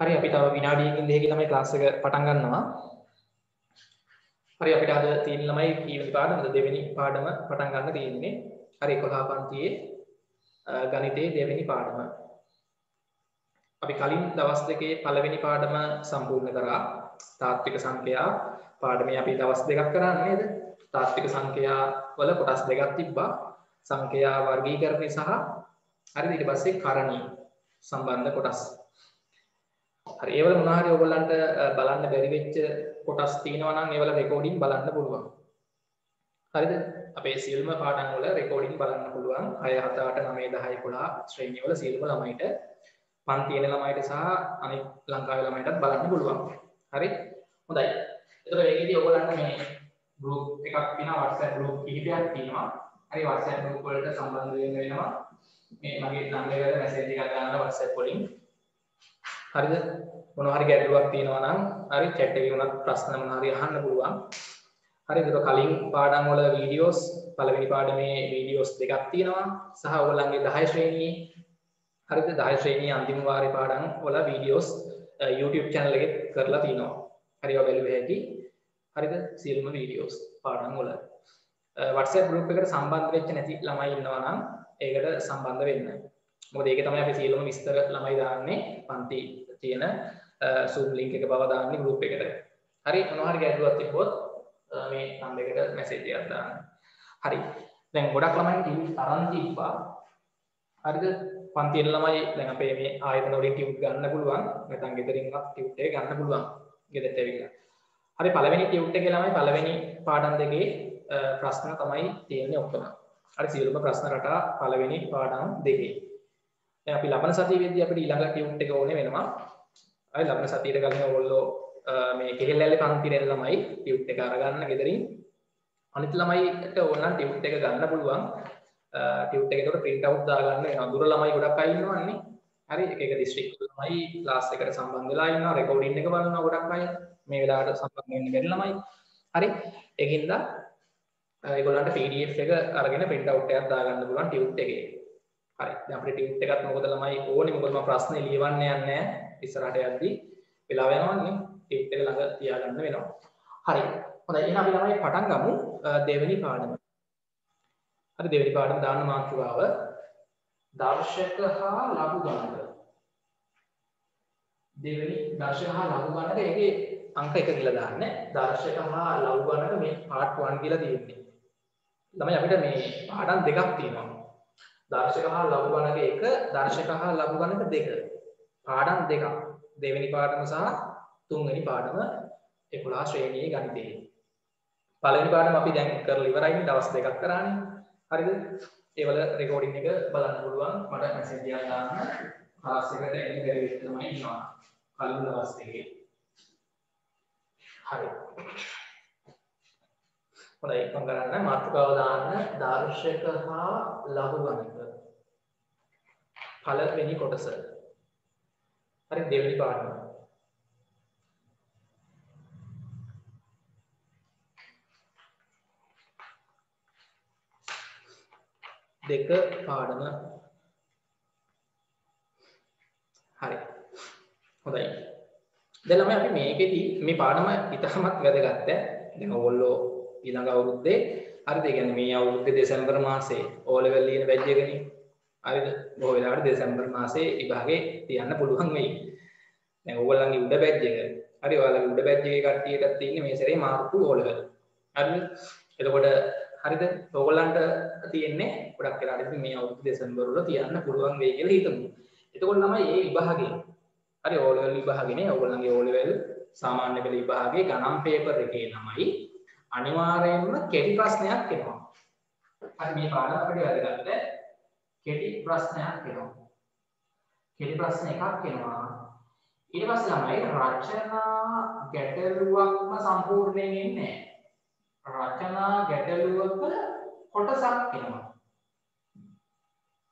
හරි අපි තව විනාඩියකින් දෙකකින් ළමයි ක්ලාස් එක පටන් ගන්නවා. හරි අපිට අද තියෙන ළමයි කීවෙනි පාඩමද දෙවෙනි පාඩම පටන් ගන්න තියෙන්නේ. හරි 11 පන්තියේ ගණිතයේ දෙවෙනි පාඩම. අපි කලින් දවස් දෙකේ පළවෙනි පාඩම සම්පූර්ණ කරා. තාත්වික සංඛ්‍යා පාඩමේ අපි දවස් දෙකක් කරා නේද? තාත්වික සංඛ්‍යා වල කොටස් දෙකක් තිබ්බා. සංඛ්‍යා වර්ගීකරණය සහ හරිද ඊට පස්සේ කරණීය සම්බන්ධ කොටස්. හරි ඒවල මොනවා හරි ඔයගොල්ලන්ට බලන්න බැරි වෙච්ච කොටස් තියෙනවා නම් ඒවල රෙකෝඩින් බලන්න පුළුවන්. හරිද? අපේ සියලුම පාඩම් වල රෙකෝඩින් බලන්න පුළුවන්. 6 7 8 9 10 11 ශ්‍රේණිය වල සියලුම ළමයිට පන් තියෙන ළමයිට සහ අනිත් ලංකාවේ ළමයිටත් බලන්න පුළුවන්. හරි? හොඳයි. එතකොට මේකෙදි ඔයගොල්ලන්ට මේ group එකක් තියෙනවා WhatsApp group කිහිපයක් තියෙනවා. හරි WhatsApp group වලට සම්බන්ධ වෙන්න වෙනවා. මේ මගේ නම්බර් එකට මැසේජ් එකක් දාන්න WhatsApp වලින්. හරිද? මොනවා හරි ගැටලුවක් තියෙනවා නම් හරි chat එකේ උනත් ප්‍රශ්න මොනවා හරි අහන්න පුළුවන්. හරිද? ඒක කලින් පාඩම් වල වීඩියෝස් පළවෙනි පාඩමේ වීඩියෝස් දෙකක් තියෙනවා. සහ ඔයගොල්ලන්ගේ 10 ශ්‍රේණියේ හරිද 10 ශ්‍රේණියේ අන්තිම වාරේ පාඩම් වල වීඩියෝස් YouTube channel එකේ කරලා තියෙනවා. හරි ඔය බැලුවේ හැකි. හරිද? සියලුම වීඩියෝස් පාඩම් වල. WhatsApp group එකට සම්බන්ධ වෙච්ච නැති ළමයි ඉන්නවා නම් ඒකට සම්බන්ධ වෙන්න. මොකද ඒක තමයි අපි සියලුම විස්තර ළමයි දාන්නේ පන්ති තියෙන Zoom link එක බව දාන්නේ group එකට. හරි මොනවා හරි ගැටලුවක් තිබ්බොත් මේ නම්බර් එකට මැසේජ් එකක් දාන්න. හරි. දැන් ගොඩක් ළමයි ටියුට් අරන් තිබ්බා. හරිද? පන්තියේ ළමයි දැන් අපේ මේ ආයතන වලින් ටියුට් ගන්න පුළුවන්. නැත්නම් ගෙදරින්වත් ටියුට් එක ගන්න පුළුවන්. ගෙදරට ඇවිල්ලා. හරි පළවෙනි ටියුට් එකේ ළමයි පළවෙනි පාඩම් දෙකේ ප්‍රශ්න තමයි තියෙන්නේ ඔක්කොම. හරි සියලුම ප්‍රශ්න රටා පළවෙනි පාඩම් දෙකේ. දැන් අපි ලබන සතියේදී අපිට ඊළඟ ටියුට් එක ඕනේ වෙනවා. හරි ලබන සතියට කලින් ඔයගොල්ලෝ මේ කෙහෙල්ලැල්ලේ පන්තිරේ ළමයි ටියුට් එක අරගන්න ගෙදරින්. අනිත් ළමයිට ඕන නම් ටියුට් එක ගන්න පුළුවන්. ටියුට් එක ඒකට print out දාගන්න වෙනවා. දුර ළමයි ගොඩක් අය ඉන්නවන්නේ. හරි එක එක දිස්ත්‍රික්ක ළමයි ක්ලාස් එකට සම්බන්ධ වෙලා ඉන්නවා. රෙකෝඩින් එක බලනවා ගොඩක් අය. මේ වෙලාවට සම්බන්ධ වෙන්න බැරි ළමයි. හරි. ඒකින්ද ඒගොල්ලන්ට PDF එක අරගෙන print out එකක් දාගන්න පුළුවන් ටියුට් එකේ. හරි. දැන් අපිට ටියුට් එකත් මොකද ළමයි ඕනේ මොකද මම ප්‍රශ්නේ ලියවන්න යන්නේ නැහැ. ඉස්සරහට යද්දි වෙලාව යනවන්නේ. ටියුට් එක ළඟ තියාගන්න වෙනවා. හරි. හොඳයි. එහෙනම් අපි ළමයි පටන් ගමු දෙවෙනි පාඩම. හරි දෙවෙනි පාඩම දාන්න මාතෘකාව දර්ශක හා ලඝු ගණක. දෙවෙනි දර්ශක හා ලඝු ගණක ඒකේ අංක 1 කියලා දාන්න. දර්ශක හා ලඝු ගණක මේ part 1 කියලා තියෙන්නේ. ළමයි අපිට මේ පාඩම් දෙකක් තියෙනවා. දර්ශක හා ලඝු ගණක 1, දර්ශක හා ලඝු ගණක 2. පාඩම් දෙකක්. දෙවෙනි පාඩම සහ තුන්වෙනි පාඩම 11 ශ්‍රේණියේ ගණිතයේ. පළවෙනි පාඩම අපි දැන් කරලා ඉවරයි දවස් දෙකක් කරානේ. හරිද? ඒවල රෙකෝඩින් එක බලන්න පුළුවන්. මට මැසේජ් එකක් දාන්න. ක්ලාස් එකට එන්න බැරි වෙච්ච ළමයි ඉන්නවා. කලින් දවස් දෙකේ. හරි. හොඳයි මම කරන්න මාතෘකාව දාන්න දාර්ශක හා ලඝු ගණක. පළවෙනි කොටස. හරි දෙවෙනි පාඩම. දෙක පාඩම. හරි. හොඳයි. දැන් ළමයි අපි මේකෙදි මේ පාඩම ඉතාමත් වැදගත් දැන් ඔයගොල්ලෝ ඊළඟ අවුරුද්දේ හරිද? ඒ කියන්නේ මේ අවුරුද්දේ දෙසැම්බර් මාසේ O level ලියන බැච් එකනේ. හරිද? බොහෝ වෙලාවට දෙසැම්බර් මාසේ විභාගේ තියන්න පුළුවන් වෙයි. දැන් ඕගොල්ලන්ගේ උඩ බැච් එක. හරි ඔයාලගේ උඩ බැච් එකේ කට්ටියටත් තියෙන්නේ මේ සැරේ මාර්තු O level හරිද? එතකොට හරිද? ඔයගොල්ලන්ට තියෙන්නේ ගොඩක් වෙලාවට මේ අවුරුදු දෙසැම්බර් වල තියන්න පුළුවන් වෙයි කියලා හිතමු. එතකොට තමයි මේ විභාගේ. හරි O level විභාගනේ ඔයගොල්ලන්ගේ O level සාමාන්‍ය පෙළ විභාගයේ ගණන් පේපර් එකේ තමයි අනිවාර්යයෙන්ම කෙටි ප්‍රශ්නයක් එනවා. හරි මේ පාඩම අපිට වැදගත්. කෙටි ප්‍රශ්නයක් එනවා. කෙටි ප්‍රශ්න එකක් එනවා. ඊට පස්සේ ළමයි රචනා ගැටලුවක්ම සම්පූර්ණයෙන් එන්නේ රචනා ගැටලුවක කොටසක් එනවා.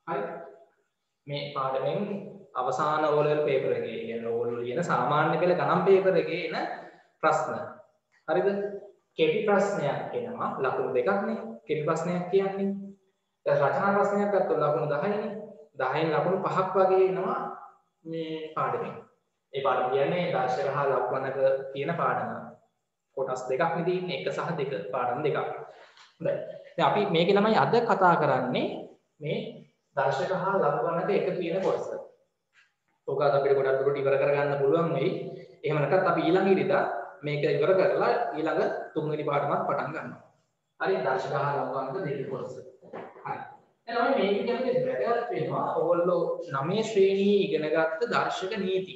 හරි මේ පාඩමෙන් අවසාන O level paper එකේ කියන්නේ O level ලියන සාමාන්‍ය පෙළ ගණන් paper එකේ එන ප්‍රශ්න. හරිද? කෙටි ප්‍රශ්නයක් එනවා ලකුණු දෙකක් නේ. කෙටි ප්‍රශ්නයක් කියන්නේ. දැන් රචනා ප්‍රශ්නයක් ගත්තොත් ලකුණු 10නේ. 10න් ලකුණු 5ක් වගේ එනවා මේ පාඩමෙන්. ඒ පාඩම කියන්නේ දර්ශක හා ලක්වනක කියන පාඩම. කොටස් දෙකක් නේ තියෙන්නේ එක සහ දෙක පාඩම් දෙකක්. හොඳයි. දැන් අපි මේකේ ළමයි අද කතා කරන්නේ මේ දර්ශක හා ලක්වනක එකතු වෙන කොටස. ඕක අපිට ගොඩක් දුරට ඉවර කරගන්න පුළුවන් වෙයි. එහෙම නැත්නම් අපි ඊළඟ ඉරිදා මේක ඉවර කරලා ඊළඟ තුන්වෙනි පාඩමත් පටන් ගන්නවා. හරි දර්ශක හා ලක්වනක දෙක කොටස. හරි. දැන් අපි මේක කියන්නේ වැදගත් වෙනවා ඕගොල්ලෝ 9 ශ්‍රේණියේ ඉගෙන ගත්ත දර්ශක නීති.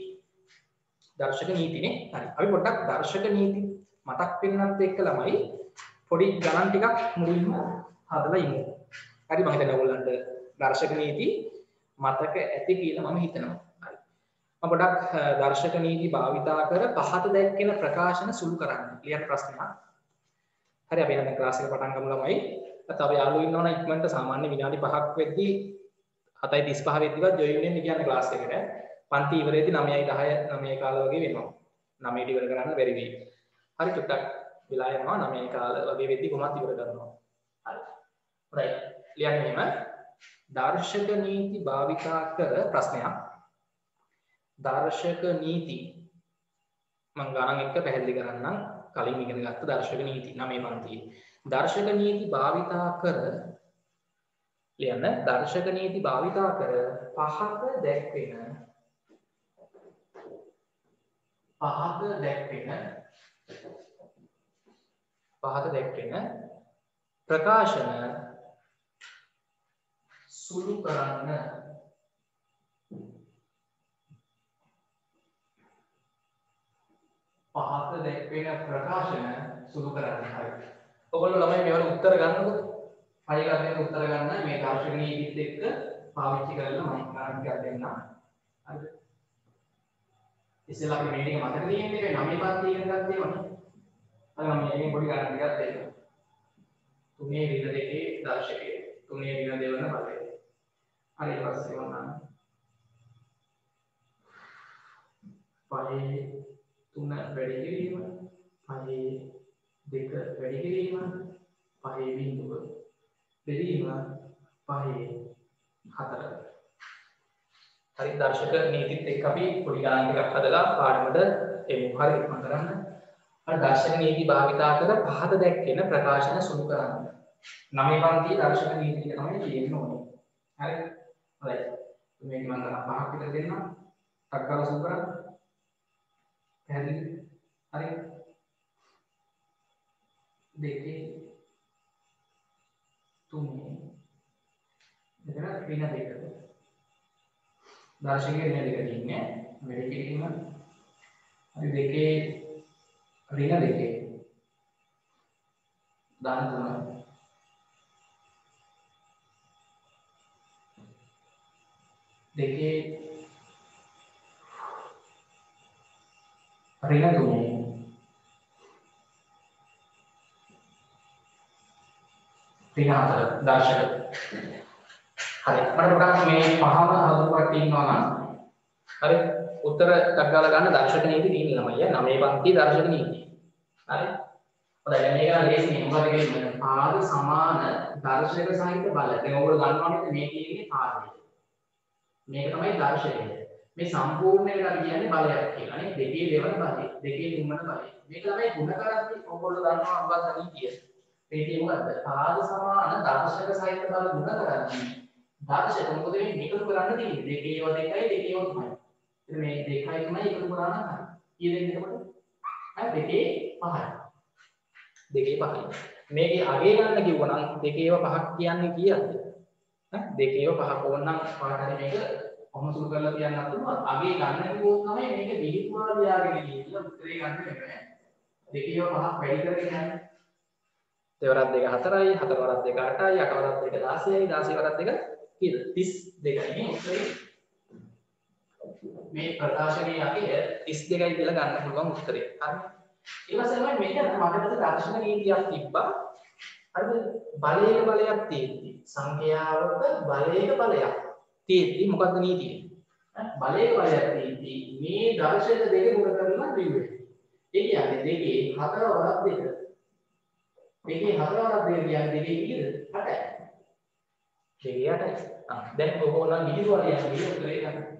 දර්ශක නීතිනේ. හරි. අපි පොඩ්ඩක් දර්ශක නීති මතක් වෙනත් එක්ක ළමයි පොඩි ගණන් ටිකක් මුලින්ම හදලා ඉමු. හරි මම හිතන්නේ ඕගොල්ලන්ට දර්ශක නීති මතක ඇති කියලා මම හිතනවා. හරි. මම පොඩක් දර්ශක නීති භාවිතා කර පහත දැක්කෙන ප්‍රකාශන සුළු කරන්න. ලියන්න ප්‍රශ්නයක්. හරි අපි දැන් ක්ලාස් එක පටන් ගමු ළමයි. තව යාළුවෝ ඉන්නවනම් ඉක්මනට සාමාන්‍ය විනාඩි 5ක් වෙද්දී 7:35 වෙද්දිවත් ජොයින් වෙන්න කියන්නේ ක්ලාස් එකට. පන්ති ඉවරේදී 9යි 10 9යි කාල වගේ වෙනවා. 9ට ඉවර කරන්න බැරි වෙයි. හරි චුට්ටක් වෙලා යනවා 9යි කාල වගේ වෙද්දී කොහොමද ඉවර කරනවා. හරි. right. ලියන්න එහෙම. දර්ශක නීති භාවිතා කර ප්‍රශ්නයක්. දර්ශක නීති මම ගණන් එක්ක පැහැදිලි කරන්නම් කලින් ඉගෙන ගත්ත දර්ශක නීති 9 පන්තියේ. දර්ශක නීති භාවිතා කර ලියන්න. දර්ශක නීති භාවිතා කර පහත දැක්වෙන පහත දැක්වෙන පහත දැක්වෙන ප්‍රකාශන සුළු කරන්න. පහත දැක්වෙන ප්‍රකාශන සුළු කරන්න හරි. ඔගොල්ලෝ ළමයි මේවල උත්තර ගන්නකො. ෆයිල් එකෙන් උත්තර ගන්න මේ දර්ශක නීතිත් එක්ක පාවිච්චි කරලා මම කාරණා ටිකක් දෙන්නම්. හරිද? ඉස්සෙල්ලා අපි මේ ටික මතක තියෙන්නේ මේ නවී පන්ති ඉගෙන ගත්ත ඒවා නේ. අර මම මේකෙන් පොඩි කාරණා ටිකක් දෙන්නම්. තුනේ වින දෙකේ දර්ශකය. තුනේ වින දෙවන බලය. හරි ඊට පස්සේ වුණා. පහේ තුන වැඩි කිරීම පහේ දෙක වැඩි කිරීම පහේ බිඳුව බෙදීම පහේ හතර. හරි දර්ශක නීතිත් එක්ක අපි පොඩි ගණන් ටිකක් හදලා පාඩමට එමු. හරි මම කරන්න. අර දර්ශක නීති භාවිතා කර පහත දැක්කෙන ප්‍රකාශන සුළු කරන්න. නවයේ පන්තියේ දර්ශක නීති ටික තමයි තියෙන්න ඕනේ. හරි? හොඳයි මේක මම පහක් විතර දෙන්නම්. ටක් කරලා සුළු කරන්න පැහැදිලි හරි. දෙකේ තුනේ මෙතන ඍණ දෙක දර්ශකයේ ඍණ දෙක තියෙන්නේ වැඩි කිරීම හරි දෙකේ ඍණ දෙකේ ධන තුන දෙකේ ඍණ තුනේ ඍණ හතර දර්ශක. හරි. මට පොඩ්ඩක් මේ පහම හඳුන්වන්න ඉන්නවා නම් හරි. උත්තර ටක් ගාලා ගන්න දර්ශක නීති තියෙන ළමයි නවයේ පන්ති දර්ශක නීති. හරි. හොඳයි. දැන් මේක නම් ලේසි නේ මොකද කියන්නේ? පාද සමාන දර්ශක සහිත බල. දැන් ඔයගොල්ලෝ දන්නවනේ මේ කියන්නේ පාදය. මේක තමයි දර්ශකය. මේ සම්පූර්ණයෙන් අපි කියන්නේ බලයක් කියලා නේ. දෙකේ දෙවන බලය. දෙකේ තුන්වන බලය. මේක තමයි ගුණ කරන්නේ ඔයගොල්ලෝ දන්නවා අම්බත් නීතිය. මේකේ මොකද්ද? පාද සමාන දර්ශක සහිත බල ගුණ කරන්නේ. දර්ශක මොකද මේ එකතු කරන්න තියෙන්නේ. දෙකේ ඒවා දෙකයි දෙකේ ඒවා තුනයි. ඉතින් මේ දෙකයි තුනයි එකතු කරා නම් හරි. කීයද එතකොට? ඈ දෙකේ පහයි. දෙකේ පහයි. මේකේ අගේ ගන්න කිව්වනම් දෙකේ ඒවා පහක් කියන්නේ කීයද? ඈ දෙකේ ඒවා පහක් ඕනනම් පාඩනේ මේක කොහොම සුළු කරලා කියන්නත් පුළුවන්. අගේ ගන්න කිව්වොත් තමයි මේක විහිදුවා ලියාගෙන කියලා උත්තරේ ගන්න වෙන්නේ. දෙකේ ඒවා පහක් වැඩි කරගෙන යන්නේ. දෙවරක් දෙක හතරයි හතර වරක් දෙක අටයි අට වරක් දෙක 16යි 16 වරක් දෙක කීයද 32යි නේ උත්තරේ මේ ප්‍රකාශනයේ අපි 32යි කියලා ගන්න පුළුවන් උත්තරේ. හරි. ඊට පස්සේ තමයි මේක මගට දර්ශන නීතියක් තිබ්බා. හරිද බලයක බලයක් තියෙද්දි සංඛ්‍යාවක බලයක බලයක් තියෙද්දි මොකද්ද නීතිය? බලයක බලයක් තියෙද්දි මේ දර්ශක දෙක ගුණ කරලා දිවෙන්නේ ඒ කියන්නේ දෙකේ හතර වරක් දෙක. දෙකේ හතරවරක් දෙක කියන්නේ දෙකේ කීයද? 8යි. දෙකේ 8යි. ආ දැන් ඔයගොල්ලෝ නම් විහිදුවා කියන්නේ උත්තරේ ගන්න.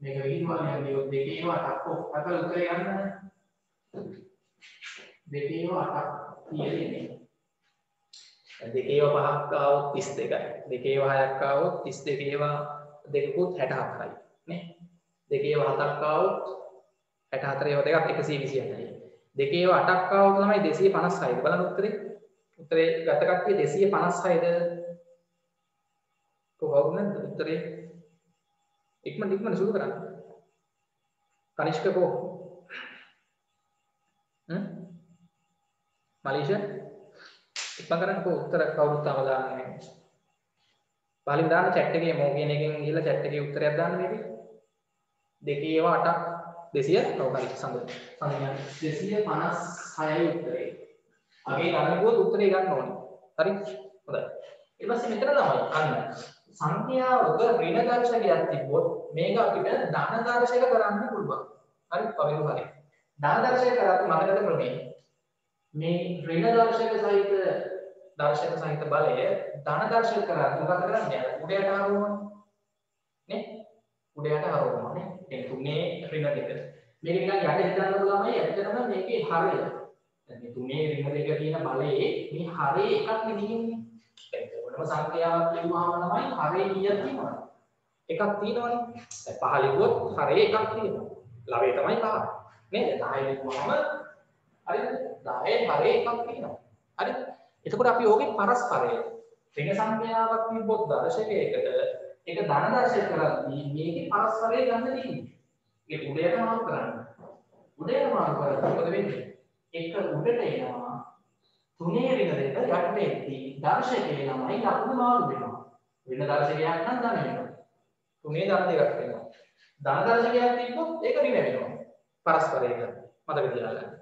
මේක විහිදුවන්නේ මේ දෙකේම 8ක් අතර උත්තරේ ගන්න දෙකේම 8ක් තියෙන්නේ දෙකේව පහක් ආවොත් 32යි දෙකේව හයක් ආවොත් 32 ඒවා දෙකකුත් 64යි නේ දෙකේව හතක් ආවොත් 64 ඒවා දෙකක් 128යි දෙකේව අටක් ආවොත් තමයි 256ද බලන්න උත්තරේ. උත්තරේ ගත කට්ටිය 256ද කොහොමද නැද්ද උත්තරේ? ඉක්මනට ඉක්මනට සුදු කරන්න. කනිෂ්ක කෝ. හ්ම්? මලීෂා? ඉක්මන් කරන්නකෝ උත්තර කවුරුත් තාම දාන්නේ නැහැ. පහලින් දාන්න chat එකේ මෝ කියන එකෙන් ගිහලා chat එකේ උත්තරයක් දාන්න මේකේ. දෙකේ ඒවා 8ක් 200 ඔව් හරි සම්බන්ධ සම්බන්ධ 256යි උත්තරේ. අගේ ගන්නකොත් උත්තරේ ගන්න ඕනේ. හරි? හොඳයි. ඊට පස්සේ මෙතන තමයි අන්න සංඛ්‍යාවක ඍණ දර්ශකයක් තිබ්බොත් මේක අපිට ධන දර්ශක කරන්න පුළුවන්. හරි? පවිරු හරි. ධන දර්ශක කරත් මතකද ක්‍රමේ මේ ඍණ දර්ශක සහිත දර්ශක සහිත බලය ධන දර්ශක කරත් මොකද කරන්නේ? උඩයට හරවනවා නේ? උඩයට හරවනවා නේ ඒ තුනේ ඍණ දෙක මේක නිකන් යට හිතන්න පුළුවන්මයි ඇත්තටම මේකේ හරය දැන් මේ තුනේ ඍණ දෙක තියෙන බලයේ මේ හරය එකක් නෙදින්නේ ඕනම සංඛ්‍යාවක් ලියුවාම තමයි හරේ කීයක් තියෙනවද? එකක් තියෙනවනේ. දැන් 5 ලිව්වොත් හරේ එකක් තියෙනවා. ලවයේ තමයි 5. නේද? 10 ලිව්වම හරිද? 10 හරේ එකක් තියෙනවා. හරිද? එතකොට අපි ඕකේ පරස්පරය ඍණ සංඛ්‍යාවක් තිබ්බොත් දර්ශකයකට ඒක ධන දර්ශක කරද්දී මේකේ පරස්පරය ගන්න තියෙන්නේ. ඒක උඩයට මාරු කරන්න. උඩයට මාරු කරද්දී මොකද වෙන්නේ? එක උඩට එනවා තුනේ ඍණ දෙක යට එද්දී දර්ශකයේ ළමයි ලකුණු මාරු වෙනවා. වෙන දර්ශකයක් නම් ධන වෙනවා. තුනේ ධන දෙකක් වෙනවා. ධන දර්ශකයක් තිබ්බොත් ඒක ඍණ වෙනවා. පරස්පරයක මතක තියාගන්න.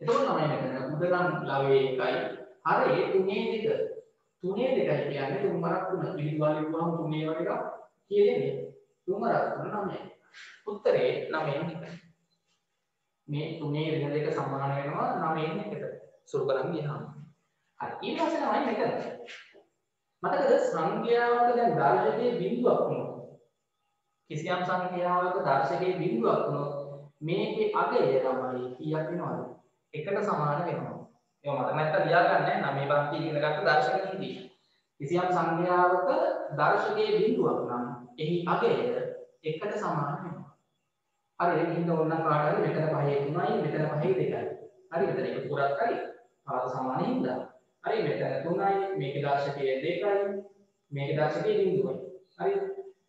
එතකොට තමයි මෙතන උඩ නම් ලවයේ එකයි හරේ තුනේ දෙක. තුනේ දෙකයි කියන්නේ. තුන් වරක් තුන. පිළිගාල ලිව්වම තුනේ වර එක කියන්නේ තුන් වරක් තුන නමයි. උත්තරේ 9න් එකයි. මේ තුනේ ඍණ දෙක සමාන වෙනවා 9න් එකට. සුරු කරන් ගියාම. හරි. ඊට පස්සේ තමයි මෙතන මතකද සංඛ්‍යාවක දැන් දර්ශකයේ බිඳුවක් වුණොත් කිසියම් සංඛ්‍යාවක දර්ශකයේ බිඳුවක් වුණොත් මේකේ අගය තමයි කීයක් වෙනවද? එකට සමාන වෙනවා. ඒක මතක නැත්තම් ලියා ගන්න නම් මේ පන්ති ඉගෙන ගත්ත දර්ශක නීතිය කිසියම් සංඛ්‍යාවක දර්ශකයේ බිඳුවක් නම් එහි අගය එකට සමාන වෙනවා. හරි ඒක හින්දා ඕනනම් කාට හරි මෙතන 5 3යි මෙතන 5 2යි හරි මෙතන එක පුරක් හරි පාද සමාන හින්දා. හරි මෙතන 3යි මේකේ දර්ශකයේ 2යි මේකේ දර්ශකයේ බිඳුවයි. හරි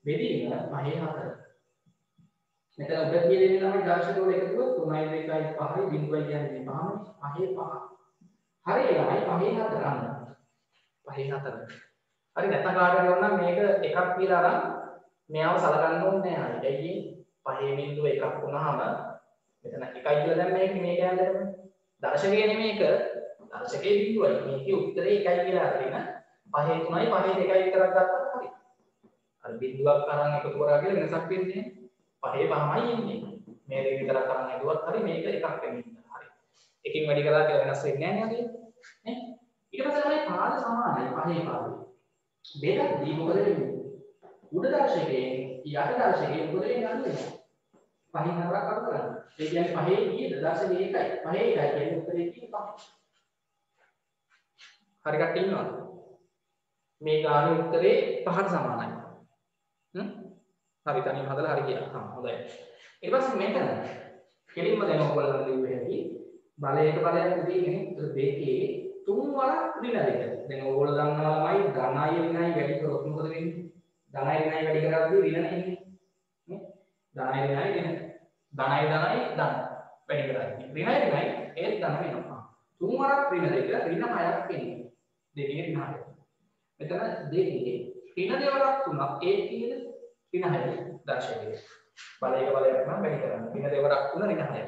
බෙදීම 5 4 මෙතන උඩ තියෙන තමයි දර්ශක වල එකතුව 3යි 2යි 5යි බිඳුවයි කියන්නේ 5 5 5 හරි ළමයි 5 4 අන්න 5 4 හරි නැත්නම් කාටද ඕනනම් මේක එකක් කියලා අරන් මෙයාව සලකන්න ඕනේ නැහැ. හරි. ඇයි පහේ බිඳුව එකක් වුණාම මෙතන එකයි කියලා දැන් මේක මේක යන්නේ දර්ශකයේ නෙමේක දර්ශකයේ බිඳුවයි. මේකේ උත්තරේ එකයි කියලා අරගෙන පහේ තුනයි පහේ දෙකයි විතරක් ගත්තත් හරි. අර බිඳුවක් අරන් එකතු කරා කියලා වෙනසක් වෙන්නේ පහේ පහමයි එන්නේ මේ දෙක විතරක් අරන් ඇදුවත් හරි මේක එකක් වෙන්නේ. හරි එකකින් වැඩි කරලා කියලා වෙනස් වෙන්නේ නැහැ නේද නේ ඊට පස්සේ තමයි පාද සමානයි පහේ පාද බෙදද්දී මොකද වෙන්නේ උඩ දර්ශකයෙන් යට දර්ශකයෙන් මොකද වෙන්නේ අන්නේ පහින් හතරක් අඩු කරන්න. ඒ කියන්නේ පහේ කීයද? දශමයේ එකයි. පහේ එකයි කියන්නේ උත්තරේ කීයද? හරි කට්ටිය ඉන්නවද? මේ ගානේ උත්තරේ පහට සමානයි. හ්ම්? හරි තනියම හදලා හරි කියලා. හා හොඳයි. ඊට පස්සේ මෙතන කෙලින්ම දැන් ඔයගොල්ලෝ ලිව්වේ ඇති බලයක බලයක් තියෙන්නේ දෙකේ තුන් වරක් ඍණ දෙක. දැන් ඔයගොල්ලෝ දන්නවාමයි ධනයි ඍණයි වැඩි කරොත් මොකද වෙන්නේ? ධනයි ඍණයි වැඩි කරද්දී ඍණ නෙන්නේ. ධනයි ඍණයි ඍණ. ධනයි ධනයි ධන වැඩි කරන්නේ. ඍණයි ඍණයි ඒත් ධන වෙනවා. තුන් වරක් ඍණ දෙක ඍණ හයක් වෙන්නේ. දෙකේ ඍණ හය. මෙතන දෙකේ ඍණ දෙවරක් තුනක් ඒ කියන ඍණ හය දර්ශකය. බලයක බලයක් නම් වැඩි කරන්නේ. ඍණ දෙවරක් තුන ඍණ හය.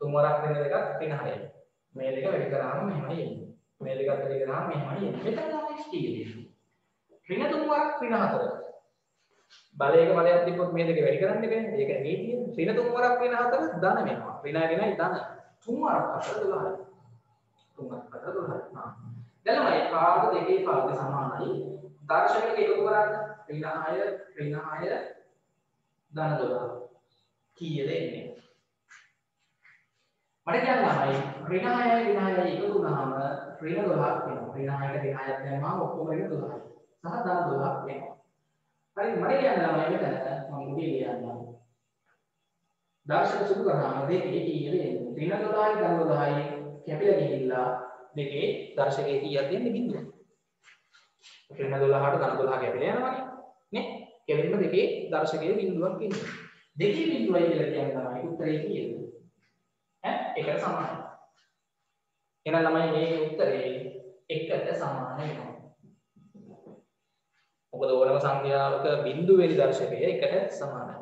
තුන් වරක් ඍණ දෙකක් ඍණ හය. මේ දෙක වැඩි කරාම මෙහෙමයි එන්නේ. මේ දෙකත් වැඩි කරාම මෙහෙමයි එන්නේ. මෙතන තමයි තියෙන්නේ. ඍණ තුන් වරක් ඍණ හතර. බලයක බලයක් තිබ්බොත් මේ දෙක වැඩි කරන්න බෑනේ. ඒක නීතිය. ඍණ තුන් වරක් වෙන හතර ධන වෙනවා. ඍණ ඍණයි ධන. තුන් වරක් හතර 12යි. තුන් වරක් හතර 12යි. හා. දැන් මම පාද දෙකේ පාද සමානයි. දර්ශකයක එකතු කරන්න ඍණ 6 ඍණ 6 ධන 12 කීයද එන්නේ මට කියන්න ළමයි ඍණ 6යි ඍණ 6යි එකතු වුණාම ඍණ 12ක් වෙනවා. ඍණ 6ට ඍණ 6ක් දැම්මම ඔක්කොම ඍණ 12යි. සහ ධන 12ක් වෙනවා. හරි මට කියන්න ළමයි මෙතන මම මුලින් කියන්නම්. දර්ශන සුදු කරාම දෙකේ කීයද එන්නේ? ඍණ 12යි ධන 12යි කැපිලා ගිහිල්ලා දෙකේ දර්ශකයේ කීයක් දෙන්නේ බිඳුව. ඍණ 12ට ධන 12 කැපිලා යනවනේ. නේ? කෙලින්ම දෙකේ දර්ශකයේ බිඳුවක් ඉන්නවා. දෙකේ බිඳුවයි කියලා කියන්නේ තමයි උත්තරේ කියන්නේ. 1ට සමානයි. එහෙනම් ළමයි මේකේ උත්තරේ 1ට සමාන වෙනවා. මොකද ඕනම සංඛ්‍යාවක බිඳු වෙනි දර්ශකය 1ට සමානයි.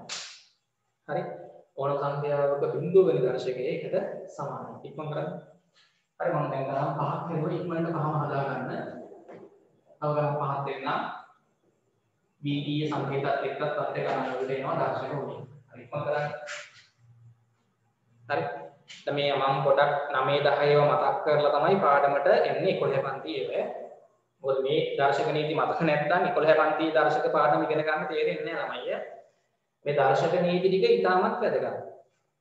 හරි? ඕනම සංඛ්‍යාවක බිඳු වෙනි දර්ශකය 1ට සමානයි. ඉක්මන් කරන්න. හරි මම දැන් කරා පහක් වෙනවා ඉක්මනට පහම හදා ගන්න. අවගම පහත් වෙනා වීඩීයේ සංකේතත් එක්කත් පස්සේ ගණන් වලට එනවා දර්ශක උනේ. හරි ඉක්මන් කරන්න. හරි මේ මම පොඩක් 9 10 ඒවා මතක් කරලා තමයි පාඩමට එන්නේ 11 පන්ති ඒවා. මොකද මේ දර්ශක නීති මතක නැත්නම් 11 පන්ති දර්ශක පාඩම ඉගෙන ගන්න තේරෙන්නේ නැහැ ළමයි. මේ දර්ශක නීති ටික ඉතාමත් වැදගත්.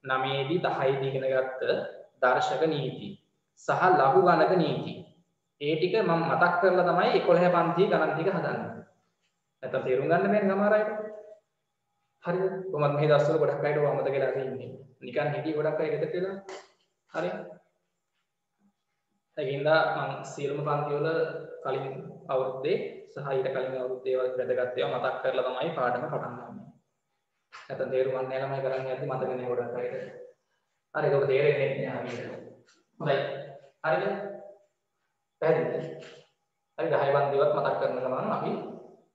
9 දී 10 දී ඉගෙන ගත්ත දර්ශක නීති සහ ලඝු ගණක නීති. ඒ ටික මම මතක් කරලා තමයි 11 පන්ති ගණන් ටික හදන්නේ. නැත්නම් තේරුම් ගන්න බැරි සමහර අයට. හරිද? කොහොමද මේ දවස්වල ගොඩක් අයට ඔය අමතක වෙලා තියෙන්නේ. නිකන් හිටිය ගොඩක් අය එකතු වෙලා. හරි. ඒකින්ද මම සියලුම පන්ති වල කලින් අවුරුද්දේ සහ ඊට කලින් අවුරුද්දේ වල වැදගත් ඒවා මතක් කරලා තමයි පාඩම පටන් ගන්නේ. නැත්නම් තේරුම් ගන්න යාමයි කරන්න යද්දි මතක නෑ ගොඩක් අයට. හරි ඒක තේරෙන්නේ නැහැ හරියට. හොඳයි. හරිද? පැහැදිලිද? හරි 10 පන්තිවත් මතක් කරන ගමන් අපි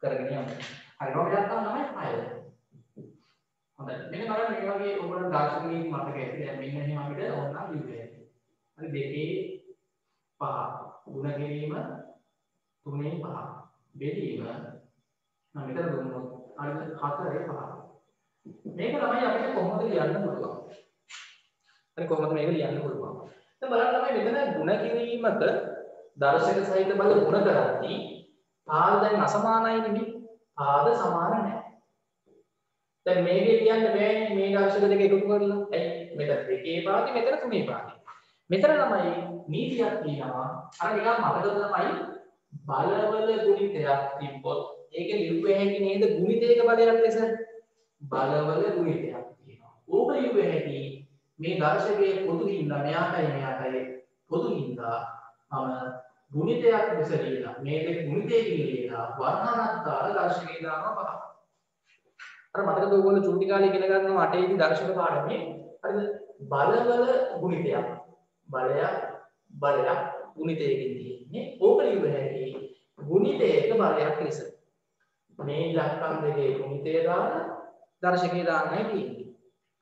කරගෙන යමු. හරි නෝට් එකක් තමයි 6. හොඳයි. මෙන්න බලන්න මේ වගේ ඔයගොල්ලෝ දාර්ශනික මතක ඇති. දැන් මෙන්න එහෙම අපිට ඕනනම් ලියුවේ. හරි දෙකේ පහ ගුණ කිරීම තුනේ පහ බෙදීම නම් මෙතන දුන්නොත් හරිද හතරේ පහ. මේක තමයි අපිට කොහොමද ලියන්න පුළුවන්. හරි කොහොමද මේක ලියන්න පුළුවන්. දැන් බලන්න තමයි මෙතන ගුණ කිරීමක දර්ශක සහිත බල ගුණ කරද්දී පාද දැන් අසමානයි නෙමෙයි. පාද සමාන නැහැ. දැන් මේකේ කියන්න බෑනේ මේ දර්ශක දෙක එකතු කරලා. ඇයි? මෙතන දෙකේ පාදේ මෙතන තුනේ පාදේ. මෙතන තමයි නීතියක් තියෙනවා. අර නිකන් මතකද තමයි බලවල ගුණිතයක් තිබ්බොත් ඒක ලිව්වේ හැකි නේද ගුණිතයක බලයක් ලෙස? බලවල ගුණිතයක් තියෙනවා. ඕක ලිව්වේ හැකි මේ දර්ශකයේ පොදු හින්දා මෙයාටයි මෙයාටයි පොදු හින්දා මම ගුණිතයක් ලෙස ලියලා මේ දෙක ගුණිතයකින් ලියලා වර්ණනක් දාලා දර්ශකේ දානවා පහ. අර මතකද ඔයගොල්ලෝ චූටි කාලේ ඉගෙන ගන්නවා අටේදී දර්ශක පාඩමේ. හරිද? බලවල ගුණිතයක්. බලයක් බලයක් ගුණිතයකින් තියෙන්නේ ඕක ලියුව හැකි ගුණිතයක බලයක් ලෙස. මේ ඉලක්කම් දෙකේ ගුණිතය දාලා දර්ශකේ දාන්නයි තියෙන්නේ.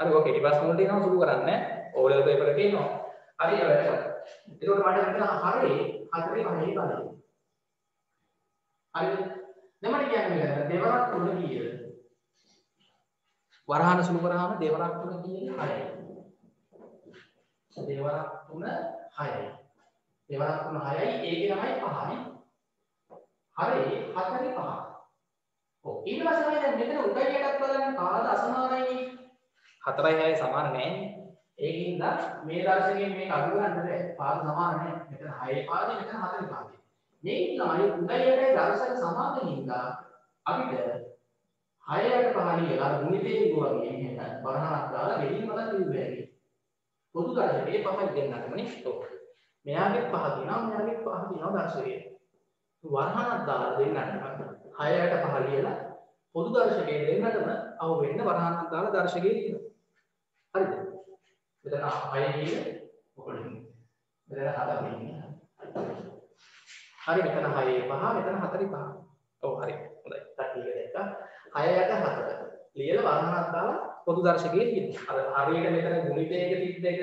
හරි ඔය කෙටි ප්‍රශ්න වලට එනවා සුළු කරන්නේ ඕ ලෙවල් පේපර් එකේ එනවා. හරි ඒ වැඩ කරා එතකොට මට මෙතන හරේ හතරේ පහේ බලය හරිද? දැන් මට කියන්නේ දෙවරක් තුන කීයද? වරහන සුළු කරාම දෙවරක් තුන කීයද 6යි දෙවරක් තුන 6යි දෙවරක් තුන 6යි ඒකේ තමයි 5යි හරේ 4යි 5 ඔව් ඊට පස්සේ දැන් මෙතන උඩයි එකක් බලන්න කාද අසමානයි 4යි 6යි සමාන නැහැ ඒකින්ද මේ දර්ශනයෙන් මේක අඩු කරන්න බෑ. පාද සමාන නෑ. මෙතන 6 පාදේ මෙතන 4 පාදේ. මේක තමයි උදයයේ දර්ශන සමානමින්ද අපිට 6කට පහලිය වෙලා මුනිතේ වගේ එහෙට බරහක් දාලා දෙලින් මතක් කිව්වා ඒක. පොදු දර්ශනේ පහක් දෙන්නටමනේ ස්ටෝක්. මෙයාගේ පහ දිනවා මෙයාගේ පහ දිනවා දර්ශකය. වරහනක් දාලා දෙන්නටම 6කට පහලියලා පොදු දර්ශකයේ දෙන්නටම අහු වෙන්න වරහනක් දාලා දර්ශකයේ කියනවා. හරිද? මෙතන 6 කියන මොකද? මෙතන 7 වෙන්නේ. හරි මෙතන 6 5 මෙතන 45. ඔව් හරි. හොඳයි ටක් එක දැක්කා 6යට 4. ලියලා වර්ණනක් දාලා පොදු දර්ශකයේ තියෙනවා. අර හරියට මෙතන ගුණිතයක තිබ්බ එක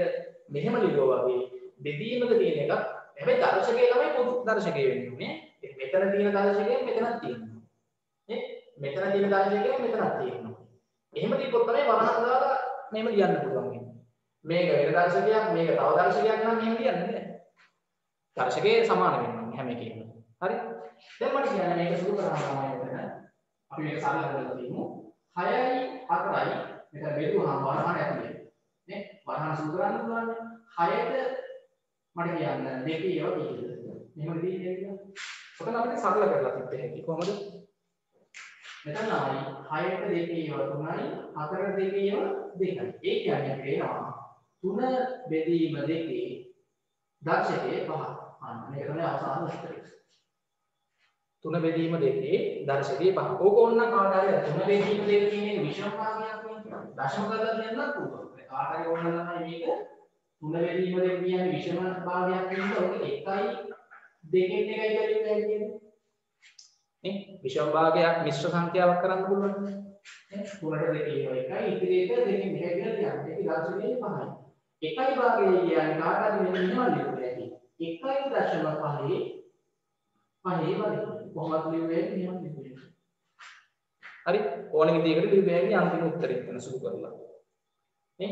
මෙහෙම ලියුවා වගේ දෙදීමක තියෙන එකක්. හැබැයි දර්ශකයේ තමයි පොදු දර්ශකයේ වෙන්නේ. මෙතන තියෙන දර්ශකයෙන් මෙතනක් තියෙනවා. නේ? මෙතන තියෙන දර්ශකයෙන් මෙතනක් තියෙනවා. එහෙම තිබ්බොත් තමයි වර්ණනක් දාලා මෙහෙම ලියන්න පුළුවන් වෙන්නේ. මේක වෙන දර්ශකයක් මේක තව දර්ශකයක් නම් මෙහෙම ලියන්නේ නැහැ. දර්ශකයේ සමාන වෙනවා හැම එකකින්ම. හරි? දැන් මට කියන්න මේක සුදු කරනවා තමයි අපි මේක සරල කරලා තියමු. 6යි 4යි මෙතන බෙදුවාම වරහන් ඇතුලේ. නේ? වරහන් සුදු කරන්න පුළුවන් 6ට මට කියන්න දෙකේ ඒවා කීයද එහෙම දෙන්නේ කියලා ඔතන අපිට සරල කරලා තිබ්බේ හැකි කොහොමද? මෙතන ආයි 6ට දෙකේ ඒවා 3යි 4ට දෙකේ ඒවා 2යි ඒ කියන්නේ අපිට එනවා 3 බෙදීම දෙකේ දර්ශකයේ පහ. අන්න මේක තමයි අවසාන උත්තරය තුන බෙදීම දෙකේ දර්ශකයේ පහ. ඕක ඕන්න කාට හරි තුන බෙදීම දෙක කියන්නේ විෂම භාගයක් නේ දශම කරලා දෙන්නත් පුළුවන්. කාට හරි ඕන නම් මේක තුන බෙදීම දෙක කියන්නේ විෂම භාගයක් වෙනවා ඔක 1යි දෙකෙන් එකයි බැලුවේ කියන්නේ? නේ? විෂම භාගයක් මිශ්‍ර සංඛ්‍යාවක් කරන්න පුළුවන්. නේ? තුනට දෙකේ එකයි. ඉතිරි එක දෙකෙන් එකයි කියලා කියන්නේ. ඒක දර්ශකයේ පහයි. එකයි භාගය කියන්නේ කාට හරි මෙන්න මෙහෙම ලියුවේ ඇති එකයි දශම පහේ පහේ වගේ. කොහොමද ලියුවේ මෙහෙම ලියුවේ හරි ඕන විදිහකට ලියුවේ හැකි අන්තිම උත්තරේ එතන සුළු කරලා. නේ?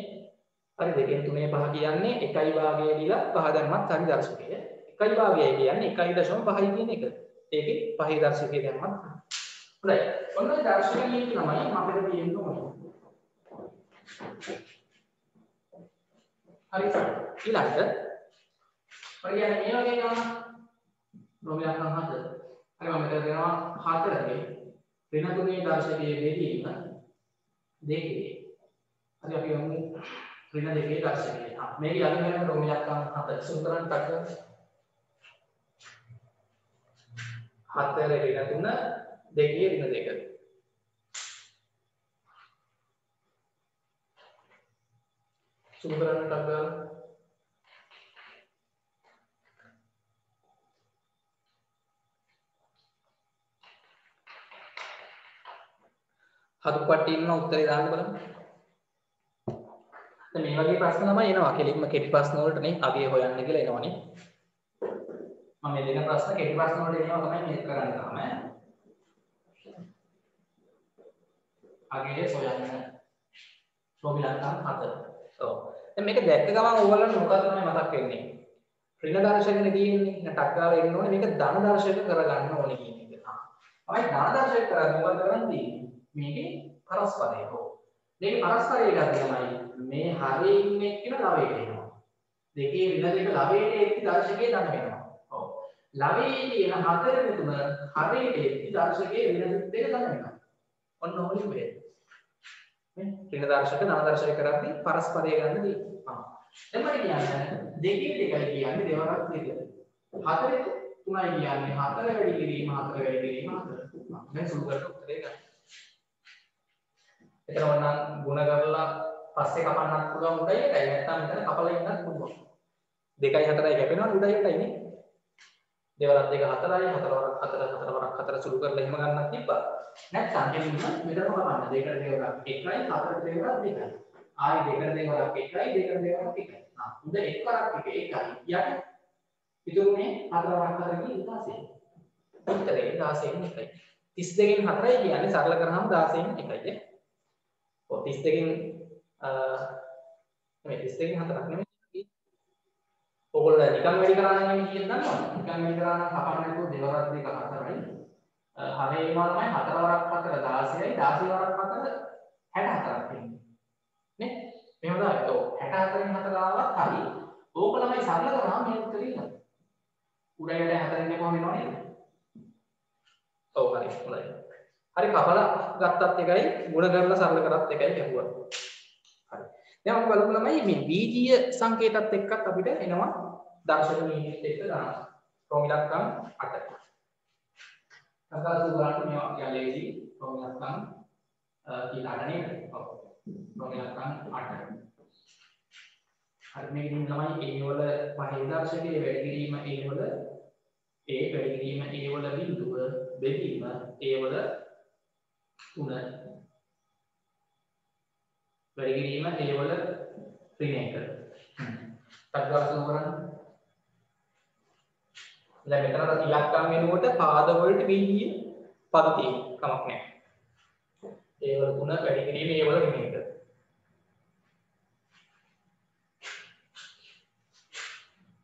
හරි දෙකෙන් තුනේ පහ කියන්නේ එකයි භාගය දීලා පහ දැම්මත් හරි දර්ශකය. එකයි භාගයයි කියන්නේ 1.5යි කියන එක. ඒකේ පහේ දර්ශකය දැම්මත් හොඳයි. ඔන්න දර්ශකයේ තමයි අපිට තියෙන්න ඕනේ හරි. ඊළඟට. මම කියන්නේ මේ වගේ ගාන ප්‍රොබ්ලම් එකක් හද හරි මම මෙතන දෙනවා හතරේ ඍණ තුනේ දර්ශකයේ බෙදීම දෙකේ. හරි අපි යමු ඍණ දෙකේ දර්ශකය. ආ මේක ළඟ වෙන ප්‍රොබ්ලම් එකක් හද සුන්දරන් ටක් හතර ඍණ තුන දෙකේ ඍණ දෙක. සුන්දරන් ටක් ගාලා හතු පට්ටි ඉන්න උත්තරේ දාන්න බලන්න. දැන් මේ වගේ ප්‍රශ්න තමයි එනවා. කෙලින්ම කෙටි ප්‍රශ්න වලට නේ අගය හොයන්න කියලා එනවනේ. මම මේ දෙන ප්‍රශ්න කෙටි ප්‍රශ්න වලට එනවා තමයි මේක කරන්න තමයි. අගය සොයන්න. ප්‍රොබිලන්කම් හතර. ඔව්. දැන් මේක දැක්ක ගමන් ඕගොල්ලන්ට මොකක්ද තමයි මතක් වෙන්නේ? ඍණ දර්ශකනේ තියෙන්නේ. නැටක් ගාලා එන්න ඕනේ මේක ධන දර්ශක කරගන්න ඕනේ කියන එක. හා. අපි ධන දර්ශක කරන්නේ මොකද කරන්නේ? මේකේ පරස්පරය හෝ. මේක පරස්පරය ගන්න තමයි මේ හරේ ඉන්න එක්කන ලවයට එනවා. දෙකේ ඍණ දෙක ලවයට එක්ක දර්ශකයේ ධන වෙනවා. ඔව්. ලවයේ තියෙන හතරේ තුන හරේට එක්ක දර්ශකයේ ඍණ දෙක ධන වෙනවා. ඔන්න ඕනි වෙයි නේ ඍණ දර්ශක ධන දර්ශක කරද්දී පරස්පරය ගන්න දී. ආ. දැන් මට කියන්න දෙකේ දෙකයි කියන්නේ දෙවරක් දෙක හතරේ තුනයි කියන්නේ හතර වැඩි කිරීම හතර වැඩි කිරීම හතර දැන් සුළු කරලා උත්තරේ ගන්න. එතන ඕනනම් ಗುಣ කරලා පස්සේ කපන්නත් පුළුවන් උඩයි යටයි නැත්නම් මෙතන කපලා ඉන්නත් පුළුවන්. 2යි 4යි කැපෙනවා උඩයි යටයි නේ. දෙවරක් දෙක 4යි හතර වරක් 4 හතර වරක් 4 සුළු කරලා එහෙම ගන්නත් තිබ්බා. නැත්නම් එන්න මෙතන කපන්න දෙකට දෙවරක් 1යි හතරට දෙවරක් 2යි. ආයි දෙකට දෙවරක් 1යි දෙකට දෙවරක් 1යි. ආ උඩ එක් වරක් 1 1යි. යට ඉතුරුනේ හතර වරක් 4 කී 16. උත්තරේ 16න් 1යි. 32න් 4යි කියන්නේ සරල කරාම 16න් 1යි. ඔව් 32කින් නෙමෙයි 32කින් හතරක් නෙමෙයි ඔයගොල්ලෝ නිකන් වැඩි කරන්නේ නෙමෙයි කියන දන්නවද නිකන් වැඩි කරා නම් කපන්න නැතුව දෙවරක් දෙක හතරයි හරේ ඒවා තමයි හතර වරක් හතර 16යි 16 වරක් හතර 64ක් වෙන්නේ නේ මෙහෙම තමයි ඔව් 64න් හතර ආවත් හරි ඕක ළමයි සරල කරාම මේ උත්තරේ ඉන්න උඩ යට හතරෙන් කොහොම වෙනව නේද ඔව් හරි හොඳයි හරි කපලා ගත්තත් එකයි ಗುಣ කරලා සරල කරත් එකයි ගැහුවා. හරි. දැන් අපි බලමු ළමයි මේ බීජීය සංකේතත් එක්කත් අපිට එනවා දර්ශක නීතිත් එක්ක දාන්න. ප්‍රෝමිලක්කම් 8. අකාසු ගානට මේවා කියලේදී ප්‍රෝමිලක්කම් කියලා නේද? ඔව්. ප්‍රෝමිලක්කම් 8. හරි මේකෙන් ළමයි ඒ වල පහේ දර්ශකයේ වැඩි කිරීම ඒ වල ඒ වැඩි කිරීම ඒ වල බිඳුව බෙදීම ඒ වල තුන වැඩි කිරීම ඒ වල ඍණ එක. තත්ගාසන කරන්න. දැන් මෙතන ඉලක්කම් වෙනකොට පාද වලට බීජීය පද තියෙන කමක් නැහැ. ඒ වල තුන වැඩි කිරීම ඒ වල ඍණ එක.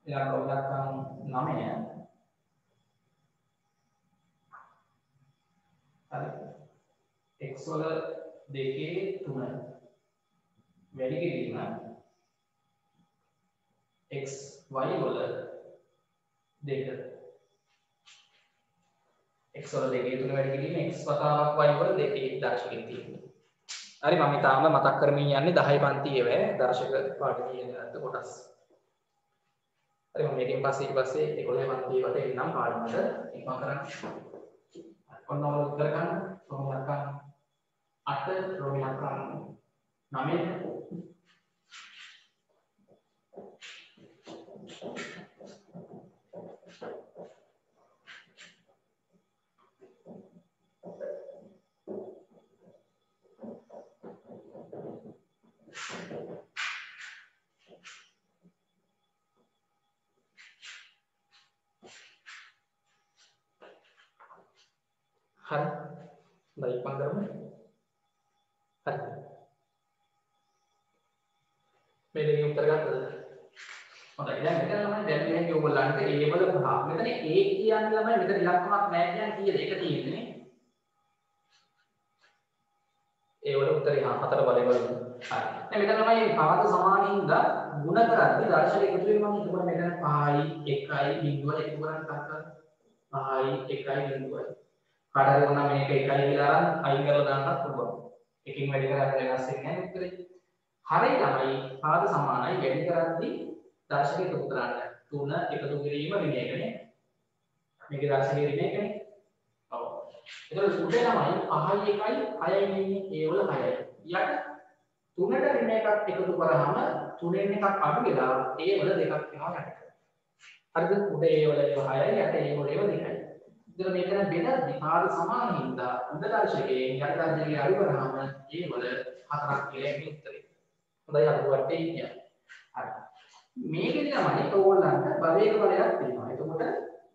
ඉලක්කම් ඉලක්කම් 9 හරි x වල දෙකේ තුන වැඩි කිරීම x y වල දෙක x වල දෙකේ තුන වැඩි කිරීම x වතාවක් y වල දෙකේ දර්ශකයෙන් තියෙනවා. හරි මම තාම මතක් කරමින් යන්නේ 10 පන්තියේ වේ දර්ශක පාඩමියේ ගත්ත කොටස්. හරි මම මේකෙන් පස්සේ ඊට පස්සේ 11 පන්තියට එන්නම් පාඩමට ඉක්ම කරන්න. ඔන්න ඔය උත්තර ගන්න. කොහොමද ගන්න? 8 රෝමියක් ගන්න. 9 හරි. බයි පන් කරමු. හරි. මේ දෙකේ උත්තර ගන්නද? හොඳයි දැන් මෙතන ළමයි දැන් මේ ඔයගොල්ලන්ට A වල පහ. මෙතන A කියන්නේ ළමයි මෙතන ඉලක්කමක් නැහැ කියන්නේ කීයද? එක තියෙන්නේ. ඒ වල උත්තරේ හා හතර බලේ වල. හරි. දැන් මෙතන ළමයි පාද සමානින්ද ಗುಣ කරද්දී දර්ශක එකතු වෙනවා නම් එතකොට මෙතන 5යි 1යි බිඳුව එකතු කරන් ටක් 5යි 1යි බිඳුවයි. කාට හරි ඕන මේක 1යි කියලා අරන් අයින් කරලා දාන්නත් පුළුවන්. එකකින් වැඩි කරලා වෙනස් වෙන්නේ නැහැ උත්තරේ. හරි ළමයි පාද සමානයි වැඩි කරද්දී දර්ශක එකතු කරන්න. 3 එකතු කිරීම ඍණ එකනේ. මේකේ දර්ශකයේ ඍණ එකනේ. ඔව්. එතකොට උඩේ ළමයි 5යි 1යි 6යි ඉන්නේ ඒ වල 6යි. යට තුනට ඍණ එකක් එකතු කරාම තුනෙන් එකක් අඩු වෙලා ඒ වල දෙකක් වෙනවා යට. හරිද? උඩ ඒ වල ඒවා 6යි යට ඒ වල ඒවා 2යි. ඉතින් මෙතන බෙදද්දි පාද සමාන හින්දා උඩ දර්ශකයේ යට දර්ශකයේ අඩු කරාම ඒ වල හතරක් කියලා එන්නේ උත්තරේ. හොඳයි අද වටේ ඉන්නේ. හරි. මේකෙදි තමයි ඕගොල්ලන්ට බලයක බලයක් තියෙනවා. එතකොට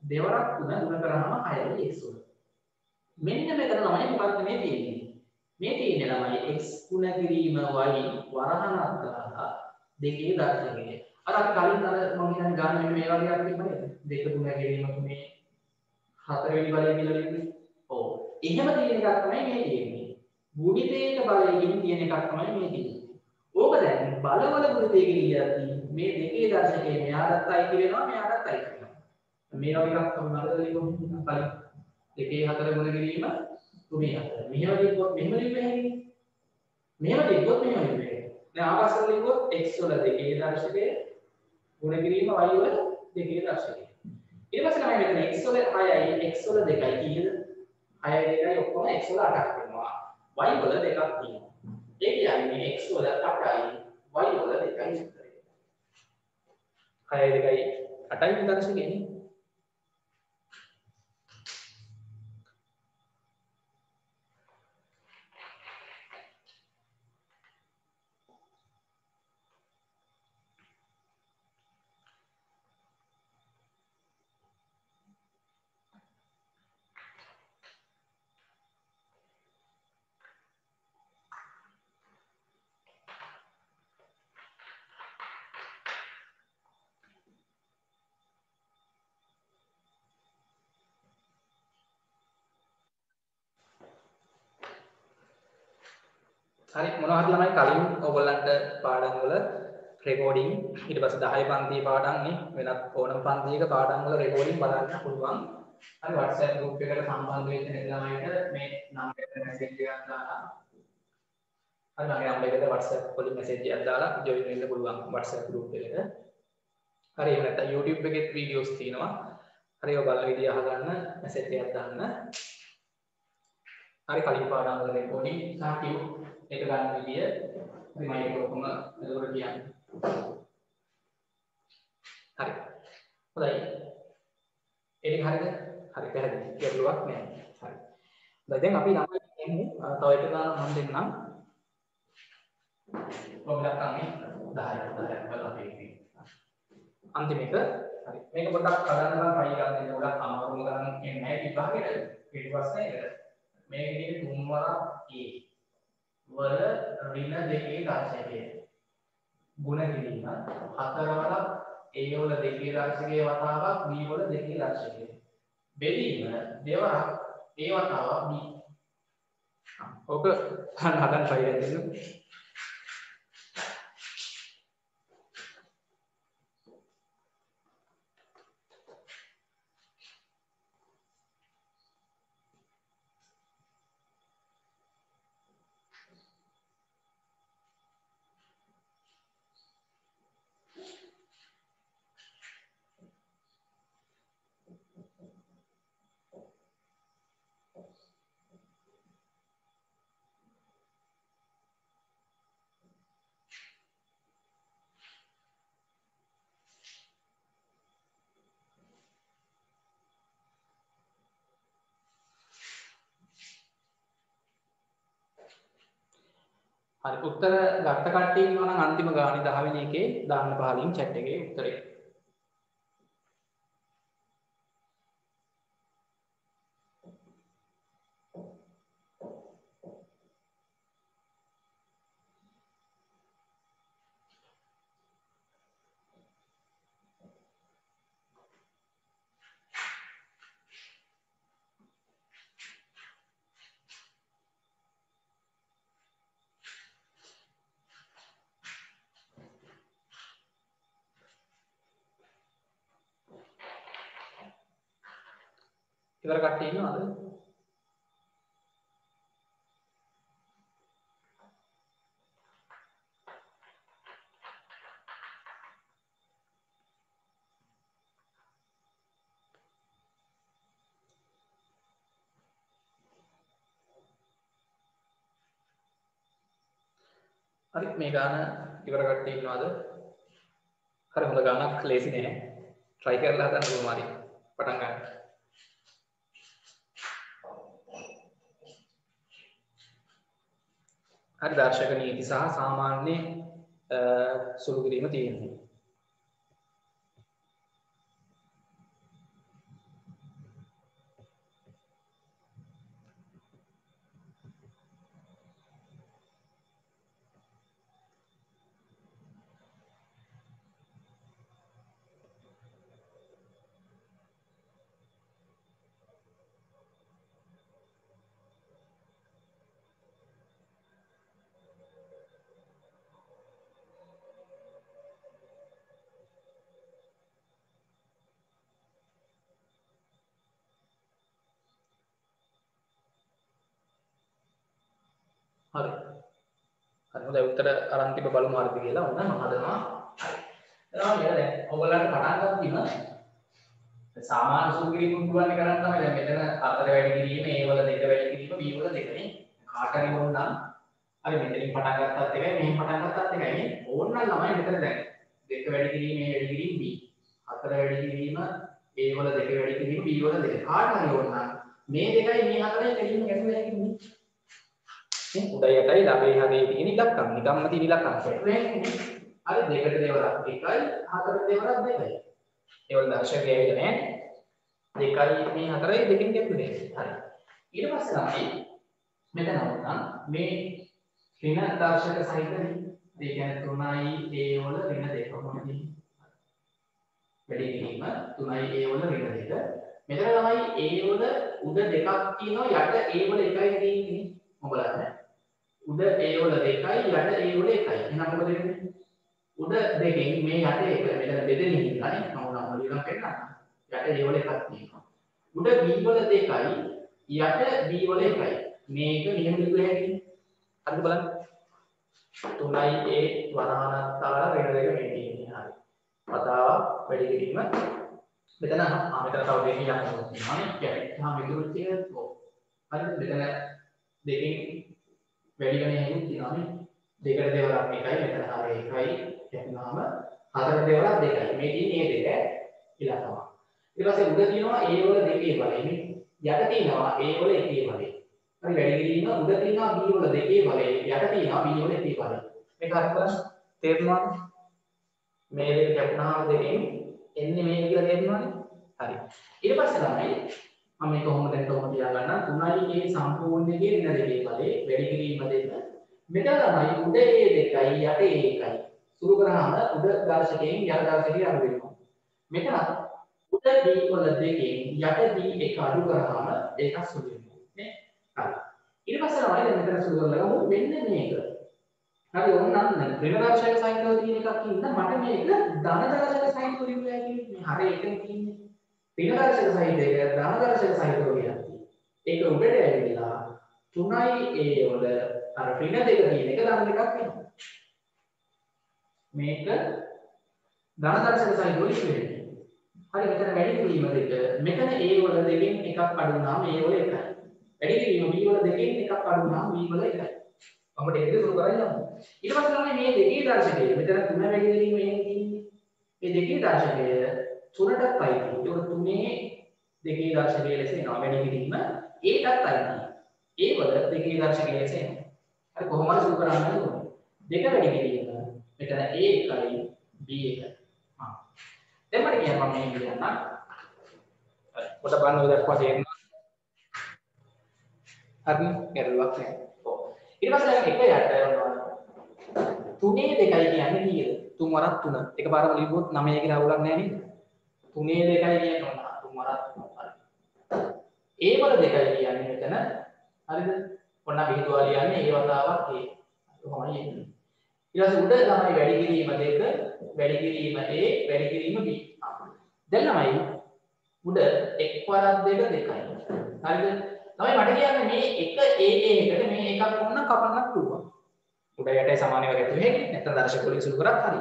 දෙවරක් තුන ගුණ කරාම 6යි x උන. මෙන්න මෙතන තමයි මොකක්ද මේ තියෙන්නේ? මේ තියෙන්නේ ළමයි x ගුණ කිරීම y වරහණක් දාලා දෙකේ දර්ශකය. අර අපි කලින් අර මම හිතන්නේ ගන්න වෙන මේ වගේ අරගෙන බලන්න. දෙක ගුණ කිරීම තුනේ හතරවෙනි බලය කියලා ලියන්නේ. ඔව්. එහෙම තියෙන එකක් තමයි මේ තියෙන්නේ. ගුණිතේක බලයකින් තියෙන එකක් තමයි මේ තියෙන්නේ. ඕක දැන් බලවල ගුණිතේ කියලාදී මේ දෙකේ දර්ශකයේ මෙයාටත් අයිති වෙනවා මෙයාටත් අයිති වෙනවා. මේ වගේ එකක් තමයි නඩල ලියමු කලින්. දෙකේ හතර ගුණ කිරීම තුනේ හතර. මෙහෙම ලියුවොත් මෙහෙම ලියන්නේ. මෙහෙම ලියුවොත් මෙහෙම ලියන්නේ. දැන් ආවස්සල ලියුවොත් x වල දෙකේ දර්ශකය ගුණ කිරීම y වල දෙකේ දර්ශකය. ඊට පස්සේ තමයි මෙතන x වල 6යි x වල 2යි කීයද? 6යි 2යි ඔක්කොම x වල 8ක් වෙනවා. y වල දෙකක් තියෙනවා. ඒ කියන්නේ x වල 8යි y වල 2යි උත්තරේ. 6යි 2යි 8යි දර්ශකයනේ. හරි මොනවා හරි ළමයි කලින් ඔයගොල්ලන්ට පාඩම් වල රෙකෝඩින් ඊට පස්සේ 10 පන්තියේ පාඩම් නේ වෙනත් ඕනම පන්තියක පාඩම් වල රෙකෝඩින් බලන්න පුළුවන්. හරි WhatsApp group එකට සම්බන්ධ වෙච්ච ළමයිට මේ නම් එකට මැසේජ් එකක් දාලා හරි මගේ නම් එකට WhatsApp වලින් මැසේජ් එකක් දාලා ජොයින් වෙන්න පුළුවන් WhatsApp group එකට. හරි එහෙම නැත්නම් YouTube එකේ වීඩියෝස් තියෙනවා. හරි ඔය බලන විදිය අහගන්න මැසේජ් එකක් දාන්න. හරි කලින් පාඩම් වල රෙකෝඩින් සහ කියු එක ගන්න විදිය හරි මම ඒක ඔක්කොම එතකොට කියන්නේ. හරි. හොඳයි. ඒක හරිද? හරි පැහැදිලි. ගැටලුවක් නැහැ. හරි. හොඳයි දැන් අපි ළමයි එන්නේ තව එක ගානක් මම දෙන්නම්. ප්‍රොබ්ලම් තමයි 10 10 බලලා තියෙන්නේ. අන්තිම එක හරි. මේක පොඩ්ඩක් හදන්න නම් try කරන්න දෙන්න ගොඩක් අමාරුම ගන්න එන්නේ නැහැ විභාගෙට. ඊට පස්සේ මේක තියෙන්නේ තුන්වරක් A වල ඍණ දෙකේ දර්ශකය. ගුණ කිරීම හතරවරක් A වල දෙකේ දර්ශකයේ වතාවක් B වල දෙකේ දර්ශකය. බෙදීම දෙවරක් A වතාවක් B. ඕක හදන් හදන් try එකක් හරි උත්තර ගත්ත කට්ටිය ඉන්නවා නම් අන්තිම ගානේ 10 වෙනි එකේ දාන්න පහලින් chat එකේ උත්තරේ. ඉවර කට්ටිය ඉන්නවද? හරි මේ ගාන ඉවර කට්ටිය ඉන්නවද? හරි හොඳ ගානක් ලේසි නෑ. try කරලා හදන්න කොහොම හරි පටන් ගන්න. හරි දර්ශක නීති සහ සාමාන්‍ය සුළු කිරීම තියෙනවා. හරි. හරි හොඳයි උත්තර අරන් තිබ්බ බලමු හරිද කියලා. ඔන්න මම හදනවා. හරි. එනවා මේක දැන් ඔයගොල්ලන්ට පටන් ගන්න සාමාන්‍ය සුළු කිරීම පුළුවන් කරන්න තමයි දැන් මෙතන අතර වැඩි කිරීම A වල දෙක වැඩි කිරීම B වල දෙකනේ. කාට හරි ඕනනම් හරි මෙතනින් පටන් ගත්තත් එකයි මෙහෙන් පටන් ගත්තත් එකයි නේ. ඕනනම් ළමයි මෙතන දැන් දෙක වැඩි කිරීම A වැඩි කිරීම B. හතර වැඩි කිරීම A වල දෙක වැඩි කිරීම B වල දෙක. කාට හරි ඕනනම් මේ දෙකයි මේ හතරයි දෙකීම ගැටුම හැකින්නේ. උඩ යටයි ළඟේ හරේ තියෙන ඉලක්කම් නිකම්ම තියෙන ඉලක්කම් හරි දෙකට දෙවරක් එකයි හතරට දෙවරක් දෙකයි. ඒවල දර්ශකය ඇවිල්ලා නැහැ. දෙකයි මේ හතරයි දෙකෙන් ගැටුනේ හරි. ඊට පස්සේ තමයි මෙතන වුණා මේ ඍණ දර්ශක සහිතනේ ඒ කියන්නේ 3යි a වල ඍණ දෙක මොනවද වැඩි කිරීම 3යි a වල ඍණ දෙක. මෙතන තමයි a වල උඩ දෙකක් තියෙනවා යට a වල එකයි තියෙන්නේ. මොකලන්නේ උඩ ඒ වල දෙකයි යට ඒ වල එකයි. එහෙනම් මොකද වෙන්නේ? උඩ දෙකෙන් මේ යට එක මෙතන බෙදෙන ඉන්නනේ. මම නම් ලියලා පෙන්නන්න. යට ඒ වල එකක් තියෙනවා. උඩ b වල දෙකයි යට b වල එකයි. මේක මෙහෙම ලියුවේ හැකියි. හරිද බලන්න. 3යි a වරහණත්තාල ඍණ දෙක මේ තියෙන්නේ. හරි. වතාවක් වැඩි කිරීම මෙතන ආ මෙතන තව දෙකක් යනවා. නේ. යා මෙදුරු තියෙන හරිද? මෙතන දෙකෙන් වැඩි වෙන හේතු තියෙනවානේ. දෙකට දෙවරක් එකයි මෙතන හරිය එකයි එතනම හතර දෙවරක් දෙකයි. මේ තියෙන්නේ මේ දෙක ඉලක්කම. ඊට පස්සේ උඩ තියෙනවා A වල දෙකේ බලය නේ. යට තියෙනවා A වල එකේ බලය. හරි වැඩි කිරීම උඩ තියෙනවා B වල දෙකේ බලය. යට තියෙනවා B වල එකේ බලය. මේක හරි බලන්න තේරුණාද? මේ දෙක කැපුණාම දෙකෙන් එන්නේ මේ කියලා තේරුණානේ? හරි. ඊට පස්සේ තමයි මම මේක කොහොමද දැන් කොහොමද තියාගන්න 3යි a සම්පූර්ණ එකේ ඍණ දෙකේ බලේ වැඩි කිරීම දෙන්න මෙතන තමයි උඩ a දෙකයි යට a එකයි. සුළු කරාම උඩ දර්ශකයෙන් යට දර්ශකය අඩු වෙනවා. මෙතන උඩ d වල දෙකෙන් යට d එක අඩු කරාම ඒක සුළු වෙනවා. නේ? හරි. ඊට පස්සේ තමයි දැන් මෙතන සුදු කරලා ගමු. මෙන්න මේක. හරි ඕන නම් ඍණ දර්ශක සහිතව තියෙන එකක් ඉන්න මට මේක ධන දර්ශක සහිතව ලියුවා කියන්නේ. හරි එකෙන් කියන්නේ. ඍණ දර්ශක සහිත එක ධන දර්ශක සහිතව කියන්නේ ඒක උඩට ඇවිල්ලා 3යි a වල අර ඍණ දෙක තියෙන එක ධන දෙකක් වෙනවා මේක ධන දර්ශක සහිතව ලියුවේ හරි මෙතන වැඩි කිරීම දෙක මෙතන a වල දෙකෙන් එකක් අඩු වුණාම a වල එකයි. වැඩි කිරීම b වල දෙකෙන් එකක් අඩු වුණාම b වල එකයි. අපිට ඒක සුළු කරලා යමු ඊට පස්සේ තමයි මේ දෙකේ දර්ශකය මෙතන තුන වැඩි කිරීම එහෙම තියෙන්නේ මේ දෙකේ දර්ශකය තුනටත් අයිති ඒක තුනේ දෙකේ දර්ශකය ලෙස එනවා වැඩි කිරීම ඒකටත් අයිති ඒ වල දෙකේ දර්ශකය ලෙස එනවා හරි කොහොමද සුළු කරන්න ඕනේ දෙක වැඩි කිරීම මෙතන a එකයි b එකයි දැන් මට කියන්න මම මේ කියන්න. පොඩ බලන්න ඔය දක්වා තේරෙනවා. හරි ගැටලුවක් නැහැ. ඔව්. ඊට පස්සේ දැන් එක යට යනවා. තුනේ දෙකයි කියන්නේ කීයද? තුන් වරක් තුන. එකපාරම ලියුවොත් 9 කියලා අවුලක් නැහැ නේද? තුනේ දෙකයි කියනවා. තුන් වරක් තුන. හරි. ඒ වල දෙකයි කියන්නේ මෙතන. හරිද? ඔන්න අපි හිතුවා ලියන්නේ ඒ වතාවක් ඒ. කොහොමයි එන්නේ? ඊට පස්සේ උඩ තමයි වැඩි කිරීම දෙක වැඩි කිරීම A වැඩි කිරීම B. දැන් ළමයි උඩ එක් වරක් දෙක දෙකයි. හරිද? ළමයි මට කියන්නේ මේ එක A A එකට මේ එකක් වුණා කපන්නත් පුළුවන්. උඩ යටේ සමානව ගැතුවේ හැකි. නැත්නම් දර්ශක වලින් සුළු කරත් හරි.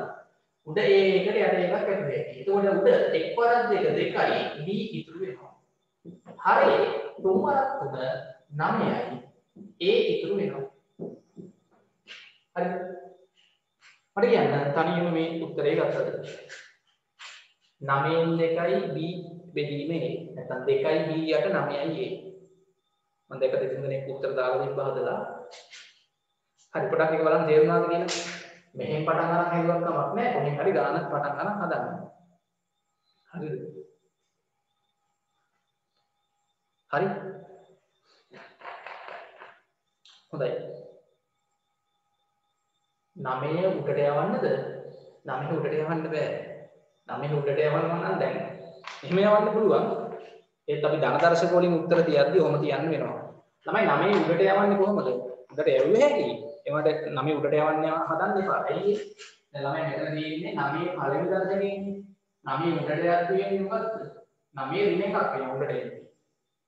උඩ A එකට යට එකක් ගැතුවේ. එතකොට උඩ එක් වරක් දෙක දෙකයි B ඉතුරු වෙනවා. හරි. තුන් වරක් තුන 9යි A ඉතුරු වෙනවා. හරි. මට කියන්න තනියම මේ උත්තරේ ගත්තද? 9න් 2යි b බෙදීම a. නැත්නම් 2යි b යට 9යි a. මම දෙක දෙතුන් දෙනෙක් උත්තර දාලා තිබ්බ හදලා. හරි. පොඩක් එක බලන්න තේරුණාද කියලා? මෙහෙන් පටන් ගන්න හැදුවක් කමක් නැහැ කොහෙන් හරි ගානක් පටන් ගන්න හදන්න. හරිද? හරි. හොඳයි. නමය උඩට යවන්නද? නමය උඩට යවන්න බෑ. නමය උඩට යවන්න නම් දැන් එහෙම යවන්න පුළුවන්. ඒත් අපි ධන දර්ශක වලින් උත්තර තියද්දි ඔහොම තියන්න වෙනවා. ළමයි නමය උඩට යවන්නේ කොහොමද? උඩට යවුවේ හැකි ඒවට නමය උඩට යවන්න හදන්න එපා ඇයි දැන් ළමයි මෙතන තියෙන්නේ නමය පළවෙනි දර්ශකයේ නමය උඩට යද්දී වෙන්නේ මොකද්ද නමය ඍණ එකක් වෙනවා උඩට එන්නේ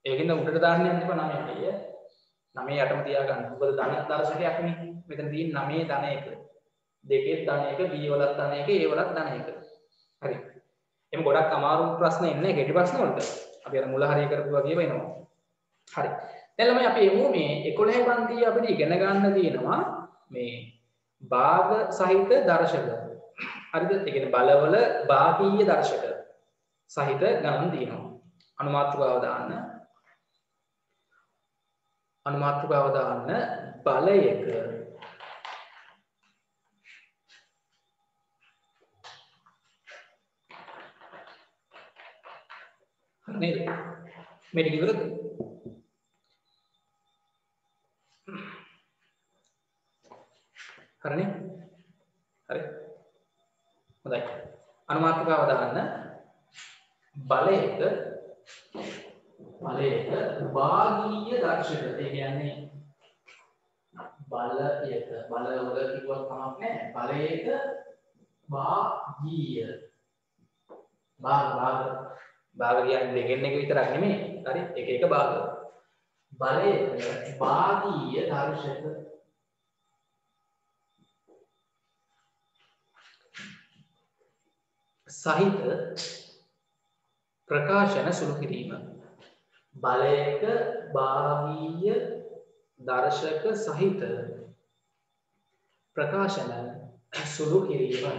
ඒකින්ද උඩට දාන්න යන්න එපා නමය අයිය නමේ යටම තියාගන්න මොකද ධන දර්ශකයක් නේ මෙතන තියෙන නමේ ධන එක දෙකේ ධන එක B වලත් ධන එක A වලත් ධන එක. හරි. එහම ගොඩක් අමාරු ප්‍රශ්න එන්නේ කෙටි ප්‍රශ්න වලට. අපි අර මුල හරිය කරපු වගේ වෙනවා. හරි. දැන් ළමයි අපි එමු මේ 11 පන්තියේ අපිට ඉගෙන ගන්න තියෙනවා මේ භාග සහිත දර්ශක. හරිද? ඒ කියන්නේ බලවල භාගීය දර්ශක සහිත ගණන් තියෙනවා. අනුමාත්‍රකාව දාන්න. අනුමාත්‍රකාව දාන්න බලයක නේද මේ ටික ඉවරද හරිනේ හරි. හොඳයි. අනුමාත්‍රකාව දාන්න බලයක බලයක භාගීය දර්ශක ඒ කියන්නේ බලයක බලවල කිව්වත් කමක් නැහැ. බලයක භාගීය භාග භාග. භාග කියන්නේ දෙකෙන් එක විතරක් නෙමෙයි. හරි? එක එක භාග. බලය භාගීය දර්ශක සහිත ප්‍රකාශන සුළු කිරීම. බලයක භාගීය දර්ශක සහිත ප්‍රකාශන සුළු කිරීම.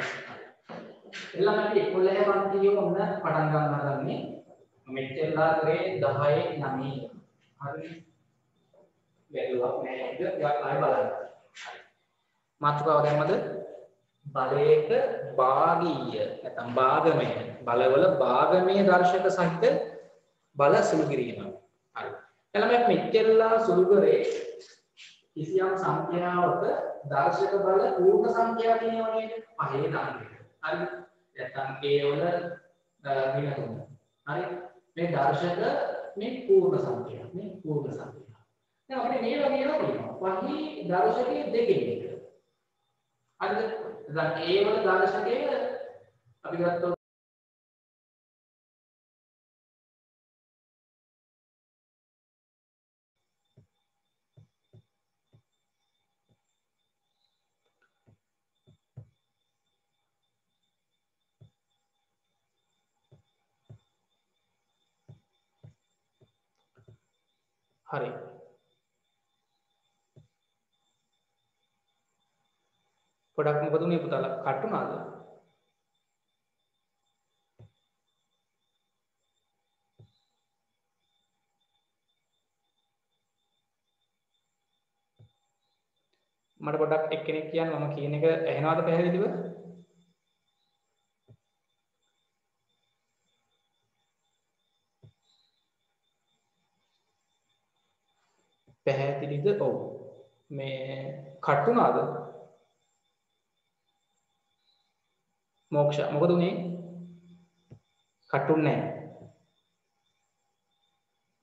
එල්ලම අපි 11 පන්තියේ ඔන්න පටන් ගන්න හදන්නේ. මෙච්චරලා කරේ 10 9 හරි. වැළුවක් නෑ නේද? යා ආයෙ බලන්න. මාතෘකාව දැම්මද බලයක භාගීය නැත්නම් භාගමය. බලවල භාගමය දර්ශක සහිත බල සුළු කිරීම. හරි. එළම මෙච්චරලා සුළු කරේ කිසියම් සංඛ්‍යාවක දර්ශක බල පූර්ණ සංඛ්‍යාව තියෙනවා නේද පහේ දාන්නේ. හරි. නැත්නම් ඒ වල ඍණ තුන හරි. මේ දර්ශක මේ පූර්ණ සංඛ්‍යාව මේ පූර්ණ සංඛ්‍යාව දැන් අපිට මේ වගේ ඒවා තියෙනවා. පහේ දර්ශකයේ දෙකෙන් එක. හරිද? දැන් ඒ වල දර්ශකය අපි ගත්තොත් හරි පොඩක් මොකද උනේ පුතාලා? කට්ටුනාද? මට පොඩක් එක්කෙනෙක් කියන්න මම කියන එක ඇහෙනවද පැහැදිලිව? පැහැදිලිද? ඔව්. මේ කට්ටුනාද? මෝක්ෂ මොකද උනේ? කට්ටුන්නේ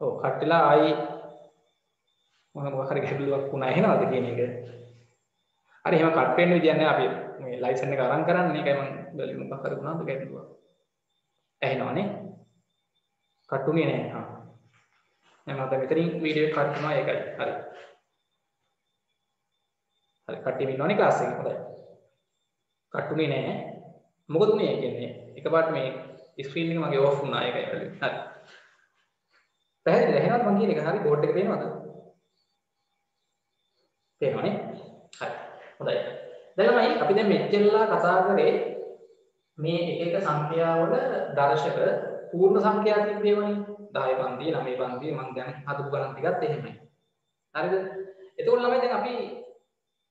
ඔව් කට්ටලා ආයි මොන මොකක් හරි ගැටලුවක් වුණා එහෙනවද කියන එක? හරි එහෙම කට් වෙන්න විදියක් නැහැ අපි මේ ලයිසන් එක අරන් කරන්නේ. ඒකයි මම බැලුවේ මොකක් හරි වුණාද ගැටලුවක්? ඇහෙනවනේ කට්ටුනේ නැහැ හා. මම අද මෙතනින් වීඩියෝ එක කට් කරනවා. ඒකයි. හරි. හරි කට්ටියම ඉන්නවනේ ක්ලාස් එකේ. හොඳයි. කට්ටුනේ නැහැ මොකද උනේ කියන්නේ? එකපාරට මේ ස්ක්‍රීන් එක මගේ ඕෆ් වුණා ඒකයි බැලුවේ හරි. පැහැදිලිද? එහෙනම් මම කියන එක හරි බෝඩ් එක පේනවද? පේනවනේ හරි. හොඳයි. දැන් ළමයි අපි දැන් මෙච්චරලා කතා කරේ මේ එක එක සංඛ්‍යාවල දර්ශක පූර්ණ සංඛ්‍යා තිබ්බේවනේ 10 පන්තිය 9 පන්තිය මම දැන් හදපු ගණන් ටිකත් එහෙමයි. හරිද? එතකොට ළමයි දැන් අපි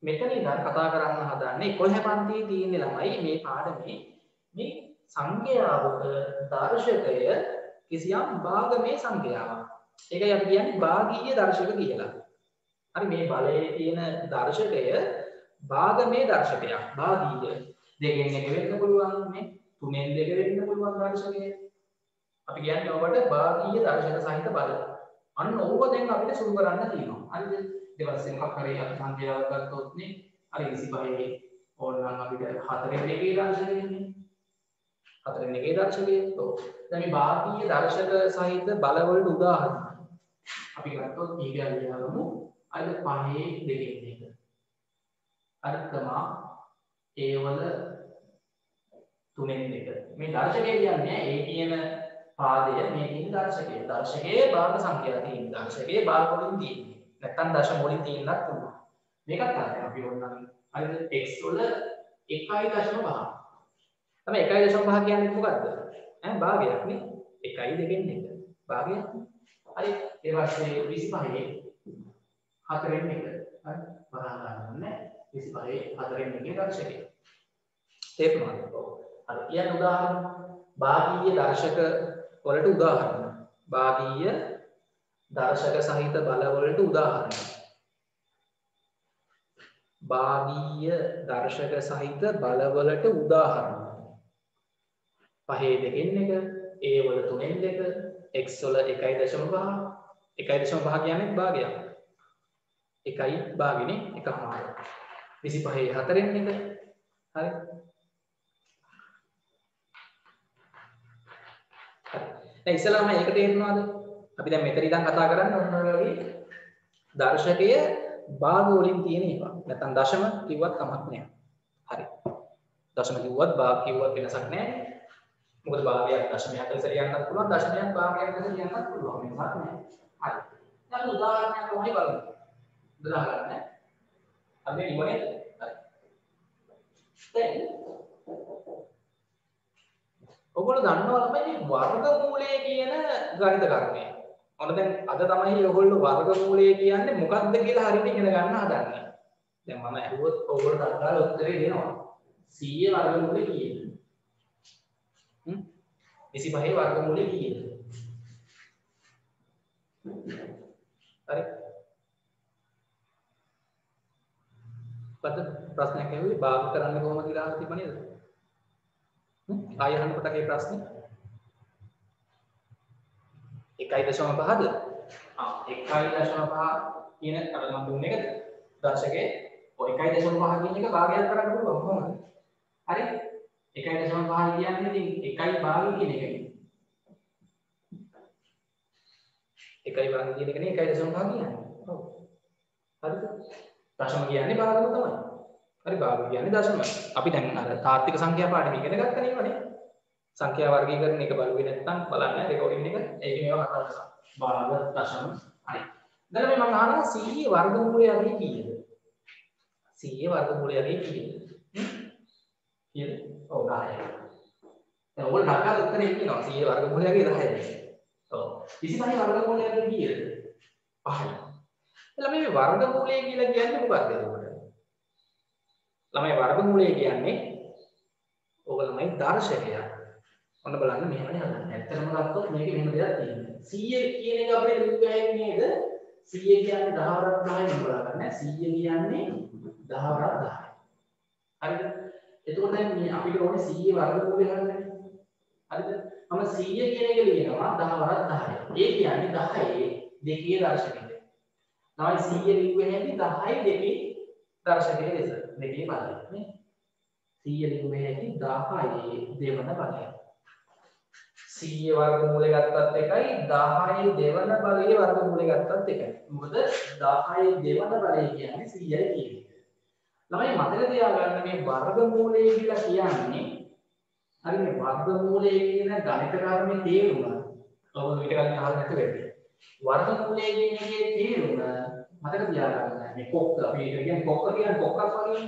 මෙතන ඉඳන් කතා කරන්න හදන්නේ 11 පන්තියේ තියෙන ළමයි මේ පාඩමේ මේ සංඛ්‍යාවක දර්ශකය කිසියම් භාගමේ සංඛ්‍යාවක්. ඒකයි අපි කියන්නේ භාගීය දර්ශක කියලා. හරි මේ බලයේ තියෙන දර්ශකය භාගමේ දර්ශකයක්. භාගීය දෙකෙන් එක වෙන්න පුළුවන් මේ තුනෙන් දෙක වෙන්න පුළුවන් දර්ශකය. අපි කියන්නේ ඔබට භාගීය දර්ශක සහිත බල. අන්න ඕක දැන් අපිට සුළු කරන්න තියෙනවා. හරිද? ඊට පස්සේ මොකක් හරි අපි සංඛ්‍යාවක් ගත්තොත් නේ අර 25 ඕනනම් අපිට හතරෙන් එකේ දර්ශකයනේ. හතරෙන් එකේ දර්ශකය. ඔව්. දැන් මේ භාගීය දර්ශක සහිත බලවලට උදාහරණ. අපි ගත්තොත් ඊගා ලියවමු අද පහේ දෙකෙන් එක. අර තමා ඒ වල තුනෙන් දෙක. මේ දර්ශකය කියන්නේ ඒ කියන පාදය මේ තියෙන දර්ශකය. දර්ශකයේ භාග සංඛ්‍යා තියෙන. දර්ශකයේ භාග වලින් තියෙන්නේ. නැත්තම් දශම වලින් තියෙන්නත් පුළුවන්. මේකත් ගන්න අපි ඕනනම් හරිද x වල 1.5 තමයි 1.5 කියන්නේ මොකද්ද? ඈ භාගයක් නේ. 1යි දෙකෙන් එක. භාගයක්. හරි. ඒ පස්සේ 25 හතරෙන් එක. හරි. බහා ගන්න 25 හතරෙන් එකේ දර්ශකය. තේරුණාද? ඔව්. හරි. ඊයන් උදාහරණ භාගීය දර්ශක වලට උදාහරණ. භාගීය දර්ශක සහිත බලවලට උදාහරණ. භාගීය දර්ශක සහිත බලවලට උදාහරණ. පහේ දෙකෙන් එක, A වල තුනෙන් දෙක, x වල 1.5, 1.5 කියන්නේ භාගයක්. එකයි භාගනේ එකමාර. 25 හතරෙන් එක. හරි. දැන් ඉස්සලාම මේක තේරෙනවද? අපි දැන් මෙතන ඉඳන් කතා කරන්නේ ඔන්න ඔය වගේ දර්ශකය භාග වලින් තියෙන ඒවා. නැත්නම් දශම කිව්වත් කමක් නෑ. හරි. දශම කිව්වත් භාග කිව්වත් වෙනසක් නෑ. මොකද භාගයක් දශමයක් ලෙස ලියන්නත් පුළුවන් දශමයක් භාගයක් ලෙස ලියන්නත් පුළුවන්. වෙනසක් නෑ. හරි. දැන් උදාහරණයක් තමයි බලමු. උදාහරණ අපි ඉවනේ. හරි. දැන් ඔගොල්ලෝ දන්නවා ළමයි මේ වර්ගමූලය කියන ගණිත කර්මය. ඔන්න දැන් අද තමයි ඔයගොල්ලෝ වර්ගමූලය කියන්නේ මොකක්ද කියලා හරියට ඉගෙන ගන්න හදන්නේ. දැන් මම අහුවොත් ඔයගොල්ලෝ අදාළ උත්තරේ දෙනවා. 100 වර්ගමූලය කීයද? හ්ම් 25 වර්ගමූලය කීයද? හරි. පද ප්‍රශ්නයක් ඇහුවේ භාග කරන්න කොහොමද කියලා අහලා තිබ්බ නේද? ආය අහන්න පොඩක් ඒ ප්‍රශ්නේ. 1.5ද? ආ 1.5 කියන අර මම දුන්නේ එක දර්ශකයේ ඔය 1.5 කියන එක භාගයක් කරන්න පුළුවන් කොහොමද? හරි 1.5 කියන්නේ ඉතින් 1 භාගය කියන එකනේ. 1 භාගය කියන එකනේ 1.5 කියන්නේ. ඔව්. හරිද? දශම කියන්නේ භාගම තමයි. හරි භාග කියන්නේ දශම. අපි දැන් අර තාත්වික සංඛ්‍යා පාඩම ඉගෙන ගත්ත නේවනේ. සංඛ්‍යා වර්ගීකරණ එක බලුවේ නැත්නම් බලන්න රෙකෝඩින් එක ඒක මේවා කතා කරලා. භාග දශම හරි. දැන් මේ මම අහනවා 100 වර්ගමූලය යන්නේ කීයද? 100 වර්ගමූලය යන්නේ කීයද? කීයද? ඔව් 10යි. දැන් ඔයගොල්ලෝ ඩක්කා උත්තරේ කියනවා 100 වර්ගමූලයගේ 10යි. ඔව්. 25 වර්ගමූලයගේ කීයද? 5යි. ළමයි මේ වර්ගමූලය කියලා කියන්නේ මොකක්ද එතකොට? ළමයි වර්ගමූලය කියන්නේ ඕක ළමයි දර්ශකයක්. ඔන්න බලන්න මෙහෙමනේ හදන්නේ. ඇත්තටම ගත්තොත් මේකේ මෙහෙම දෙයක් තියෙනවා. 100 කියන එක අපිට ලියුම් ගහන්නේ නේද? 100 කියන්නේ 10 වරක් 10 නේ බලන්න. 100 කියන්නේ 10 වරක් 10. හරිද? එතකොට දැන් මේ අපිට ඕනේ 100 වර්ගමූලය ගන්න. හරිද? මම 100 කියන එක ලියනවා 10 වරක් 10. ඒ කියන්නේ 10 දෙකේ දර්ශකය. තමයි 100 ලිව්වේ හැටි 10 දෙකේ දර්ශකයේ ලෙස දෙකේ බලය නේ 100 ලිව්වේ හැටි 10 දෙවන බලය 100 වර්ගමූලය ගත්තත් එකයි 10 දෙවන බලයේ වර්ගමූලය ගත්තත් එකයි. මොකද 10 දෙවන බලය කියන්නේ 100යි කියන එක ළමයි මතක තියාගන්න මේ වර්ගමූලය කියලා කියන්නේ හරි මේ වර්ගමූලය කියන ගණිත කර්මයේ තේරුම. ඔබ ඊට කලින් අහලා නැති වෙන්නේ වර්ගමූලය කියන එකේ තේරුම මතක තියාගන්න. මේ කොක්ක අපි ඒක කියන්නේ කොක්ක කියන්නේ කොක්කක් වගේ.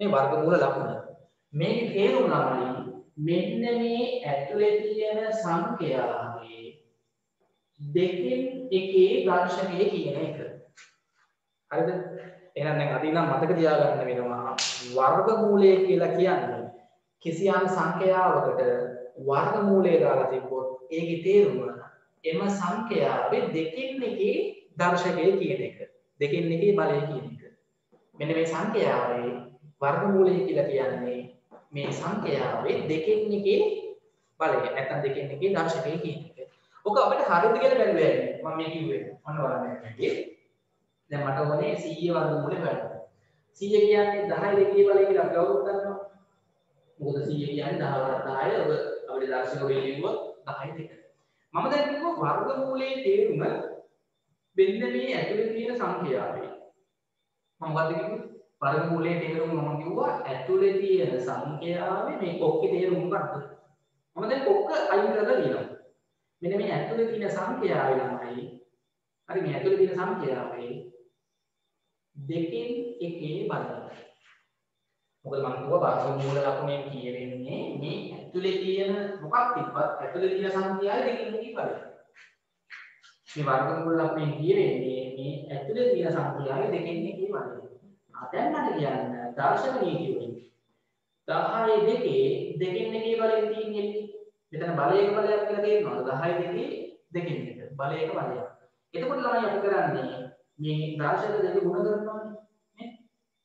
මේ වර්ගමූල ලකුණ. මේකේ තේරුම ළමයි මෙන්න මේ ඇතුලේ තියෙන සංඛ්‍යාවේ දෙකෙන් එකේ දර්ශකය කියන එක හරිද එහෙනම් දැන් අද ඉඳන් මතක තියාගන්න වෙනවා වර්ගමූලය කියලා කියන්නේ කිසියම් සංඛ්‍යාවකට වර්ගමූලය දාලා තිබ්බොත් ඒකේ තේරුම එම සංඛ්‍යාවේ දෙකින් එකේ දර්ශකය කියන එක. දෙකින් එකේ බලය කියන එක. මෙන්න මේ සංඛ්‍යාවේ වර්ගමූලය කියලා කියන්නේ මේ සංඛ්‍යාවේ දෙකින් එකේ බලය. නැත්නම් දෙකින් එකේ දර්ශකය කියන එක. ඔක අපිට හරියද කියලා බැලුවේ මම මේ කිව්වේ. ඔන්න බලන්න මේකේ. දැන් මට ඕනේ 100 වර්ගමූලය ගන්න. 100 කියන්නේ 10 දෙකේ බලය කියලා අපි කවුරුත් දන්නවා. මොකද 100 කියන්නේ 10 වරක් 10 ඔබ අපිට දර්ශක වෙලෙ ලිව්වොත් 10 දෙක. මම දැන් කිව්වා වර්ගමූලයේ තේරුම මෙන්න මේ ඇතුලේ තියෙන සංඛ්‍යාවයි. මම මොකද්ද කිව්වේ? වර්ගමූලයේ තේරුම මම කිව්වා ඇතුලේ තියෙන සංඛ්‍යාවේ මේ කොක්කේ තේරුම මොකක්ද? මම දැන් කොක්ක අයින් කරලා ලියනවා. මෙන්න මේ ඇතුලේ තියෙන සංඛ්‍යාවේ ළමයි හරි මේ ඇතුලේ තියෙන සංඛ්‍යාවේ දෙකෙන් එකේ බලය. මොකද මම කිව්වා වර්ගමූල ලකුණෙන් කියවෙන්නේ මේ ඇතුලේ තියෙන මොකක් තිබ්බත් ඇතුලේ තියෙන සංඛ්‍යාවේ දෙකකින් එකේ බලය. මේ වර්ගමූල ලකුණෙන් කියවෙන්නේ මේ ඇතුලේ තියෙන සංඛ්‍යාවේ දෙකකින් එකේ බලය. ආ දැන් මට කියන්න දර්ශන නීතියෙන් 10 දෙකේ දෙකෙන් එකේ බලය තියෙන්නේ. මෙතන බලයක බලයක් කියලා තේරෙනවද? 10 දෙකේ දෙකෙන් එක. බලයක බලයක්. එතකොට ළමයි අපි කරන්නේ මේ දර්ශක දෙක ගුණ කරනවානේ.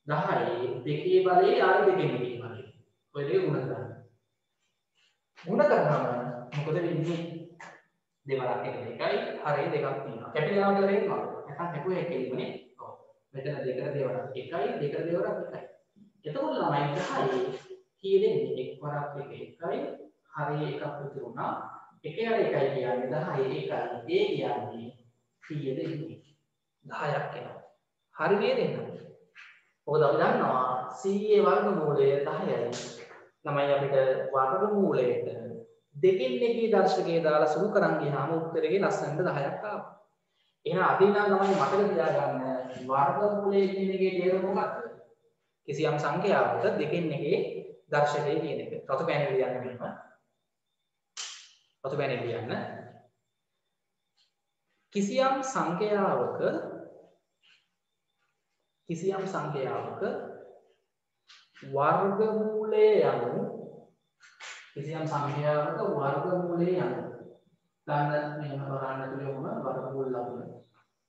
10 දෙකේ බලයේ ආයි දෙකෙන් එකේ බලය. ඔය දෙක ගුණ කරන්න. ගුණ කරනම මොකද වෙන්නේ? දෙවරක් එක දෙකයි හරේ දෙකක් තියෙනවා. කැපිලා යනවා කියලා තේරෙනවද? නැත්නම් හැපුවේ එකේමනේ. ඔව්. මෙතන දෙකට දෙවරක් එකයි දෙකට දෙවරක් එකයි. එතකොට ළමයි 10 කී දෙන්නේ එක් වරක් එක එකයි හරේ එකක් විතරුණා. එකේ අර එකයි කියන්නේ 10 එකයි. ඒ කියන්නේ 100 දෙන්නේ. 10ක් එනවා. හරි නේද? මොකද අපි දන්නවා 100 වර්ගමූලය 10යි. ළමයි අපිට වර්ගමූලයට දෙකින් එකේ දර්ශකයේ දාලා සුළු කරන් ගියාම උත්තරේ ලස්සනට 10ක් ආවා. එහෙනම් අදින් නම් ළමයි මතක තියාගන්න වර්ගමූලය කියන එකේ තේරුම මොකක්ද? කිසියම් සංඛ්‍යාවක දෙකින් එකේ දර්ශකය කියන එක. රතු පෑනේ ලියන්න මෙහෙම. රතු පෑනේ ලියන්න. කිසියම් සංඛ්‍යාවක කිසියම් සංඛ්‍යාවක වර්ගමූලය යනු කිසියම් සංඛ්‍යාවක වර්ගමූලය යනු ගන්න මෙහෙම බලන්න පුළුවන් වර්ගමූල ලකුණ.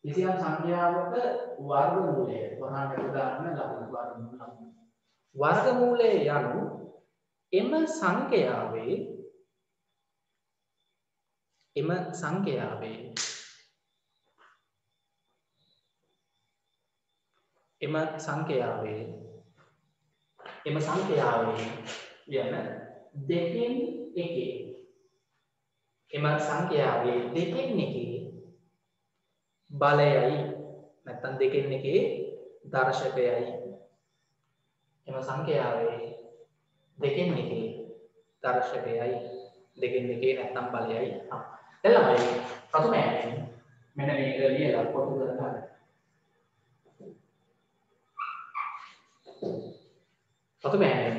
කිසියම් සංඛ්‍යාවක වර්ගමූලය වහන්න උදාහරණ ලකුණ වර්ගමූල ලකුණ. වර්ගමූලය යනු එම සංඛ්‍යාවේ එම සංඛ්‍යාවේ එම සංඛ්‍යාවේ එම සංඛ්‍යාවේ යන දෙකෙන් එකේ එම සංඛ්‍යාවේ දෙකෙන් එකේ බලයයි නැත්තම් දෙකෙන් එකේ දර්ශකයයි. එම සංඛ්‍යාවේ දෙකෙන් එකේ දර්ශකයයි දෙකෙන් එකේ නැත්තම් බලයයි. දැන් ළමයි ප්‍රථමයෙන් මෙන්න මේක ලියලා පොත ගන්න. ප්‍රථමයෙන්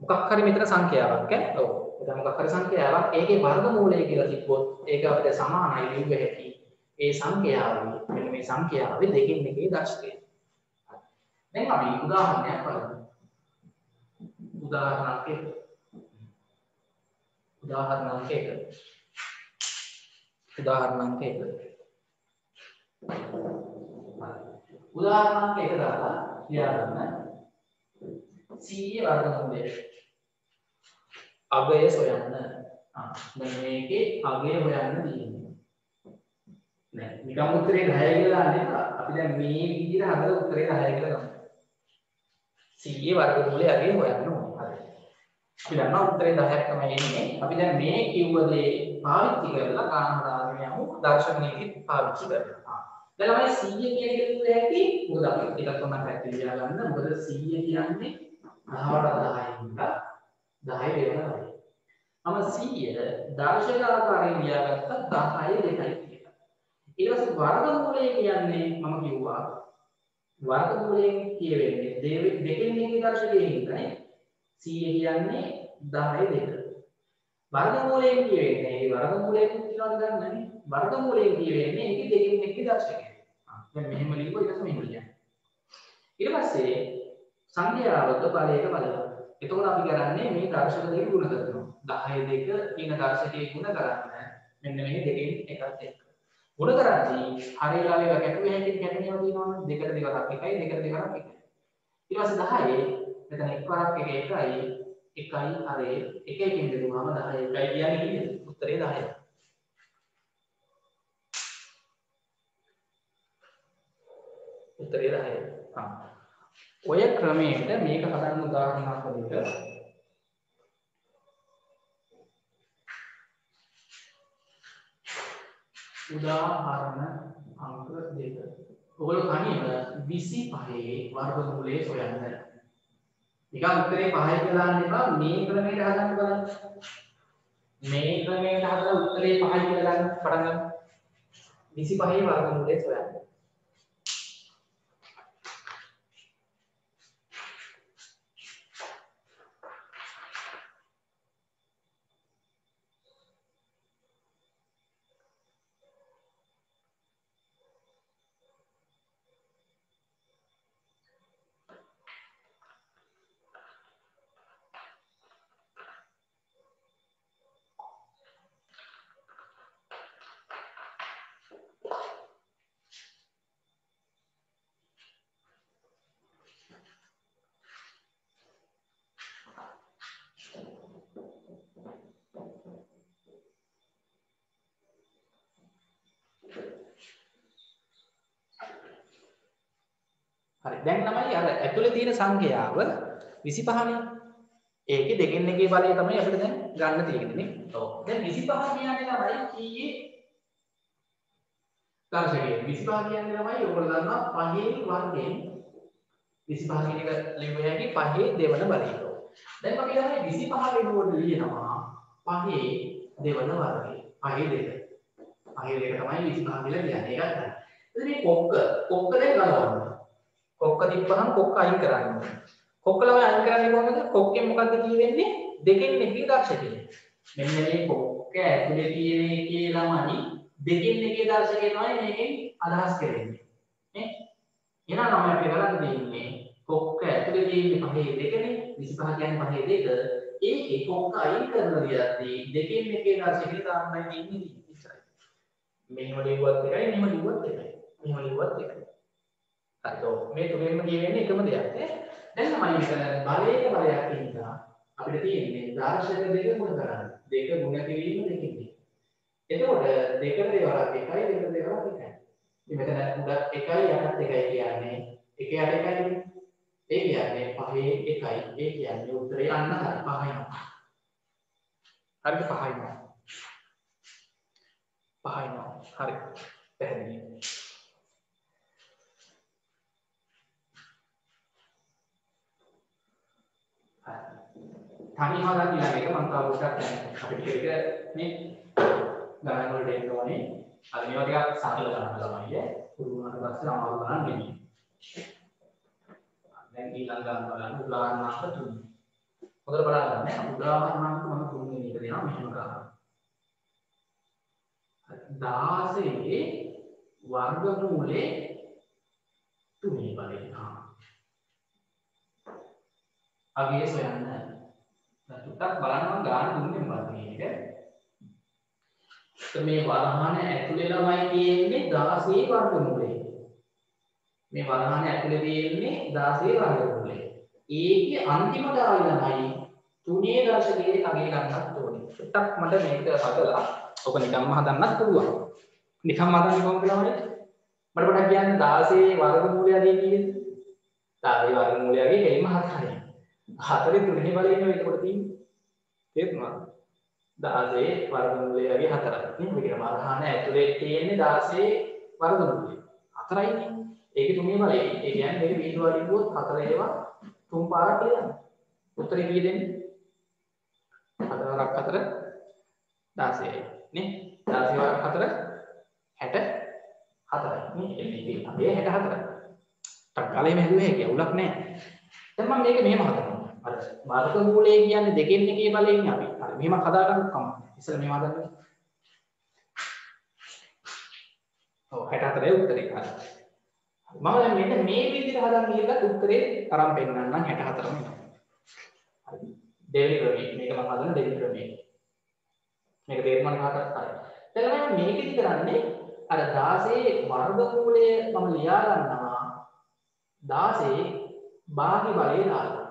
මොකක් හරි මෙතන සංඛ්‍යාවක් ඈ? ඔව්. එතන මොකක් හරි සංඛ්‍යාවක්. ඒකේ වර්ගමූලය කියලා තිබ්බොත් ඒක අපිට සමානයි ලියුව හැකි ඒ සංඛ්‍යාවේ මෙන්න මේ සංඛ්‍යාවේ දෙකෙන් එකේ දර්ශකය. දැන් අපි උදාහරණයක් බලමු. උදාහරණයක් එක. උදාහරණයක් එක. උදාහරණයක් එක. උදාහරණයක් එක දාලා ලියාගන්න සීය වර්ගමූලය. අගය සොයන්න දැන් මේකේ අගය හොයන්න තියෙන්නේ නෑ නිකම් උත්තරේ 10 කියලා දාන්න එපා. අපි දැන් මේ විදිහට හදලා උත්තරේ 10 කියලා ගමු. සීයේ වර්ගමූලය අගය හොයන්න ඕනේ. හරි. අපි දන්නවා උත්තරේ 10ක් තමයි එන්නේ. අපි දැන් මේ කිව්ව දේ පාවිච්චි කරලා ගාන හදාගෙන යමු දර්ශන නීති පාවිච්චි කරලා දැන් ළමයි 100 කියන එක කිව්වේ ඇති මොකද අපි? එකක් තුනක් පැත්තේ ලියා ගන්න. මොකද 100 කියන්නේ 10ට 10 10 වෙනවා. මම 100 දර්ශක ආකාරයෙන් ලියාගත්ත 10 දෙකයි කියලා. ඊට පස්සේ වර්ගමූලය කියන්නේ මම කිව්වා වර්ගමූලයෙන් කියවෙන්නේ දෙකෙන් එකේ දර්ශකයෙන් ඉන්නනේ 100 කියන්නේ 10 දෙක. වර්ගමූලයෙන් කියවෙන්නේ ඒ වර්ගමූලයෙන් කියනවාද ගන්නනේ. වර්ගමූලයෙන් කියවෙන්නේ ඒකේ දෙකෙන් එකේ දර්ශකය. දැන් මෙහෙම ලියුවා ඊට පස්සේ මෙහෙම ලියන්න. ඊට පස්සේ සංඛ්‍යාවක බලයක බලනවා. එතකොට අපි කරන්නේ මේ දර්ශක දෙක ගුණ කරනවා. 10 දෙක කියන දර්ශකයේ ගුණ කරන්න මෙන්න මේ දෙකෙන් එකත් එක්ක. ගුණ කරද්දී හරියලා ඒවා කැටුවේ හැටින් කැටුනේම තියෙනවනේ. දෙකට දෙකක් එකයි දෙකට දෙකක් එකයි. ඊට පස්සේ 10 මෙතන එක්වරක් එක එකයි එකයි හරේ එක එකකින් බෙදුවාම 10 එකයි කියන්නේ කීයද? උත්තරේ 10යි. උත්තරේ 10යි. ඔය ක්‍රමයට මේක හදන්න උදාහරණයක් විදිහට උදාහරණ අංක දෙක. ඔයගොල්ලෝ තනියම 25 වර්ගමූලය සොයන්න. නිකන් උත්තරේ 5යි කියලා දාන්න එපා මේ ක්‍රමයට හදන්න බලන්න. මේ ක්‍රමයට හදලා උත්තරේ 5යි කියලා දාන්න පටන් ගන්න. 25 වර්ගමූලය සොයන්න. දැන් තමයි අර ඇතුලේ තියෙන සංඛ්‍යාව 25නේ. ඒකේ දෙකෙන් එකේ බලය තමයි අපිට දැන් ගන්න තියෙන්නේ නේ. ඔව්. දැන් 25 කියන්නේ තමයි කීයේ දර්ශකයේ 25 කියන්නේ තමයි ඔයගොල්ලෝ දන්නවා පහේ වර්ගයෙන් 25 කියන එක ලිව්ව හැකි පහේ දෙවන බලය. දැන් අපි ළමයි 25 වෙනුවට ලියනවා පහේ දෙවන වර්ගය. පහේ දෙක. පහේ දෙක තමයි 25 කියලා කියන්නේ. ඒකත් තමයි. එතන මේ කොක්ක කොක්ක දැන් ගලවන්න. කොක්ක තිබ්බහම කොක්ක අයින් කරන්න ඕනේ. කොක්ක ළමයි අයින් කරන්නේ කොහොමද? කොක්කෙන් මොකද්ද කියවෙන්නේ? දෙකෙන් එකේ දර්ශකය. මෙන්න මේ කොක්ක ඇතුලේ තියෙන එකේ ළමයි දෙකෙන් එකේ දර්ශකය තමයි මේකෙන් අදහස් කරන්නේ. නේ? එහෙනම් ළමයි අපි කරන්න දෙන්නේ කොක්ක ඇතුලේ තියෙන පහේ දෙකනේ 25 කියන්නේ පහේ දෙක. ඒකේ කොක්ක අයින් කරන විදිහදී දෙකෙන් එකේ දර්ශකය දාන්නයි තියෙන්නේ ඉස්සරහ. මෙහෙම ලිව්වත් එකයි මෙහෙම ලිව්වත් එකයි. මෙහෙම ලිව්වත් එකයි. හරි මේ තුනෙන්ම කියවෙන්නේ එකම දෙයක් නේ දැන් තමයි මෙතන බලයක බලයක් ඉන්නවා. අපිට තියෙන්නේ දර්ශක දෙක ගුණ කරන්න. දෙක ගුණ කිරීම දෙකකින්. එතකොට දෙකට දෙවරක් එකයි දෙකට දෙවරක් එකයි. ඉතින් මෙතන උඩ එකයි යටත් එකයි කියන්නේ එක යට එකයි. ඒ කියන්නේ පහේ එකයි. ඒ කියන්නේ උත්තරේ අන්න හරි පහයිනවා. හරිද පහයිනවා? පහයිනවා. හරි. පැහැදිලි තනි හදා කියලා එක මම තව පොඩ්ඩක් දැන් අපිට ඒක මේ ගණන් වලට එන්න ඕනේ. අද මේවා ටිකක් සරල ගණන් ළමයි පුරුදු වුණාට පස්සේ අමාරු ගණන් නෙමෙයි දැන් ඊළඟ ගණන් බලන්න උදාහරණයක් තුන හොඳට බලන්න උදාහරණයක් මම තුන්වෙනි එක දෙනවා. මෙහෙම ගන්නවා 16 වර්ගමූලේ තුනේ බලන්න අගේ සොයන්න. ටුට්ටක් බලන්න ගාන දුන්නේ මොකක්ද කියන එක. මේ වරහන ඇතුලේ ළමයි තියෙන්නේ 16 වර්ගමූලේ. මේ වරහන ඇතුලේ තියෙන්නේ 16 වර්ගමූලේ. ඒකේ අන්තිමට ආවි ළමයි තුනේ දශකයේ අගේ ගන්නත් ඕනේ. ටුට්ටක් මට මේක හදලා ඔක නිකම්ම හදන්නත් පුළුවන්. නිකම්ම හදන්නේ කොහොමද ළමයි? මට පොඩ්ඩක් කියන්න 16 වර්ගමූලයගේ කීයද? 16 වර්ගමූලයගේ කෙලින්ම හතරයි. හතරේ තුනේ බලය ඉන්න එතකොට තියෙන්නේ? තේරුණාද? 16 වර්ගමූලයගේ හතරයි නේ මේක මරහන ඇතුලේ තියෙන්නේ 16 වර්ගමූලය හතරයිනේ ඒකේ තුනේ බලය ඒ කියන්නේ මේක බිඳුව වලින් ගියොත් හතර ඒවා තුන් පාරක් ලියන්න උත්තරේ කීය දෙන්නේ? හතරක් හතර 16යි නේ? 16 වරක් හතර 64යි නේ? එන්නේ අපේ 64යි ටක් ගාලා එහෙම හැදුවේ හැකිය උලක් නැහැ. දැන් මම මේක මෙහෙම හදනවා. අර වර්ගමූලය කියන්නේ දෙකෙන් එකේ බලයෙන් අපි. හරි මෙහෙම හදාගන්න කමක් ඉස්සෙල්ලා මෙහෙම හදන්න ඔව් 64 උත්තරේ. හරි. මම දැන් මෙන්න මේ විදිහට හදන්න ගිහලා උත්තරේ අරන් පෙන්නන්නම් 64ම එනවා හරි. දෙවෙනි ක්‍රමය මේක මම හදන දෙවෙනි ක්‍රමය මේක තේරුම් ගන්න කාටවත් හරි. දැන් මම මේකෙදි කරන්නේ අර 16 වර්ගමූලය මම ලියා ගන්නවා 16 භාගි බලය දාලා. නේ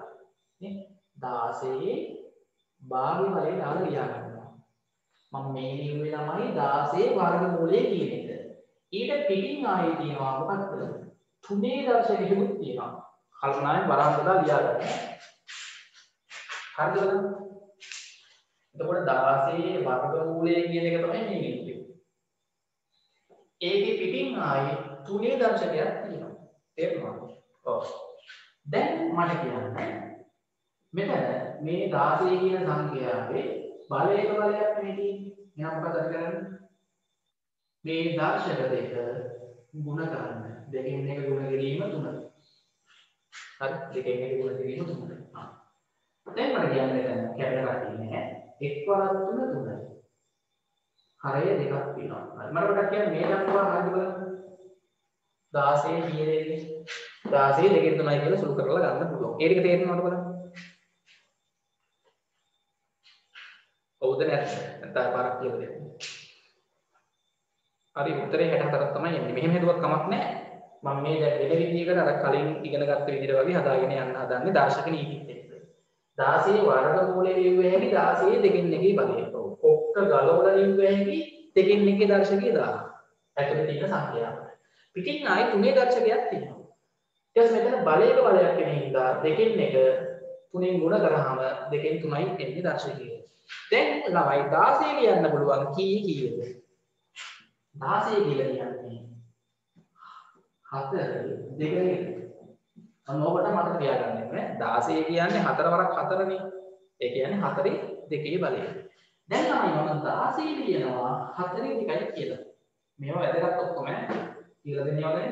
16 භාගි බලය දාලා ලියා ගන්නවා මම මේ ලියුවේ ළමයි 16 වර්ගමූලය කියන එක. ඊට පිටින් ආයේ තියෙනවා මොකක්ද? තුනේ දර්ශකෙකුත් තියෙනවා. කල්පනායෙන් වරහන් දාලා ලියා ගන්න හරිද? එතකොට 16 වර්ගමූලය කියන එක තමයි මේ ලියුවේ ඒකේ පිටින් ආයේ තුනේ දර්ශකයක් තියෙනවා. තේරුණාද? ඔව්. දැන් මට කියන්න. මෙතන මේ 16 කියන සංඛ්‍යාවේ බලයක බලයක් මේ තියෙන්නේ. එහෙනම් මොකද කරන්නේ? මේ දර්ශක දෙක ගුණ කරන්න. දෙකෙන් එක ගුණ කිරීම තුන. හරි දෙකෙන් එක ගුණ කිරීම තුන. දැන් මට කියන්න දැන් කැපිටල් තියෙන්නේ එක් වරක් තුන තුනයි. හරය දෙකක් තියෙනවා. හරි මට පොඩ්ඩක් කියන්න මේ දක්වා හරිද බලන්න. 16 කීයේද? 16 දෙකෙන් තුනයි කියලා සුළු කරලා ගන්න පුළුවන්. ඒ ටික තේරෙනවද බලන්න? ඔව්ද නැත්ද? නැත්නම් පාරක් කියලා දෙන්න. හරි උත්තරේ 64ක් තමයි එන්නේ. මෙහෙම හදුවත් කමක් නැහැ. මම මේ දැන් වෙන විදිහකට අර කලින් ඉගෙන ගත්ත විදිහට වගේ හදාගෙන යන්න හදන්නේ දර්ශක නීතිත් එක්ක. 16 වර්ගමූලයේ ලියුවේ හැකි 16 දෙකෙන් එකේ බලය. ඔක්ක ගලවලා ලියුවේ හැකි දෙකෙන් එකේ දර්ශකය දාලා. ඇතුලේ තියෙන සංඛ්‍යාව. පිටින් ආයේ තුනේ දර්ශකයක් තියෙනවා. ඊට පස්සේ මෙතන බලයක බලයක් වෙන හින්දා දෙකෙන් එක තුනෙන් ගුණ කරාම දෙකෙන් තුනයි එන්නේ දර්ශකය. දැන් ළමයි 16 ලියන්න පුළුවන් කී කීයද? 16 කියලා කියන්නේ හතර දෙකේ අනෝකට මතක තියාගන්න ඕනේ 16 කියන්නේ හතර වරක් හතරනේ. ඒ කියන්නේ හතරේ දෙකේ බලය. දැන් ළමයි මම 16 ලියනවා හතරේ දෙකයි කියලා. මේවා වැදගත් ඔක්කොම කියලා දෙන්නේ වගේ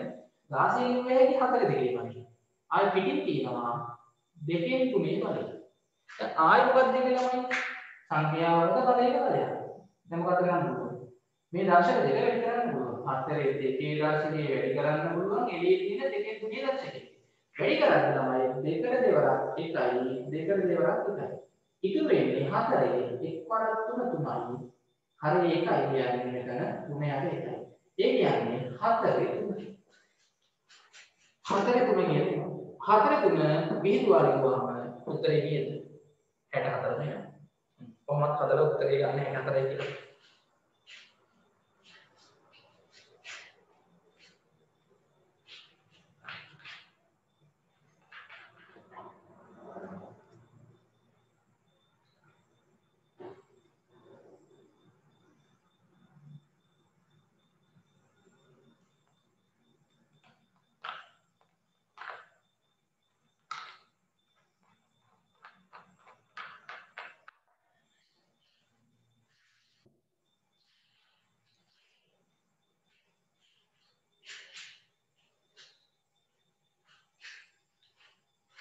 16 ලියුවේ හැකි හතරේ දෙකේ බලය. ආයෙ පිටින් තියෙනවා දෙකෙන් තුනේ බලය. දැන් ආයෙ මොකක්ද දෙන්නේ ළමයි? සංඛ්‍යාවක බලයක බලයක්. දැන් මොකද කරන්න පුළුවන්? මේ දර්ශක දෙක වැඩි කරන්න පුළුවන්. හතරේ දෙකේ දර්ශකේ වැඩි කරන්න පුළුවන්. එළියේ තියෙන දෙකේ තුනේ දර්ශකේ. වැඩි කරන්න තමයි දෙකට දෙවරක් එකයි දෙකට දෙවරක් එකයි. ඉතුරු වෙන්නේ හතරේ එක් වරක් තුන තුනයි. හරි එකයි කියන්නේ මෙතන තුන යට එකයි. ඒ කියන්නේ හතරේ තුන. හතරේ තුන කියන්නේ හතරේ තුන විහිදුවාලි ගුවාම උත්තරේ කීයද? 64 නේ. කොහොමද හදලා උත්තරේ ගන්න 64යි කියලා.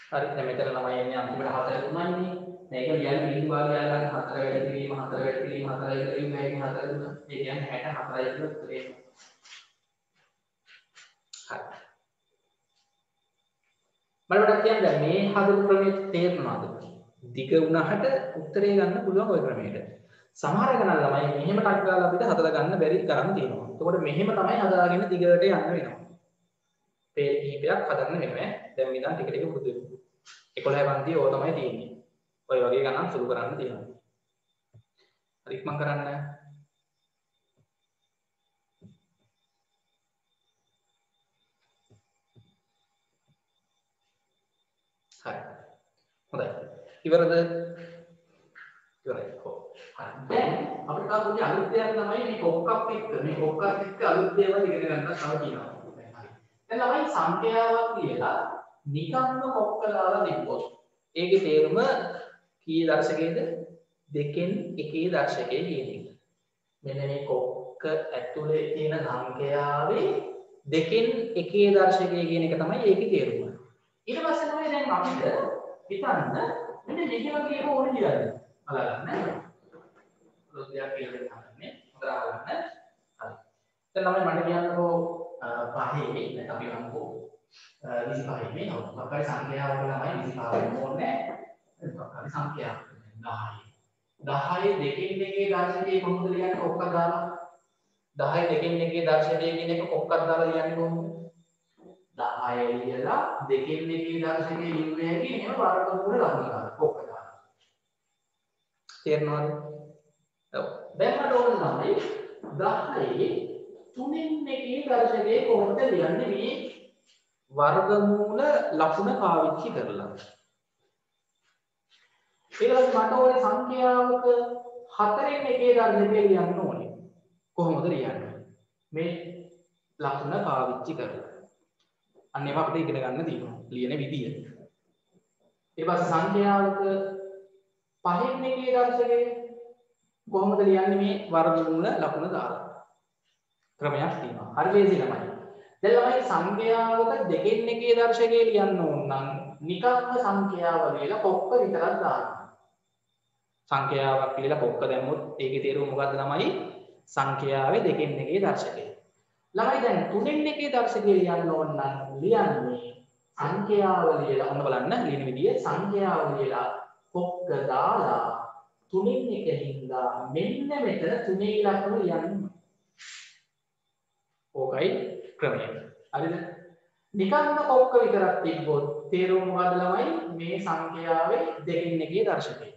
හරි දැන් මෙතන ළමයි එන්නේ අන්තිමට 4 3යිනේ මේක ලියන්න බිඳු භාගය ගන්න 4 වැඩි කිරීම 4 වැඩි කිරීම 4 වැඩි කිරීම මේක 4 දුන්නා ඒ කියන්නේ 64යි කියලා උත්තරේ හරි. බලන්න කියන්න දැන් මේ හදපු ක්‍රමයේ තේරුණාද? දිග වුණාට උත්තරේ ගන්න පුළුවන් ওই ක්‍රමයට. සමහර ගණන් ළමයි මෙහෙම ටක් ගාලා අපිට හදලා ගන්න බැරි තරම් තියෙනවා. එතකොට මෙහෙම තමයි හදාගෙන දිගට යන්න වෙනවා. පේල් කිහිපයක් හදන්න වෙනවා. දැන් ඉඳන් ටික ටික පුරුදු වෙමු 11 පන්තියේ ඕක තමයි තියෙන්නේ. ඔය වගේ ගණන් සුළු කරන්න තියෙනවා. හරි ඉක්මන් කරන්න. හරි. හොඳයි. ඉවරද? ඉවරයි. හො දැන් අපිට තව පොඩි අලුත් දෙයක් තමයි මේ කොක්කක් එක්ක. මේ කොක්කක් එක්ක අලුත් දේවල් ඉගෙන ගන්න තව තියෙනවා. දැන් ළමයි සංඛ්‍යාවක් කියලා නිකම්ම කොක්ක දාලා තිබ්බොත් ඒකේ තේරුම කී දර්ශකයේද දෙකෙන් එකේ දර්ශකයේ කියන එක. මෙන්න මේ කොක්ක ඇතුලේ තියෙන සංඛ්‍යාවේ දෙකෙන් එකේ දර්ශකය කියන එක තමයි ඒකේ තේරුම. ඊට පස්සේ තමයි දැන් අපිට හිතන්න මෙන්න මෙහෙම කියප ඕනේ කියලා. බලන්න. දෙයක් කියලා හදන්නේ. හොඳට අහගන්න. හරි. දැන් ළමයි මට කියන්නකෝ පහේ නැත්නම් අපි ගමුකෝ 25 මේ නෝ. මොකක්ද සංඛ්‍යාවක ළමයි 25 ඕනේ. මොකක්ද සංඛ්‍යාවක් 10. 10 දෙකෙන් දෙකේ දර්ශකයේ කොහොමද ලියන්නේ ඔක්ක දාලා 10 දෙකෙන් එකේ දර්ශකය කියන එක කොක්කක් දාලා ලියන්නේ කොහොමද? 10 ලියලා දෙකෙන් එකේ දර්ශකයේ ලියුවේ හැකි එහෙම වර්ගමූල ලකුණු දාලා කොක්ක දාලා. තේරෙනවද? ඔව්. දැන් මට ඕන තමයි 10 තුනෙන් එකේ දර්ශකයේ කොහොමද ලියන්නේ මේ වර්ගමූල ලකුණ පාවිච්චි කරලා. ඊළඟට මට ඕනේ සංඛ්‍යාවක හතරෙන් එකේ දර්ශකයේ ලියන්න ඕනේ. කොහොමද ලියන්නේ? මේ ලකුණ පාවිච්චි කරලා. අන්න ඒවා අපිට ඉගෙන ගන්න තියෙනවා. ලියන විදිය. ඊට පස්සේ සංඛ්‍යාවක පහෙන් එකේ දර්ශකයේ කොහොමද ලියන්නේ මේ වර්ගමූල ලකුණ දාලා? ක්‍රමයක් තියෙනවා. හරි ලේසි ළමයි. දැන් ළමයි සංඛ්‍යාවක දෙකෙන් එකේ දර්ශකයේ ලියන්න ඕන නම් නිකම්ම සංඛ්‍යාව ලියලා කොක්ක විතරක් දාන්න. සංඛ්‍යාවක් කියලා කොක්ක දැම්මොත් ඒකේ තේරුම මොකද්ද ළමයි? සංඛ්‍යාවේ දෙකෙන් එකේ දර්ශකය. ළමයි දැන් තුනෙන් එකේ දර්ශකයේ ලියන්න ඕන නම් ලියන්නේ සංඛ්‍යාව ලියලා ඔන්න බලන්න ලියන විදිය සංඛ්‍යාව ලියලා කොක්ක දාලා තුනෙන් එකකින්දා මෙන්න මෙතන තුනේ ලකුණු ලියන්න. ඕකයි ක්‍රමය. හරිද? නිකන්ම කොක්ක විතරක් තිබ්බොත් තේරුම මොකද්ද ළමයි? මේ සංඛ්‍යාවේ දෙකෙන් එකේ දර්ශකය.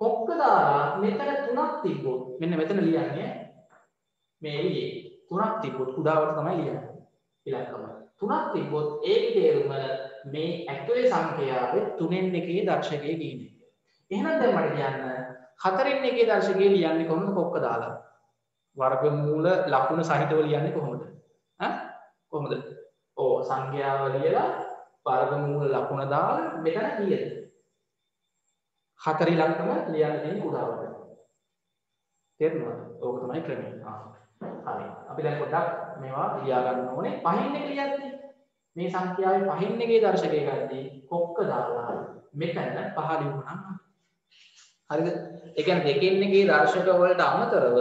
කොක්ක දාලා මෙතන තුනක් තිබ්බොත් මෙන්න මෙතන ලියන්නේ මේ එළියේ තුනක් තිබ්බොත් කුඩාවට තමයි ලියන්නේ. ඉලක්කම. තුනක් තිබ්බොත් ඒකේ තේරුම මේ ඇතුලේ සංඛ්‍යාවේ තුනෙන් එකේ දර්ශකය කියන්නේ. එහෙනම් දැන් මට කියන්න හතරෙන් එකේ දර්ශකය ලියන්නේ කොහොමද කොක්ක දාලා? වර්ගමූල ලකුණු සහිතව ලියන්නේ කොහොමද? ඈ කොහොමද? ඕ සංඛ්‍යාව ලියලා වර්ගමූල ලකුණ දාලා මෙතන කීයද? හතර ඉලක්කම ලියන්න තියෙන කුඩාවට. තේරුණාද? ඕක තමයි ක්‍රමය. හරි. අපි දැන් පොඩ්ඩක් මේවා ලියා ගන්න ඕනේ. පහින් එක ලියන්නේ. මේ සංඛ්‍යාවේ පහින් එකේ දර්ශකය ගද්දී කොක්ක දාලා මෙතන පහ ලියුණා. හරිද? ඒ කියන්නේ දෙකෙන් එකේ දර්ශක වලට අමතරව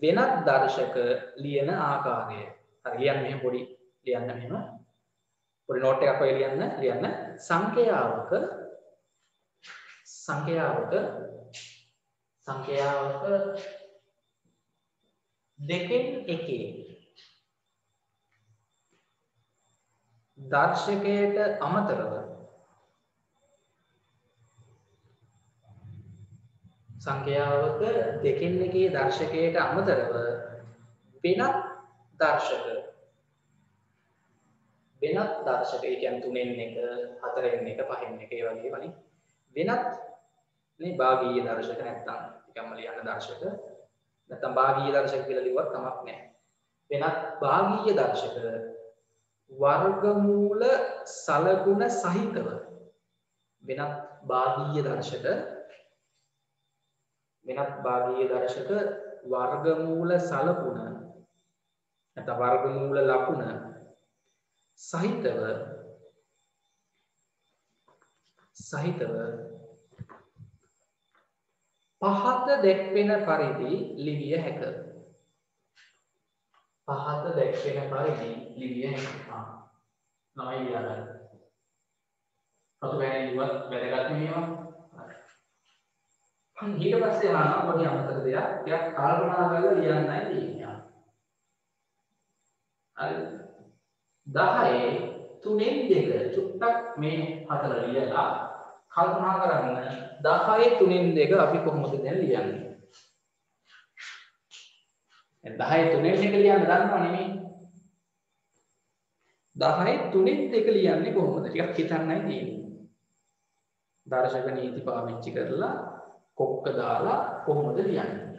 වෙනත් දර්ශක ලියන ආකාරය. හරි ලියන්න මෙහෙම පොඩි ලියන්න මෙහෙම. පොඩි නෝට් එකක් ඔය ලියන්න ලියන්න සංඛ්‍යාවක සංඛ්‍යාවක සංඛ්‍යාවක දෙකෙන් එකේ දර්ශකයට අමතරව සංඛ්‍යාවක දෙකෙන් එකේ දර්ශකයට අමතරව වෙනත් දර්ශක. වෙනත් දර්ශක ඒ කියන්නේ තුනෙන් එක හතරෙන් එක පහෙන් එක ඒ වගේ වලින් වෙනත් නේ භාගීය දර්ශක නැත්තම්. නිකම්ම ලියන්න දර්ශක. නැත්තම් භාගීය දර්ශක කියලා ලිව්වත් කමක් නැහැ. වෙනත් භාගීය දර්ශක වර්ගමූල සලකුණ සහිතව වෙනත් භාගීය දර්ශක වෙනත් භාගීය දර්ශක වර්ගමූල සලකුණ නැත්නම් වර්ගමූල ලකුණ සහිතව සහිතව පහත දැක්වෙන පරිදි ලිවිය හැක. පහත දැක්වෙන පරිදි ලිවිය හැක. ළමයි ලියා ගන්න. රතු බෑනේ ලිව්වත් වැදගත් නෙමෙයිවා. ඊට පස්සේ අහනවා පොඩි අමතක දෙයක්. ටිකක් කල්පනා කරලා ලියන්නයි තියෙන්නේ. හරි. 10 තුනෙන් දෙක චුට්ටක් මේ හතර ලියලා කල්පනා කරන්න 10 තුනෙන් දෙක අපි කොහොමද දැන් ලියන්නේ? දැන් 10 තුනෙන් දෙක ලියන්න දන්නව නෙමෙයි. 10 තුනෙන් දෙක ලියන්නේ කොහොමද? ටිකක් හිතන්නයි තියෙන්නේ. දර්ශක නීති පාවිච්චි කරලා කොක්ක දාලා කොහොමද ලියන්නේ?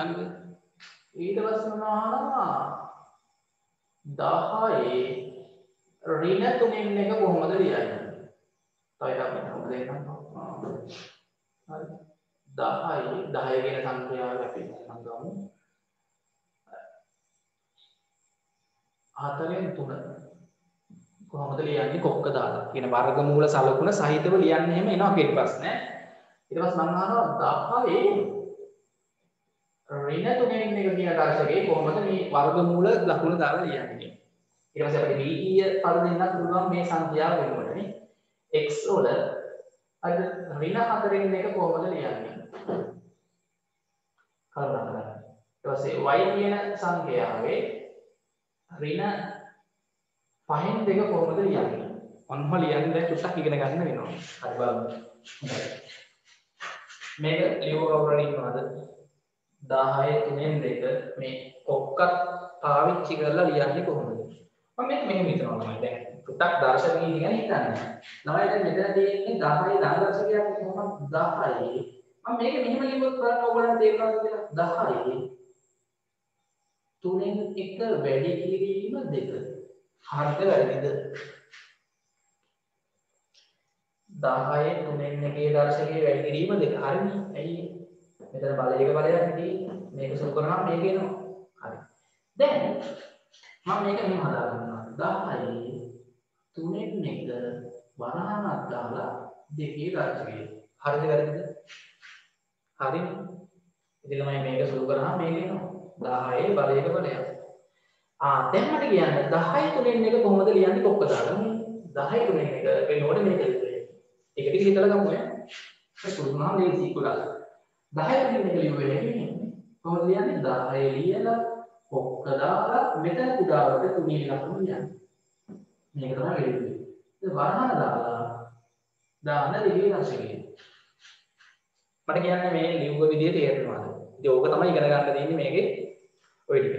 හරිද? ඊට පස්සේ මොනවා 10 ඍණ තුනෙන් එක කොහොමද ලියන්නේ? තව එකක් මම දෙන්නම්. හරි. 10 10 කියන සංඛ්‍යාව අපි ගමු. හතරෙන් තුන කොහොමද ලියන්නේ කොක්ක දාලා කියන වර්ගමූල සලකුණ සහිතව ලියන්න එහෙම එනවා කියන ප්‍රශ්නේ. ඊට පස්සේ මම අහනවා 10 ඍණ තුනෙන් එක කියන දර්ශකයේ කොහොමද මේ වර්ගමූල ලකුණ දාලා ලියන්නේ. ඊට පස්සේ අපිට වීතිය e පද දෙන්නත් පුළුවන් මේ සංඛ්‍යාව වෙනකොට නේ. x වල අද ඍණ හතරෙන් එක කොහොමද ලියන්නේ? කල්පනා කරන්න. ඊට පස්සේ y කියන සංඛ්‍යාවේ ඍණ පහෙන් දෙක කොහොමද ලියන්නේ? ඔන්නම ලියන්න දැන් චුට්ටක් ඉගෙන ගන්න වෙනවා. හරි බලමු. මේක ලියව කවුරුහරි ඉන්නවද? 10 තුනෙන් දෙක මේ කොක්කක් පාවිච්චි කරලා ලියන්නේ කොහොමද? මම මේක මෙහෙම හිතනවා තමයි දැන් චුට්ටක් දර්ශක නීති ගැන හිතන්න. ළමයි දැන් මෙතන තියෙන්නේ 10 ධන දර්ශකයක් කොහොමද? 10 මම මේක මෙහෙම ලියුවොත් බලන්න ඕගොල්ලන් තේරෙනවද කියලා. 10 තුනෙන් එක වැඩි කිරීම දෙක. හරිද වැරදිද? 10 තුනෙන් එකේ දර්ශකයේ වැඩි කිරීම දෙක. හරිනේ. ඇයි? මෙතන බලයක බලයක් තියෙන්නේ මේක සුළු කරනවා මේක එනවා. හරි. දැන් මම මේක මෙහෙම හදා ගන්නවා 10 තුනෙන් එක වරහණක් දාලා දෙකේ දර්ශකයේ හරිද වැරදිද? හරිනේ. ඉතින් ළමයි මේක සුළු කරාම මේක එනවා. 10 බලයක බලයක්. ආ දැන් මට කියන්න 10 තුනෙන් එක කොහොමද ලියන්නේ කොක්ක දාලා 10 තුනෙන් එක වෙනකොට මේක ලියන්නේ ටික ටික හිතලා ගමු ඈ ඒක සුළුමහා මේ සීක්වල 10 තුනෙන් එක ලියුවේ නෙමෙයි කොහොමද ලියන්නේ 10 ලියලා කොක්ක දාලා මෙතන කුඩාවට තුනේ ලකුණු ලියන්නේ මේක තමයි වෙන්නේ ඉතින් වරහන දාලා දාන දෙකේ රසකේ මට කියන්න මේ ලිව්ව විදිය තේරෙනවාද? ඉතින් ඕක තමයි ඉගෙන ගන්න තියෙන්නේ මේකේ ඔය ටික.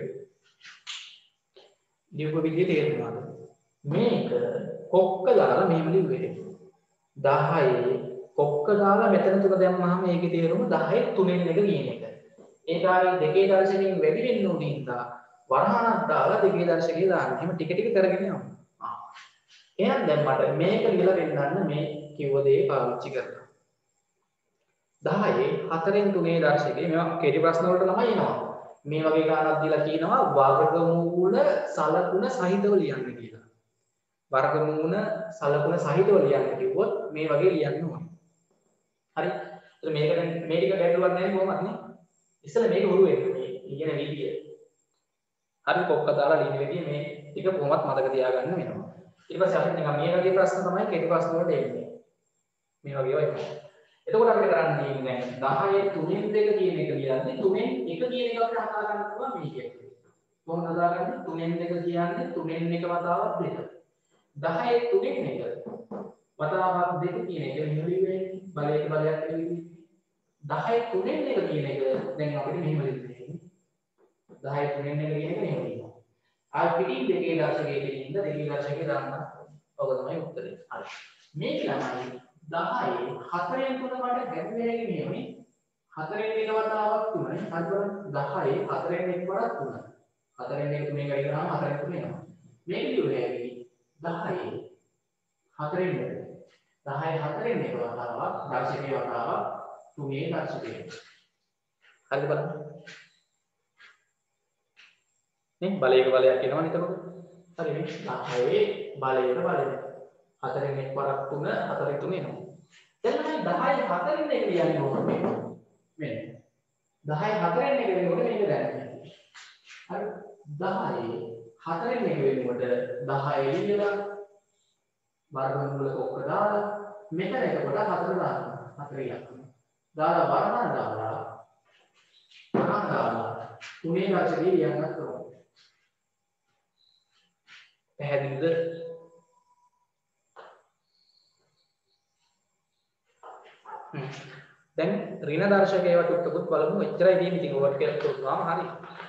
ලිව්ව විදිය තේරෙනවාද? මේක කොක්ක දාලා මෙහෙම ලිව්වේ. 10 කොක්ක දාලා මෙතන තුන දැම්මහම මේකේ තේරුම 10 තුනෙන් එක කියන එක. ඒකයි දෙකේ දර්ශකයෙන් වැඩි වෙන්න උනේ හින්දා වරහණක් දාලා දෙකේ දර්ශකේ දාන්න. එහෙම ටික ටික කරගෙන යනවා ආ. එහෙනම් දැන් මට මේක ලියලා පෙන්නන්න මේ කිව්ව දේ පාවිච්චි කරලා 10 4න් 3 දර්ශකේ මේවා කෙටි ප්‍රශ්න වලට ළමයි එනවා. මේ වගේ ගානක් දීලා කියනවා වර්ගමූල සලකුණ සහිතව ලියන්න කියලා. වර්ගමූල සලකුණ සහිතව ලියන්න කිව්වොත් මේ වගේ ලියන්න ඕනේ. හරි. එතකොට මේක දැන් මේ ටික ගැටලුවක් නැහැ කොහොමද නේ? ඉස්සෙල්ලා මේක උරු වෙන්න මේ ලියන විදිය. හරි කොක්ක දාලා ලියන විදිය මේ ටික කොහොමත් මතක තියාගන්න වෙනවා. ඊට පස්සේ අපිට නිකන් මේ වගේ ප්‍රශ්න තමයි කෙටි ප්‍රශ්න වලට එන්නේ. මේ වගේ වයි. එතකොට අපිට කරන්න තියෙන්නේ දැන් 10 තුනෙන් දෙක කියන එක ලියන්නේ තුනෙන් එක කියන එක අපිට හදා ගන්න පුළුවන් මේ කියන්නේ. කොහොමද හදාගන්නේ? තුනෙන් දෙක කියන්නේ තුනෙන් එක වතාවක් දෙක. 10 තුනෙන් එක වතාවක් දෙක කියන එක මෙහෙම ලියන්නේ බලයක බලයක් ලියන්නේ. 10 තුනෙන් එක කියන එක දැන් අපිට මෙහෙම ලියන්නේ. 10 තුනෙන් එක කියන එක මෙහෙම ලියනවා. ආ පිටින් දෙකේ දශකයේ ඉඳ දෙකේ දශකයේ දාන්න. ඔක තමයි උත්තරේ. හරි. මේක ළමයි 10 හතරෙන් තුන මට ගැඹුරේ නෙමෙයි හතරෙන් එක වතාවක් තුන හරි බලන්න 10 හතරෙන් එක වරක් තුන හතරෙන් එක තුනේ ගයි කරාම හතරෙන් තුන එනවා මේක ලියුවේ ඇවි 10 හතරෙන් එක 10 හතරෙන් එක වතාවක් දර්ශකයේ වතාවක් තුනේ දර්ශකයේ හරි බලන්න නේ බලයක බලයක් එනවා එතකොට හරි මේ 10 බලයට බලය. හතරෙන් එක් වරක් 3 හතරෙන් 3 එනවා. දැන් මම 10 හතරෙන් එක ලියන්නේ කොහොමද මේ? මෙන්න. 10 හතරෙන් එක වෙනකොට මේක දැනගන්න. හරි 10 හතරෙන් එක වෙනකොට 10 ලියලා වර්ගමූල ඔක්ක දාලා මෙතන එතකොට හතර දානවා. හතර ඉලක්කම. දාලා වර්ණන දාලා වර්ණන දාලා තුනේ වර්ෂයේ ලියන්නත් ඕනේ. පැහැදිලිද? දැන් ඍණ දර්ශකයවට උත්තකුත් බලමු. එච්චරයි තියෙන්නේ ඉතින් ඕවට කියලා කරපුවාම හරි හරි.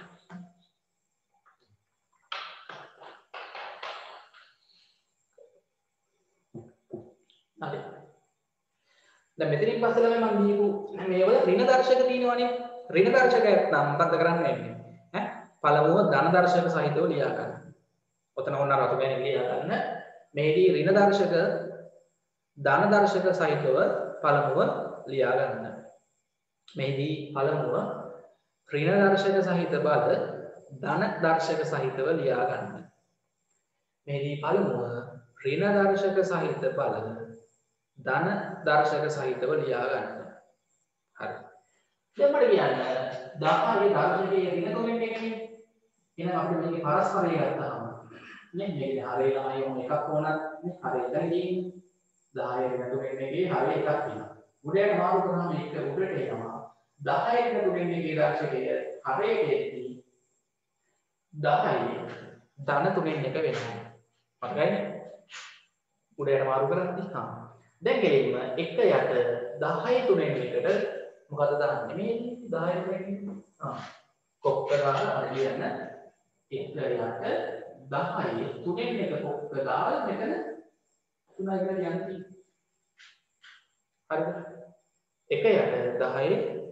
දැන් මෙතනින් පස්සේ තමයි මම දීපු මේවල ඍණ දර්ශක තියෙනවනේ ඍණ දර්ශකයක් නම් මොකද්ද කරන්නේ ඈ පළමුව ධන දර්ශක සහිතව ලියා ගන්න. ඔතන ඕන රතු ගෑනේ ලියා ගන්න. මේදී ඍණ දර්ශක ධන දර්ශක සහිතව පළමුව ලියා ගන්න. මෙහිදී පළමුව ඍණ දර්ශක සහිත බල ධන දර්ශක සහිතව ලියා ගන්න. මෙහිදී පළමුව ඍණ දර්ශක සහිත බල ධන දර්ශක සහිතව ලියා ගන්න. හරි. දැන් මට කියන්න 10 දර්ශකයේ ඍණ කොමෙන්ට් එකනේ. එහෙනම් අපි මේකේ පරස්පරය ගත්තාම නේ මේකේ හරේ ළමයි මොන එකක් වුණත් නේ හරේ දැන් තියෙන්නේ 10 ඍණ කොමෙන්ට් එකේ හරේ එකක් තියෙනවා. උඩයට මාරු කරාම ඒක උඩට එනවා 10 ඍණ කොමෙන්ට් එකේ දර්ශකය හරේකේදී 10 ධන තුනෙන් එක වෙනවා. මතකයිනේ? උඩයට මාරු කරද්දි හා දැන් ගෙලින්ම එක යට 10 තුනෙන් එකට මොකද දාන්නේ මේ 10 තුනෙන් ආ කොක්ක දාලා අරියන එක යට 10 තුනෙන් එක කොක්ක දාලා මෙතන 3 කියලා යන්නේ හරිද? එක යට 10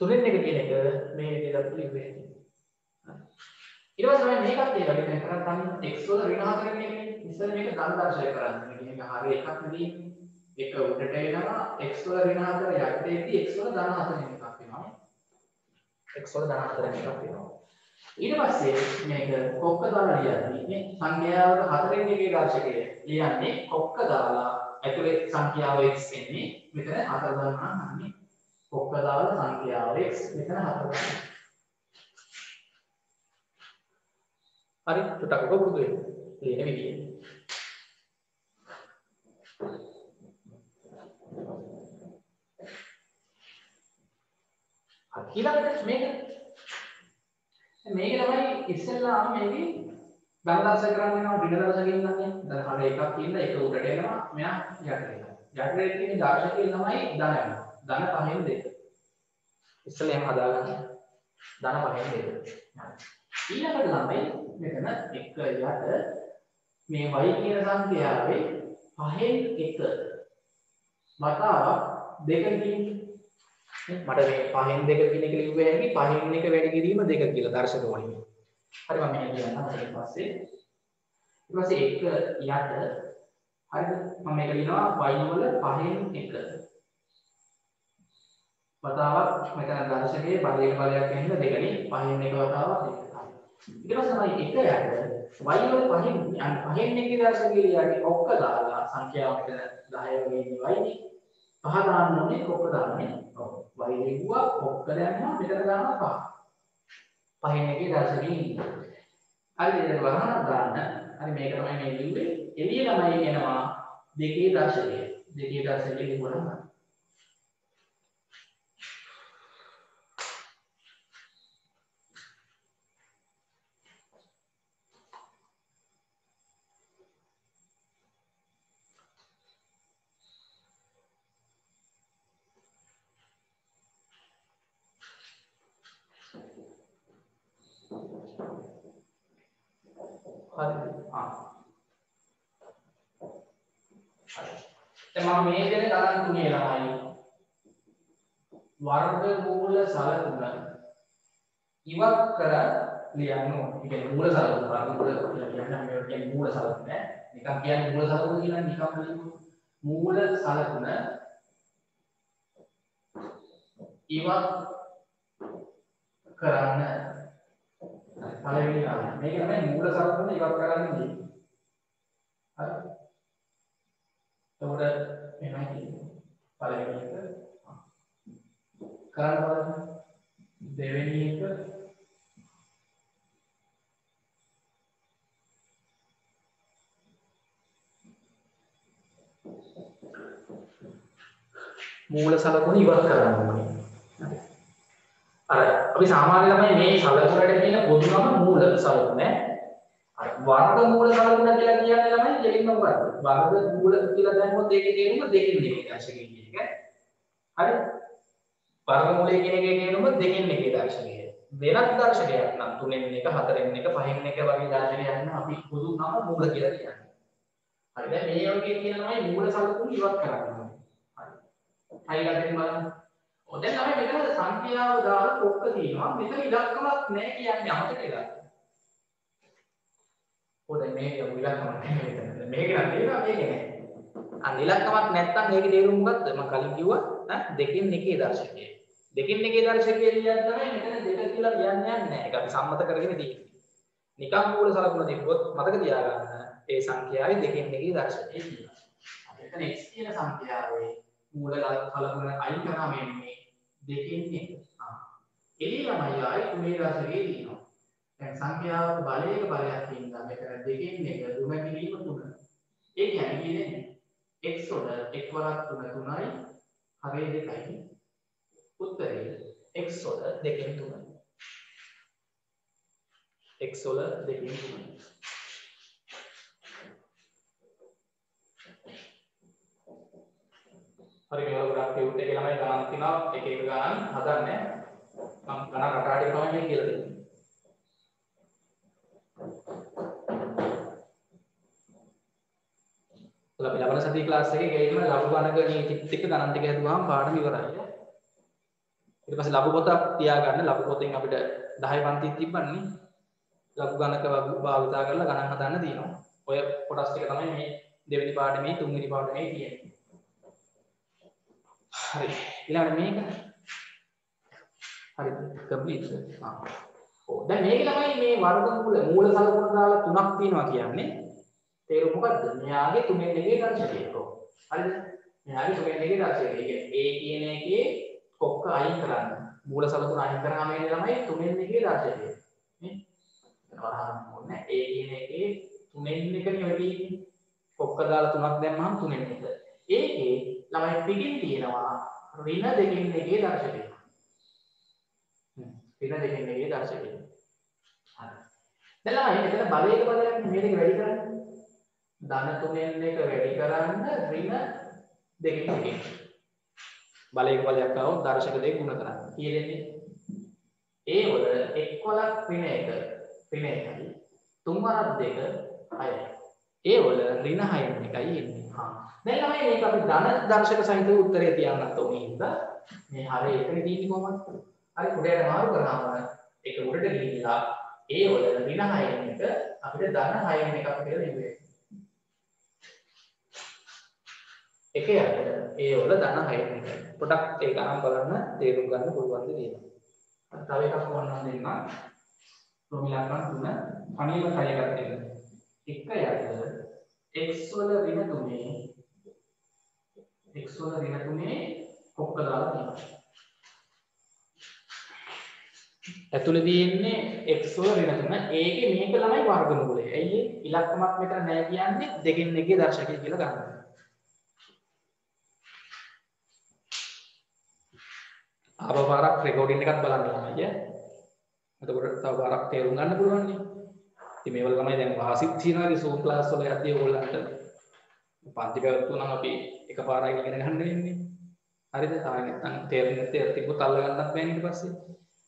තුනෙන් එක කියන එක මේ විදිහට අපි ලිව්වේ. ඊට පස්සේ මම මේකත් ඒ වගේ දැන් කරන්නේ x වල ඍණ එකනේ ඉස්සර මේක ධන දර්ශය කරන්නේ මේක හරිය එකක් නෙදී එක උඩට එනවා x වල ඍණ හතර යටේදී x වල ධන හතරෙන් එකක් වෙනවා. X වල ධන හතරෙන් එකක් වෙනවා. ඊට පස්සේ මේක කොක්ක දාලා ලියන්නේ මේ සංඛ්‍යාවක හතරෙන් එකේ දර්ශකය ලියන්නේ කොක්ක දාලා ඇතුලේ සංඛ්‍යාව x එන්නේ මෙතන හතර දානවා නම් කොක්ක දාලා සංඛ්‍යාව x මෙතන හතර දානවා හරි චුට්ටක් ඔක පුරුදු වෙන්න. ලියන විදිය. ඊළඟට මේක. මේක තමයි ඉස්සෙල්ලාම මේකේ ධනදර්ශක කරන්න වෙනවා ඍණදර්ශක ඉන්නන්නේ දැන් හර එකක් තියෙන එක උඩට එනවා මෙයා යට එනවා. යට තියෙන දර්ශකයේ තමයි ධන යනවා ධන පහෙන් දෙක. ඉස්සෙල්ලා එහෙම හදාගන්න. ධන පහෙන් දෙක. ඊළඟට ළමයි මෙතන එක යට මේ y කියන සංඛ්‍යාවේ පහෙන් එක වතාවක් දෙක තියෙන්නේ මට මේ පහෙන් දෙක කියන එක ලිව්වේ හැකි පහෙන් එක වැඩි කිරීම දෙක කියලා දර්ශක වලින්. හරි මම මෙහෙම කියන්නම්. ඊට පස්සේ ඊට පස්සේ එක යට හරිද? මම මේක ලියනවා. y වල පහෙන් එක. වතාවක් මෙතන දර්ශකයේ බලයක බලයක් වෙන්න දෙකනේ. පහෙන් එක වතාවක් දෙක. ඊට පස්සේ තමයි එක යට y වල පහෙන් අන් පහෙන් එකේ දර්ශකයේ ලියන්නේ ඔක්ක දාලා සංඛ්‍යාව මෙතන 10 වගේ ඉන්නේ පහ දාන්න ඕනේ ඔක්ක දාන්නේ. ඔව්. y ලිව්වා ඔක්ක දැම්මා මෙතන දානවා පහ. පහෙන් එකේ දර්ශකයේ ඉන්නේ. හරි එතන වරහණක් දාන්න. හරි මේක තමයි මේ ලිව්වේ. එළිය ළමයි එනවා දෙකේ දර්ශකය. දෙකේ දර්ශකයේ ලිව්වම හරි. ආ. හරි. දැන් මම මේ දෙන ගණන් තුනේ ළමයි වර්ගමූල සලකුණ ඉවත් කර ලියන්න ඕනේ. ඒ කියන්නේ මූල සලකුණ වර්ගමූල කියලා කියන්නේ මේ කියන්නේ මූල සලකුණ ඈ. නිකන් කියන්නේ මූල සලකුණ කියලා නිකන් ලියමු. මූල සලකුණ ඉවත් කරන්න පළවෙනි කාරණය. මේක තමයි මූල සලකුණ ඉවත් කරන්න තියෙන්නේ. හරි. එතකොට එහෙමයි තියෙන්නේ. පළවෙනි එක කරන්න බලන්න. දෙවෙනි එක මූල සලකුණ ඉවත් කරන්න ඕනේ. අර අපි සාමාන්‍ය ළමයි මේ සලකුණට කියන පොදු නම මූල සලකුණ ඈ. අර වර්ග මූල සලකුණ කියලා කියන්නේ ළමයි දෙලින්ම මොකද්ද? වර්ග මූල කියලා දැම්මොත් ඒකේ තේරුම දෙකින් දෙකේ දර්ශකය කියන එක. හරි? වර්ග මූලය කියන එකේ තේරුම දෙකින් එකේ දර්ශකය. වෙනත් දර්ශකයක් නම් තුනෙන් එක, හතරෙන් එක, පහෙන් එක වගේ දර්ශකයක් නම් අපි පොදු නම මූල කියලා කියන්නේ. හරි දැන් මේ වගේ කියන ළමයි මූල සලකුණ ඉවත් කරන්න ඕනේ. හරි. හයිලා දෙන්න බලන්න. දැන් අපි මෙතන සංඛ්‍යාව දාලා කොක්ක තියෙනවා. මෙතන ඉලක්කමක් නැහැ කියන්නේ අමතක වෙලා. ඔය දැන් මේ ඉලක්කමක් නැහැ මෙතන. මේක නම් තියෙනවා මේක නැහැ. අන්න ඉලක්කමක් නැත්තම් මේකේ තේරුම මොකද්ද? මම කලින් කිව්වා ඈ දෙකින් එකේ දර්ශකය. දෙකින් එකේ දර්ශකය කියන්නේ තමයි මෙතන දෙක කියලා කියන්නේ නැහැ. ඒක අපි සම්මත කරගෙන තියෙන්නේ. නිකම් මූල සලකුණ තිබ්බොත් මතක තියාගන්න ඒ සංඛ්‍යාවේ දෙකින් එකේ දර්ශකය කියලා. මෙතන x කියන සංඛ්‍යාවේ මූල සලකුණ අයින් කරාම එන්නේ දෙකින් එක. ආ. එළිය ළමයි ආයේ තුනේ දර්ශකයේ තියෙනවා. දැන් සංඛ්‍යාවක බලයක බලයක් තියෙනවා. මෙතන දෙකින් එක දුන කිරීම තුන. ඒ කියන්නේ x වල 1 වරක් 3 3යි හරය දෙකයි උත්තරේ x වල දෙකෙන් තුනයි. x වල දෙකෙන් තුනයි. හරි මේ වගේ ග්‍රාෆ් එකේ ළමයි ගණන් තිනවා එක එක ගණන් හදන්නේ මම ගණන් රටාටි ප්‍රමාණය කියලා දෙනවා. ලබන සතියේ ක්ලාස් එකේ ගෙයිම ලඝු ගණක නීති ටික ගණන් ටික හදුවාම පාඩම ඉවරයි. ඊට පස්සේ ලඝු පොතක් තියාගන්න. ලඝු පොතෙන් අපිට 10 පන්තියක් තිබ්බන්නේ ලඝු ගණක භාවිතා කරලා ගණන් හදන්න තියෙනවා. ඔය කොටස් ටික තමයි මේ දෙවෙනි පාඩමේ තුන්වෙනි පාඩමේ තියෙන්නේ. හරි. ඊළඟට මේක. හරි. කම්ප්ලීට් ආ. ඔව් දැන් මේක තමයි මේ වර්ගමූල මූල සලකුණ දාලා තුනක් තියෙනවා කියන්නේ තේරුම මොකද්ද? මෙයාගේ තුනෙන් එකේ දර්ශකය ඔව් හරිද? මෙයාගේ තුනෙන් එකේ දර්ශකය ඒ කියන්නේ A කියන එකේ කොක්ක අයින් කරන්න. මූල සලකුණ අයින් කරාම එන්නේ ළමයි තුනෙන් එකේ දර්ශකය නේ? වරහන් ඕනේ. A කියන එකේ තුනෙන් එකනේ වෙන්නේ කොක්ක දාලා තුනක් දැම්මම තුනෙන් එක. ඒකේ ළමයි පිටින් තියෙනවා ඍණ දෙකෙන් එකේ දර්ශකය. ඍණ දෙකෙන් එකේ දර්ශකය. හරි. දැන් ළමයි මෙතන බලයක බලයක් මේ දෙක වැඩි කරන්න. ධන තුනෙන් එක වැඩි කරන්න ඍණ දෙකෙන් එකේ. බලයක බලයක් આવොත් දර්ශක දෙක ගුණ කරන්න. කීයදෙන්නේ? ඒ වල එක් වලක් ඍණ එක ඍණ එකයි. තුන් වරක් දෙක 6යි. ඒ වල ඍණ 6න් එකයි එන්නේ. දැන් ළමයි මේක අපි ධන දර්ශක සහිත උත්තරේ තියන්නත් ඕනේ හින්දා මේ හරය එතන තියෙන්නේ කොහොමද? හරි උඩට මාරු කරාම ඒක උඩට ගිහිල්ලා ඒ වල ඍණ 6 එක අපිට ධන 6 එකක් කියලා ලියුවේ. එක යට ඒ වල ධන 6 එකයි. පොඩක් ඒක අනම් බලන්න තේරුම් ගන්න පුළුවන් දෙයක්. තව එකක් වන්නම් දෙන්න. ප්‍රමිලකන් තුන අනිම 6 එකක් දෙන්න. එක යට x වල ඍණ තුනේ x වල ඍණ තුනේ කොක්ක දාලා තියෙනවා. ඇතුළේ තියෙන්නේ x වල ඍණ තුන. ඒකේ මේක ළමයි වර්ගමූලය. ඇයි ඒ ඉලක්කමක් මෙතන නැහැ කියන්නේ දෙකෙන් එකේ දර්ශකය කියලා ගන්නවා. ආව පාරක් රෙකෝඩින් එකක් බලන්න ළමයි ඈ. එතකොට තව පාරක් තේරුම් ගන්න පුළුවන් නේ. ඉතින් මේවල ළමයි දැන් වාසිත් තියනවා Zoom class වල යද්දී ඕගොල්ලන්ට පන්ති පැවැත්වුවනම් අපි එකපාරයි ඉගෙන ගන්න වෙන්නේ. හරිද? තාම නැත්තම් තේරෙන්නේ නැත්නම් තිබ්බොත් අල්ල ගන්නත් බෑනේ ඊට පස්සේ.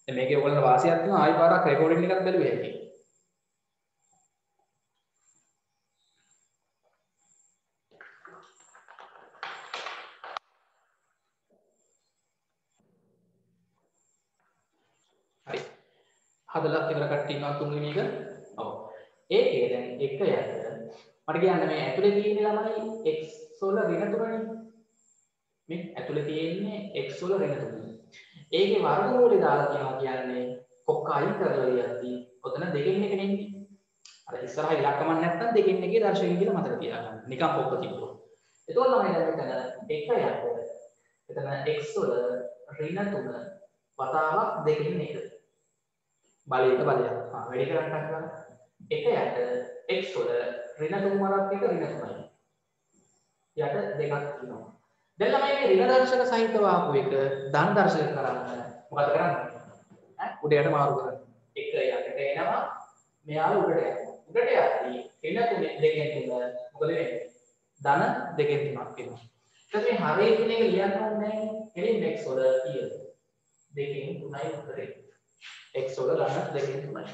දැන් මේකේ ඔයගොල්ලන්ට වාසියක් තියෙනවා ආයි පාරක් රෙකෝඩින් එකක් බැලුවේ හැකි. හරි. හදලා ඉවර කට්ටිය ඉන්නවා තුන්වෙනි එක. ඔව්. ඒකේ දැන් එක යට මට කියන්න මේ ඇතුලේ තියෙන ළමයි x වල ඍණ තුනනේ. මේ ඇතුලේ තියෙන්නේ x වල ඍණ තුන. ඒකේ වර්ගමූලය දාලා කියනවා කියන්නේ කොක්ක අයින් කරලා ලියද්දී ඔතන දෙකෙන් එක නෙන්නේ. අර ඉස්සරහ ඉලක්කම නැත්තම් දෙකෙන් එකේ දර්ශකය කියලා මතක තියාගන්න. නිකන් පොක්ක තිබ්බොත්. එතකොට තමයි දැන් මෙතන 1 යට එතන x වල ඍණ 3 වතාවක් දෙකෙන් එක. බලයට බලයක්. ආ වැඩි කරන්නක් ගන්න. 1 යට x වල ඍණ 3 වරක් එක ඍණ 3යි. යට දෙකක් තියෙනවා. දැන් ළමයි මේ ඍණ දර්ශක සහිතව ආපු එක ධන දර්ශක කරන්න මොකද කරන්නේ? ඈ උඩයට මාරු කරන්න. එක යකට එනවා මෙයාල උඩට යනවා. උඩට යද්දී ඍණ තුනේ දෙකෙන් තුන මොකද වෙන්නේ? ධන දෙකෙන් තුනක් වෙනවා. ඊට මේ හරේ කියන එක ලියන්න ඕනේ නැහැ. එහෙනම් x වල කීයද? දෙකෙන් තුනයි උත්තරේ. X වල ධන දෙකෙන් තුනයි.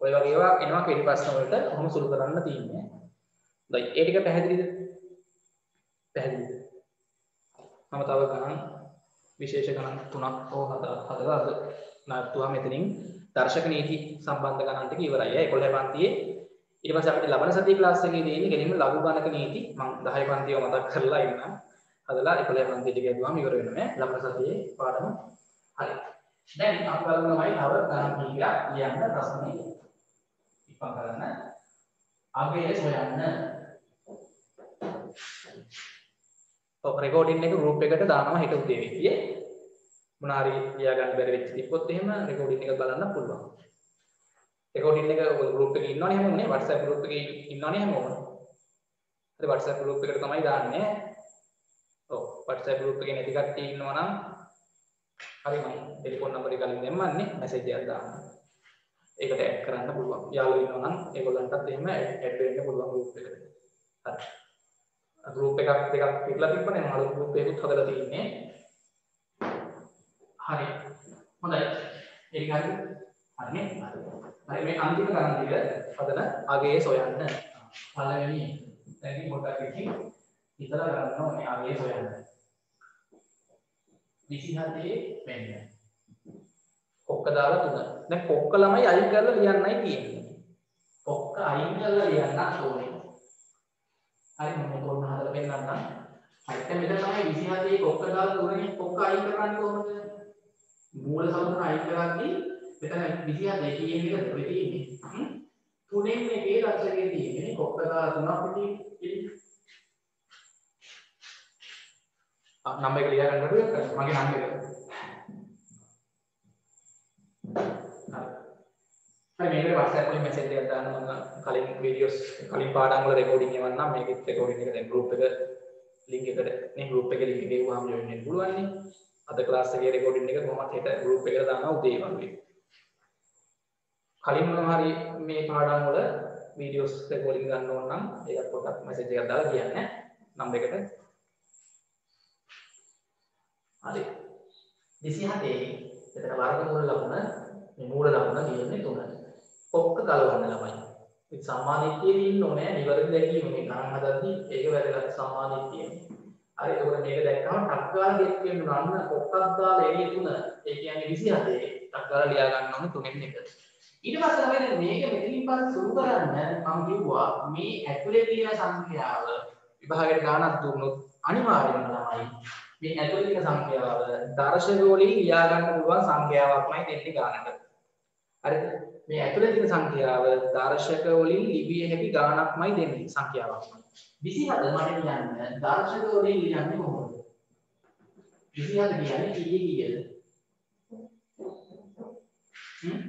ඔය වගේ ඒවා එනවා කෙටි ප්‍රශ්න වලට කොහොම සුළු කරන්න තියෙන්නේ. හොඳයි. ඒ ටික පැහැදිලිද? පැහැදිලිද? මම තව ගණන් විශේෂ ගණන් තුනක් හෝ හදලා අද නවත්තුවා මෙතනින් දර්ශක නීති සම්බන්ධ ගණන් ටික ඉවරයි. 11 පන්තියේ ඊට පස්සේ අපිට ලබන සතියේ ක්ලාස් එකේ දෙන්නේ ගෙලින්ම ලඝු ගණක නීති මම 10 පන්තියව මතක් කරලා ඉන්නම්. හදලා 11 පන්තියට ගියදුවාම ඉවර වෙනවා ලබන සතියේ පාඩම. හරි. දැන් අපි බලමු තමයි තව ගණන් කීයක් ලියන්න ප්‍රශ්නේ. ඉක්මන් කරන්න. අගය සොයන්න. ඔව් රෙකෝඩින් එක ගෲප් එකට දානවා හිත උදේ වෙද්දී. මොනාරි ලියා ගන්න බැරි වෙච්ච තිබ්බොත් එහෙම රෙකෝඩින් එක බලන්න පුළුවන්. රෙකෝඩින් එක ගෲප් එකේ ඉන්නවනේ හැමෝම WhatsApp ගෲප් එකේ ඉන්නවනේ හැමෝම. හරි WhatsApp ගෲප් එකට තමයි දාන්නේ. ඔව් WhatsApp ගෲප් එකේ නැති කට්ටිය ඉන්නවා නම් හරි මම ටෙලිෆෝන් නම්බර් එක කලින් දැම්මන්නේ මැසේජ් එකක් දාන්න. ඒකට ඇඩ් කරන්න පුළුවන්. යාළුවෝ ඉන්නවා නම් ඒගොල්ලන්ටත් එහෙම ඇඩ් වෙන්න පුළුවන් ගෲප් එකට. හරි. ගෲප් එකක් දෙකක් පිටලා තිබ්බනේ මම අලුත් ගෲප් එකකුත් හදලා තියෙන්නේ. හරි. හොඳයි. ඒක හරි. හරිනේ? හරි මේ අන්තිම ගණන් ටික හදන අගයේ සොයන්න. පළවෙනි දැන් පොඩ්ඩක් ඉතින් හිතලා ගන්න ඕනේ අගයේ සොයන්න. 27 මෙන්න. කොක්ක දාලා තුන. දැන් කොක්ක ළමයි අයින් කරලා ලියන්නයි තියෙන්නේ. කොක්ක අයින් කරලා ලියන්නත් ඕනේ. හරි මම මේක ඔන්න හදලා පෙන්නන්නම්. හරි දැන් මෙතන තමයි 27 කොක්ක දාලා තුනනේ කොක්ක අයින් කරන්නේ කොහොමද? මූල සමුන අයින් කරද්දී මෙතන 27 කියන එක දෙකේ තියෙන්නේ. තුනෙන් එකේ දර්ශකයේ තියෙන්නේ කොක්ක දාලා තුනක් පිටින් නම්බර එක ලියා ගන්නකොට මගේ නම්බර එක. හරි මේකට WhatsApp වලින් මැසේජ් එකක් දාන්න මම කලින් වීඩියෝස් කලින් පාඩම් වල රෙකෝඩින් එවන්නම් මේකෙත් රෙකෝඩින් එක දැන් ගෲප් එක ලින්ක් එකට නේ ගෲප් එකේ ලින්ක් එක ගෙවුවාම ජොයින් වෙන්න පුළුවන් නේ. අද ක්ලාස් එකේ රෙකෝඩින් එක කොහොමද හෙට ගෲප් එකට දානවා උදේ වගේ. කලින් මොනවා හරි මේ පාඩම් වල වීඩියෝස් රෙකෝඩින් ගන්න ඕන නම් ඒකට පොඩ්ඩක් මැසේජ් එකක් දාලා කියන්න නම්බර එකට. හරි. 27 එතන වර්ගමූල ලකුණ මේ මූල ලකුණ කියන්නේ 3. කොක්ක ගලවන්න ළමයි. ඉතින් සම්මාදිට්ඨියේ ඉන්න ඕනේ නිවැරදි දැකීම මේ ගණන් හදද්දී ඒක වැදගත් සම්මාදිට්ඨිය. හරි ඒකෝර මේක දැක්කම ටක් ගාලා ගෙත් වෙන්න නන්න කොක්කක් දාලා එළිය 3 ඒ කියන්නේ 27 ටක් ගාලා ලියා ගන්න ඕනේ තුනෙන් එක. ඊට පස්සේ තමයි මේක මෙතනින් පස්සේ සුරු කරන්න මම කිව්වා මේ ඇතුලේ තියෙන සංඛ්‍යාව විභාගයට ගානක් දුන්නොත් අනිවාර්යයෙන්ම තමයි මේ ඇතුලේ තියෙන සංඛ්‍යාව දර්ශක වලින් ලියා ගන්න පුළුවන් සංඛ්‍යාවක්මයි දෙන්නේ ගානට. හරිද? මේ ඇතුලේ තියෙන සංඛ්‍යාව දර්ශක වලින් ලිවිය හැකි ගානක්මයි දෙන්නේ සංඛ්‍යාවක්මයි. 27 මට කියන්න දර්ශක වලින් ලියන්නේ කොහොමද? 27 කියන්නේ කීයේ කීයද? හ්ම්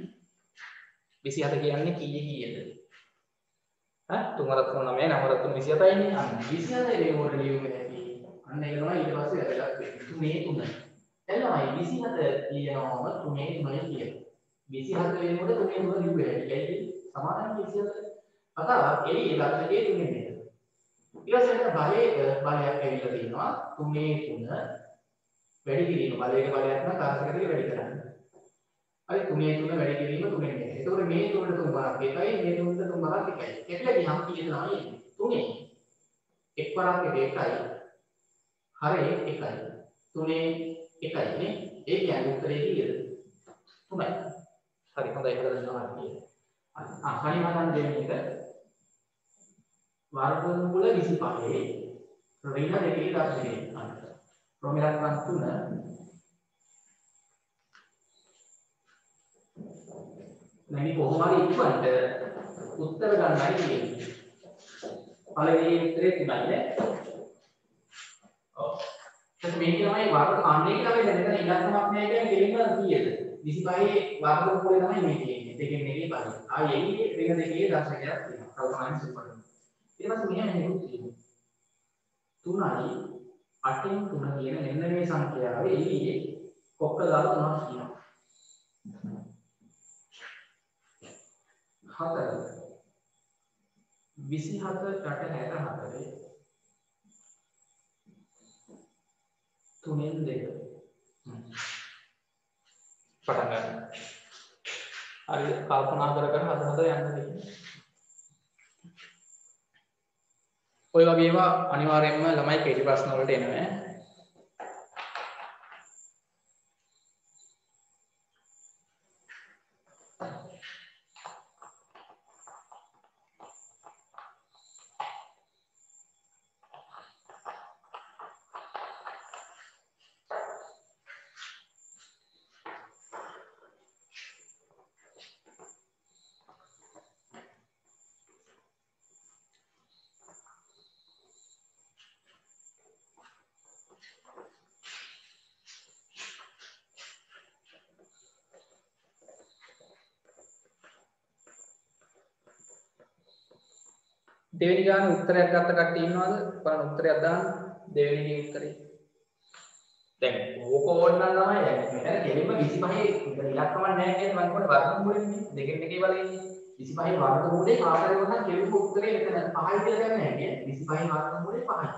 27 කියන්නේ කීයේ කීයද? ඈ 3 වරක් 3 9 9 වරක් 3 27 නේ. අන්න 27 වේගෝට ලියුමේ. අන්න ඒක තමයි ඊට පස්සේ වැදගත් වෙන්නේ. තුනේ තුන. දැන් තමයි 27 කියනවම තුනේ තුනේ කියනවා. 27 වෙනකොට තුනේ තුන ලිව්වේ හැටි. ඒකයි සමානයි 27. අතව එළිය දර්ශකයේ තුනේ නේද? ඊට පස්සේ බලයක බලයක් ඇවිල්ලා තියෙනවා. තුනේ තුන වැඩි කිරීම බලයක බලයක් නම් දර්ශකයේ වැඩි කරන්න. හරි තුනේ තුන වැඩි කිරීම තුනේ නේද? එතකොට මේ තුනට තුන් බරක් එකයි මේ තුනට තුන් බරක් එකයි. එట్లా ගියම් කීයද තමයි තුනේ එක් වරක් එක එකයි. හරේ එකයි. තුනේ එකයි නේ. ඒ කියන්නේ උත්තරේ කීයද? තුනයි. හරි හොඳයි හදලා දෙනවා හරියට. ආ හරි මම දෙන්නේ එක වර්ගමූල 25 ඍණ දෙකේ දර්ශකය. ප්‍රොමිලක් තුන නැමි කොහොම හරි ඉක්මනට උත්තර ගන්නයි තියෙන්නේ. පළවෙනි උත්තරේ තුනයි නේ. ඔව්. එතකොට මේක තමයි වර්ග අන්නේ තමයි දැන් මෙතන ඉලක්කමක් නෑ කියන්නේ කෙලින්ම 100ද? 25 වර්ග මූලය තමයි මේ තියෙන්නේ. දෙකෙන් එකේ පරිදි. ආ එන්නේ රිංග දෙකේ දර්ශකයක් තියෙනවා. කල්පනායි සුපර්. ඊට පස්සේ මෙහෙම නෙකුත් තියෙනවා. 3යි 8න් 3 කියන මෙන්න මේ සංඛ්‍යාවේ එළියේ කොක්ක දාලා තුනක් කියනවා. හතර 24 කට 64 තුනෙන් දෙක පටන් ගන්න. හරි කල්පනා කර කර හද හද යන්න තියෙන්නේ. ඔය වගේ ඒවා අනිවාර්යයෙන්ම ළමයි කෙටි ප්‍රශ්න වලට එනවා. දෙවෙනි ගානේ උත්තරයක් ගත්ත කට්ටිය ඉන්නවද? බලන්න උත්තරයක් දාන්න. දෙවෙනි උත්තරේ. දැන් ඕක ඕන නම් තමයි දැන් මෙතන කෙලින්ම 25 ඉලක්කම නැහැ කියන්නේ මම කොහොමද වර්ගමූලෙන්නේ දෙකෙන් එකේ බලන්නේ 25 වර්ගමූලේ කාටද වුණා කෙලින්ම උත්තරේ එතන 5යි කියලා ගන්න නැහැ 25 වර්ගමූලේ 5යි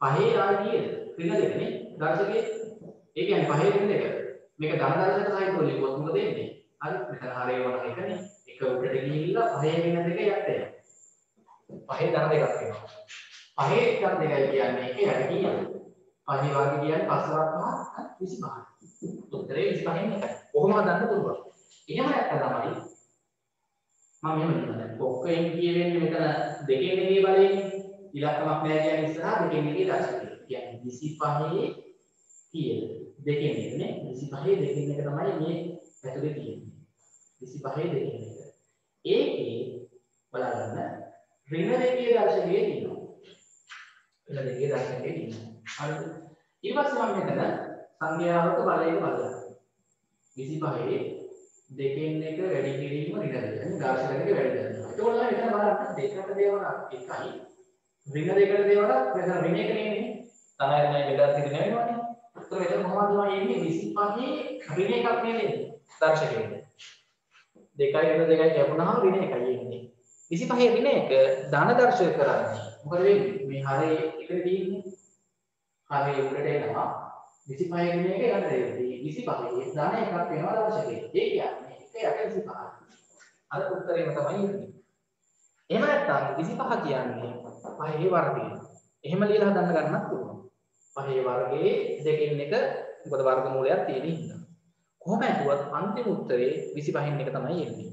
5 ආයි කීයද ඍණ දෙකනේ දර්ශකයේ. ඒ කියන්නේ 5 ඍණ දෙක. මේක ධන දර්ශක සාහිත්‍ය වලින් කොහොමද දෙන්නේ හරි මෙතන හරේ වුණා එකනේ එක උඩට ගිහිල්ලා 5 ඍණ දෙක යන්නේ පහේ ධන දෙකක් වෙනවා. පහේ ධන දෙකයි කියන්නේ ඒකේ වැඩි කියන්නේ. පහේ වර්ගය කියන්නේ පස් වර්ග පහ 25. උත්තරේ 25න් එකයි. කොහොම හදන්න පුළුවන්. එහෙම නැත්නම් තමයි මම මෙහෙම කියනවා. ඔක්කොෙන් කියවෙන්නේ මෙතන දෙකෙන් එකේ බලයෙන් ඉලක්කමක් නැහැ කියන්නේ ඉස්සරහා දෙකෙන් එකේ දර්ශකය. කියන්නේ 25 කීයද? දෙකෙන් එකනේ. 25 දෙකෙන් එක තමයි මේ ඇතුලේ තියෙන්නේ. 25 දෙකෙන් එක. ඒකේ බලන්න ඍණ දෙකේ දර්ශකයේ තියෙනවා. ඍණ දෙකේ දර්ශකයේ තියෙනවා. හරිද? ඊට පස්සේ මම මෙතන සංඛ්‍යාවක බලයෙන් බලනවා. 25 දෙකෙන් එක වැඩි කිරීම ඍණ දෙක. දර්ශකයක වැඩි කරනවා. ඒකෝල මෙතන බලන්න දෙකට දේවරක් එකයි. ඍණ දෙකට දේවරක් මෙතන ඍණ එක නෙමෙයි. තමයි මේ බෙදා තිරි නෙවෙයිනේ. ඒතර මෙතන කොහොමද මම එන්නේ 25 ඍණ එකක් නෙමෙයි දර්ශකයේ. දෙකයි ඍණ දෙකයි කැපුණාම ඍණ එකයි එන්නේ. විසි පහේ රින එක ධන දර්ශක කරන්නේ. මොකද වෙන්නේ මේ හරේ එකට තියෙන්නේ හරේ උඩට එනවා. විසි පහේ රින එක යට දෙන්නේ විසි පහේ ධන එකක් වෙනවා දර්ශකේ ඒ කියන්නේ එක යට විසි පහ අර උත්තරේම තමයි ඉන්නේ. එහෙම නැත්නම් විසි පහ කියන්නේ පහේ වර්ගය. එහෙම ලියලා හදන්න ගන්නත් පුළුවන්. පහේ වර්ගයේ දෙකෙන් එක මොකද වර්ගමූලයක් තියෙන හින්දා. කොහොම ඇදුවත් අන්තිම උත්තරේ 25න් එක තමයි එන්නේ.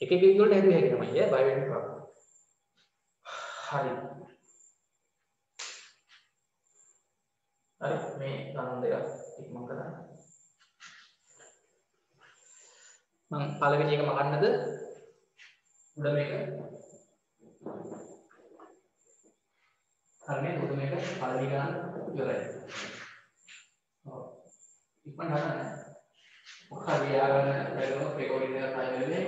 එක එක වලට හැදුවේ හැකි තමයි ඈ බය වෙන්න එපා. හරි. හරි මේ ගණන් දෙක ඉක්මන් කරන්න. මම පළවෙනි එක මගන්නද? උඩ මේක. හරිනේ උඩ මේක පළවෙනි ගණන් ඉවරයි. ඔව්. ඉක්මන් හදන්න. මොකක්ද යාගෙන වැඩම රෙකෝඩින් එක ෆයිල් වෙන්නේ?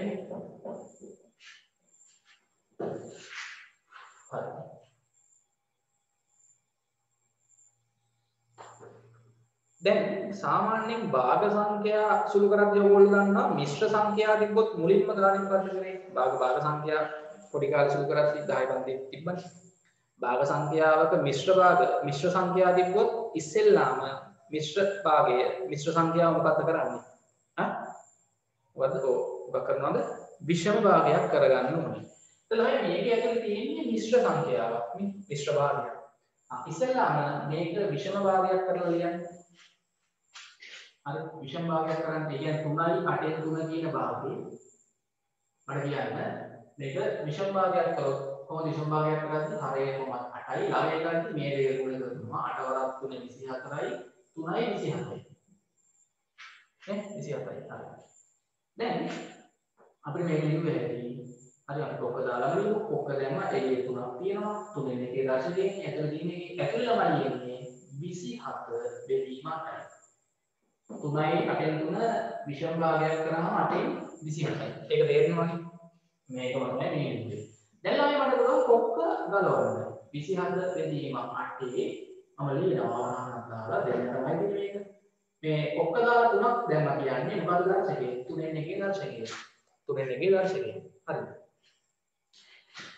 දැන් සාමාන්‍යයෙන් භාග සංඛ්‍යා සුළු කරද්දී ඔයගොල්ලෝ දන්නවා මිශ්‍ර සංඛ්‍යා තිබ්බොත් මුලින්ම ගානින් මොකද්ද කරේ? භාග භාග සංඛ්‍යා පොඩි කාලේ සුළු කරද්දී 10 පන්තියේ තිබ්බනේ. භාග සංඛ්‍යාවක මිශ්‍ර භාග මිශ්‍ර සංඛ්‍යා තිබ්බොත් ඉස්සෙල්ලාම මිශ්‍ර භාගය මිශ්‍ර සංඛ්‍යාව මොකද්ද කරන්නේ? ඈ? මොකද්ද? ඔව් මොකක් කරනවද? විෂම භාගයක් කරගන්න ඕනේ. එතකොට මේක ඇතුලේ තියෙන්නේ මිශ්‍ර සංඛ්‍යාවක් නේ මිශ්‍ර භාගයක්. ආ ඉස්සෙල්ලාම මේක විෂම භාගයක් කරලා ලියන්න. හරි විෂම භාගයක් කරන්න කියන්නේ 3යි 8න් 3 කියන භාගය. මට කියන්න මේක විෂම භාගයක් කරොත් කොහොමද විෂම භාගයක් කරන්නේ? හරය කොහොමද 8යි 9යි ගන්න මේ දේ මුල කරනවා 8 වරක් 3 24යි 3යි 27යි. නේ 27යි. හරි. දැන් අපිට මේ ලියුවේ හැටි හරි අපි පොක්ක දාලා ලියමු පොක්ක දැම්ම එළිය තුනක් තියෙනවා. තුනෙන් එකේ දශකයෙන් ඇතුළේ තියෙන එකේ ඇතුළේ ළමයි එන්නේ 27 බෙදීම 8යි තුනයි අටෙන් තුන විෂම භාගයක් කරාම අටෙන් 27යි ඒක තේරෙනවනේ මේකම තමයි මේ ලියුවේ දැන් ළමයි මට පුළුවන් පොක්ක ගලවන්න. 27 බෙදීම 8 මම ලියනවා. ආනන්ද දාලා දැන් තමයි මේක. මේ පොක්ක දාලා තුනක් දැම්ම කියන්නේ මොකද දර්ශකේ තුනෙන් එකේ දර්ශකේ තුනෙන් එකේ දර්ශකය. හරි.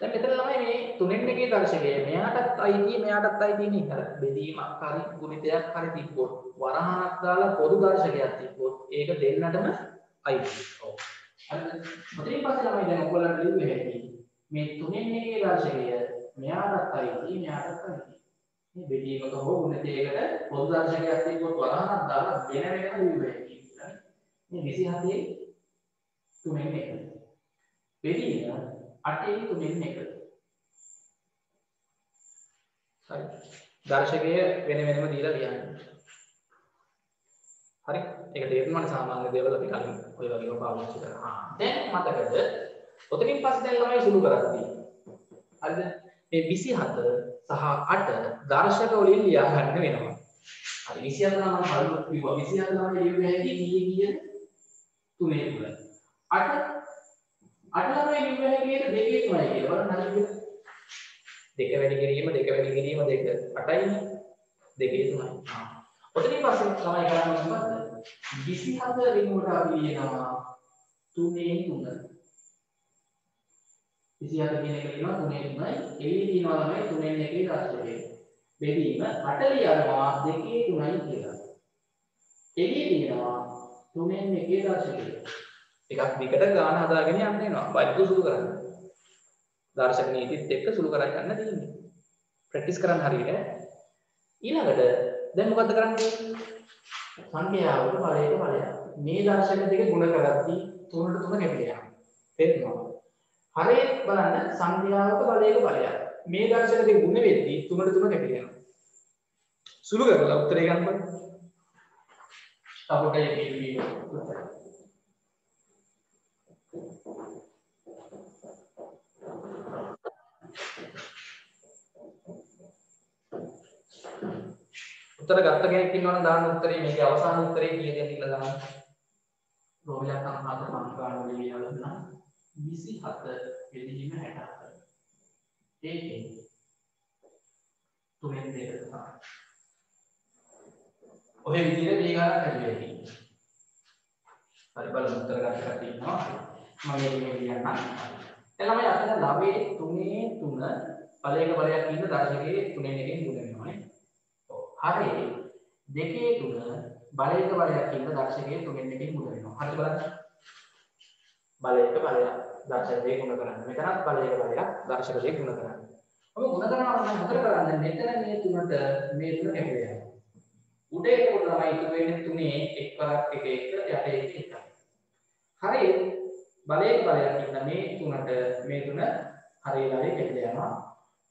දැන් මෙතන ළමයි මේ තුනෙන් එකේ දර්ශකය මෙයාටත් අයිති මෙයාටත් අයිති නේ අර බෙදීමක් හරි ගුණිතයක් හරි තිබ්බොත් වරහණක් දාලා පොදු දර්ශකයක් තිබ්බොත් ඒක දෙන්නටම අයිති. ඔව්. හරිද? මොකද පස්සේ ළමයි දැන් ඔයගොල්ලන්ට ලිව්වේ හැටි මේ තුනෙන් එකේ දර්ශකය මෙයාටත් අයිති මෙයාටත් අයිති. මේ බෙදීමක හෝ ගුණිතයකට පොදු දර්ශකයක් තිබ්බොත් වරහණක් දාලා වෙන වෙනම ලිව්වේ හැටි. මේ 27 තුනෙන් එක. බෙදීම අටෙන් තුනෙන් එක. හරි. දර්ශකය වෙන වෙනම දීලා ලියන්න. හරි. ඒක තේරුණාට සාමාන්‍ය දේවල් අපි කලින් ඔය වගේම පාවිච්චි කරනවා. දැන් මතකද? ඔතනින් පස්සේ දැන් ළමයි සුළු කරද්දී. හරිද? මේ 27 සහ 8 දර්ශක වලින් ලියා ගන්න වෙනවා. හරි 27 නම් මම කලින් කිව්වා 27 නම් ලියුවේ හැටි කීයේ කීයද? තුනේ තුනයි. අට අට ළමයි ලිව්ව හැටියට දෙකේ තුනයි කියලා බලන්න හරිද? දෙක වැඩි කිරීම දෙක වැඩි කිරීම දෙක 8යි දෙකේ තුනයි. ඔතනින් පස්සේ තමයි කරන්නේ මොකද්ද? 27 රිමුවට අපි ලියනවා තුනේ තුන. 27 කියන එක ලියනවා තුනේ තුනයි. එළිය තියනවා ළමයි තුනෙන් එකේ දර්ශකය. බෙදීම 8 ලියනවා දෙකේ තුනයි කියලා. එළිය තියනවා තුනෙන් එකේ දර්ශකය. එකක් දිගට ගාන හදාගෙන යන්න වෙනවා. බයිකු සුළු කරන්න. දර්ශක නීතිත් එක්ක සුළු කරන් යන්න තියෙන්නේ. ප්‍රැක්ටිස් කරන්න හරියට. ඊළඟට දැන් මොකද්ද කරන්නේ? සංඛ්‍යාවට බලයට බලයක්. මේ දර්ශක දෙක ගුණ කරද්දී තුනට තුන කැපිලා යනවා. තේරෙනවද? හරේ බලන්න සංඛ්‍යාවට බලයක බලයක්. මේ දර්ශක දෙක ගුණ වෙද්දී තුනට තුන කැපිලා යනවා. සුළු කරලා උත්තරේ ගන්න. අපට ඒක ඉන්නේ උත්තර ගත්ත කෙනෙක් ඉන්නවනම් දාන්න උත්තරේ මේකේ අවසාන උත්තරේ කීයද කියලා දාන්න. රෝමියක් අනුපාත සංඛ්‍යාන වලින් යවන්න 27 බෙදීම 64. ඒකේ තුනෙන් දෙක තමයි. ඔය විදිහට මේ ගණන් කරලා තියෙන්නේ. හරි බලමු උත්තර ගන්න කට්ටිය ඉන්නවා. මම මේක ලියන්නම්. එළම අතන 9 3 3 බලයක බලයක් ඉන්න දර්ශකයේ තුනෙන් එකකින් ගුණ වෙනවා නේ. හරි දෙකේ තුන බලයක බලයක් ඉන්න දර්ශකයේ තුනෙන් එකකින් මුල වෙනවා. හරි බලන්න. බලයක බලයක් දර්ශකයේ ගුණ කරන්න. මෙතනත් බලයක බලයක් දර්ශකයේ ගුණ කරන්න. ඔබ ගුණ කරනවා නම් මොකද කරන්නේ? මෙතන මේ තුනට මේ තුන කැපෙලා යනවා. උඩේ කොට තමයි ඉතුරු වෙන්නේ තුනේ එක් වරක් එක එක යට එක එක. හරි බලයක බලයක් ඉන්න මේ තුනට මේ තුන හරියලා කැපෙලා යනවා.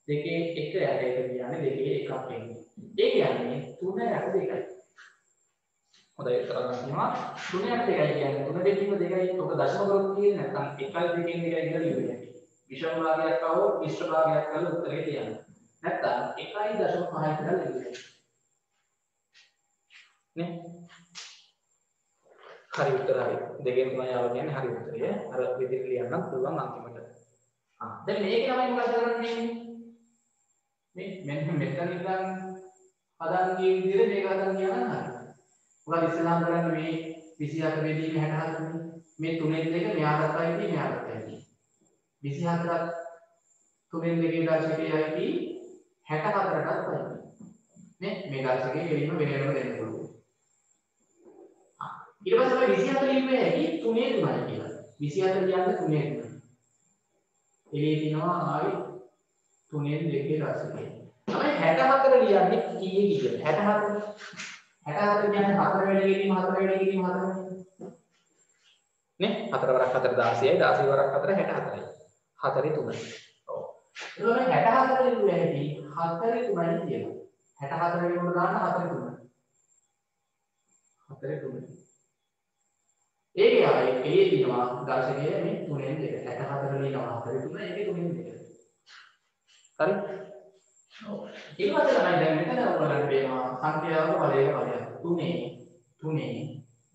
දෙකේ එක යට එක කියන්නේ දෙකේ එකක් එන්නේ. ඒ කියන්නේ 3 යට 2යි. හොඳයි කරගන්නවා 3 යට 2යි කියන්නේ 3 දෙකීම 2යි ඔක දශම කරොත් කියන්නේ නැත්නම් 1යි දෙකෙන් 2යි කියලා ලියුවේ. විෂම භාගයක් આવොත් මිශ්‍ර භාගයක් කරලා උත්තරේ තියන්න. නැත්නම් 1යි දශම 5යි කියලා ලියුවේ. නේ? හරි උත්තරයි. දෙකෙන් තුනයි ආව කියන්නේ හරි උත්තරය. අර විදිහට ලියන්න පුළුවන් අන්තිමට. ආ දැන් මේක තමයි මොකද කරන්නේ? මේ මෙන්න මෙතන ඉඳන් හදන් ගිය විදිහට මේක හදන් ගියා නම් හරි. මොකද ඉස්සෙල්ලාම කරන්නේ මේ 24 බෙදීම 64 නේ. මේ තුනෙන් දෙක මෙයාටත් අයිති මෙයාටත් අයිති. 24ක් තුනෙන් දෙකේ දර්ශකයේ අයිති 64ටත් අයිති. නේ මේ දර්ශකයේ ගෙවීම වෙන වෙනම දෙන්න පුළුවන්. ඊට පස්සේ අපි 24 ලිව්වේ ඇයි තුනේ තුනයි කියලා. 24 කියන්නේ තුනේ තුනයි. එළියේ තිනවා ආයි තුනෙන් දෙකේ දර්ශකයේ තමයි 64 ලියන්නේ කීයේ කීයද 64 64 කියන්නේ 4 වැඩි කිරීම 4 වැඩි කිරීම 4 නේ? 4 වරක් 4 16යි 16 වරක් 4 64යි 4 3යි ඔව්. ඒක 64 ලියුවේ ඇයි 4 3යි කියලා 64 වෙනුවට දාන්න 4 3 4 3 ඒකේ එළියේ තියෙනවා දර්ශකය මේ 3න් 2 64 ලියනවා 43 ඒකේ 3න් 2 හරි ඊට පස්සේ තමයි දැන් මෙතන ඔයගලන්ට පේනවා සංඛ්‍යාවක බලයක බලයක් 3 3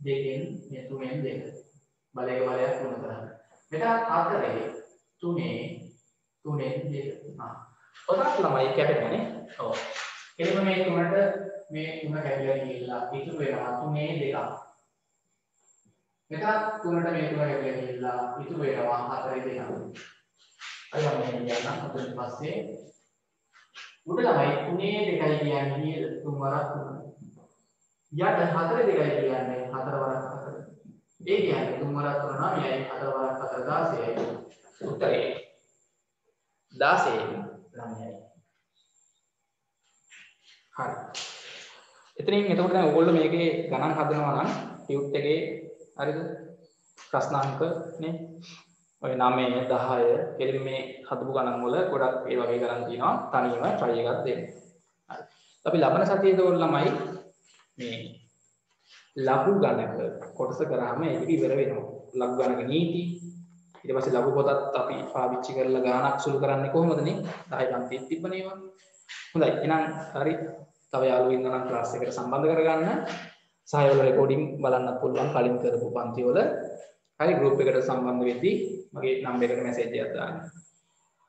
දෙකෙන් මේ 3න් 2 බලයක බලයක් වුණ කරන්නේ මෙතන හතරේ 3 3න් 2 ආ ඔතනත් ළමයි කැපෙනවනේ ඔව් එළිම මේ තුනට මේ තුන කැපිලා ගිහිල්ලා ඉතුරු වෙනවා 3 දෙකක් මෙතන තුනට මේ තුන කැපිලා ගිහිල්ලා ඉතුරු වෙනවා 4 දෙකක් අය මම කියන්න අතට පස්සේ උඩ තමයි තුනේ දෙකයි කියන්නේ තුන් වරක් තුන. යට හතර දෙකයි කියන්නේ හතර වරක් හතර. ඒ කියන්නේ තුන් වරක් තුන නම් යයි හතර වරක් හතර 16යි. උත්තරේ 16 ළමයි. හරි. එතනින් එතකොට දැන් ඔයගොල්ලෝ මේකේ ගණන් හදනවා නම් ටියුට් එකේ හරිද? ප්‍රශ්නාංක නේ ඔය 9 10 කෙලින් මේ හදපු ගණන් වල ගොඩක් ඒ වගේ ගණන් තියෙනවා තනියම try එකක් දෙන්න. හරි. අපි ලබන සතියේ දෝල් ළමයි මේ ලඝු ගණක කොටස කරාම ඒක ඉවර වෙනවා. ලඝු ගණක නීති ඊට පස්සේ ලඝු පොතත් අපි පාවිච්චි කරලා ගාණක් සුළු කරන්නේ කොහොමද නේ? 10 පන්තියේ තිබ්බනේ ඒවා. හොඳයි. එහෙනම් හරි. තව යාළුවෝ ඉන්නවා නම් ක්ලාස් එකට සම්බන්ධ කරගන්න. සහයවල රෙකෝඩින් බලන්නත් පුළුවන් කලින් කරපු පන්ති වල. හරි ගෲප් එකට සම්බන්ධ වෙද්දී මගේ නම්බර් එකට මැසේජ් එකක් දාන්න.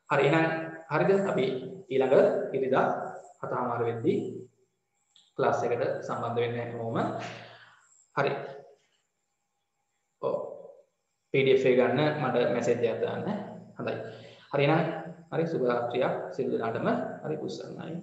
හරි එහෙනම් හරිද? අපි ඊළඟ ඉරිදා හතමාර වෙද්දී ක්ලාස් එකට සම්බන්ධ වෙන්න හැමෝම. හරි. ඔව්. PDF එක ගන්න මට මැසේජ් එකක් දාන්න. හොඳයි. හරි එහෙනම් හරි සුබ රාත්‍රියක් සියලු දෙනාටම හරි කුසල්නයි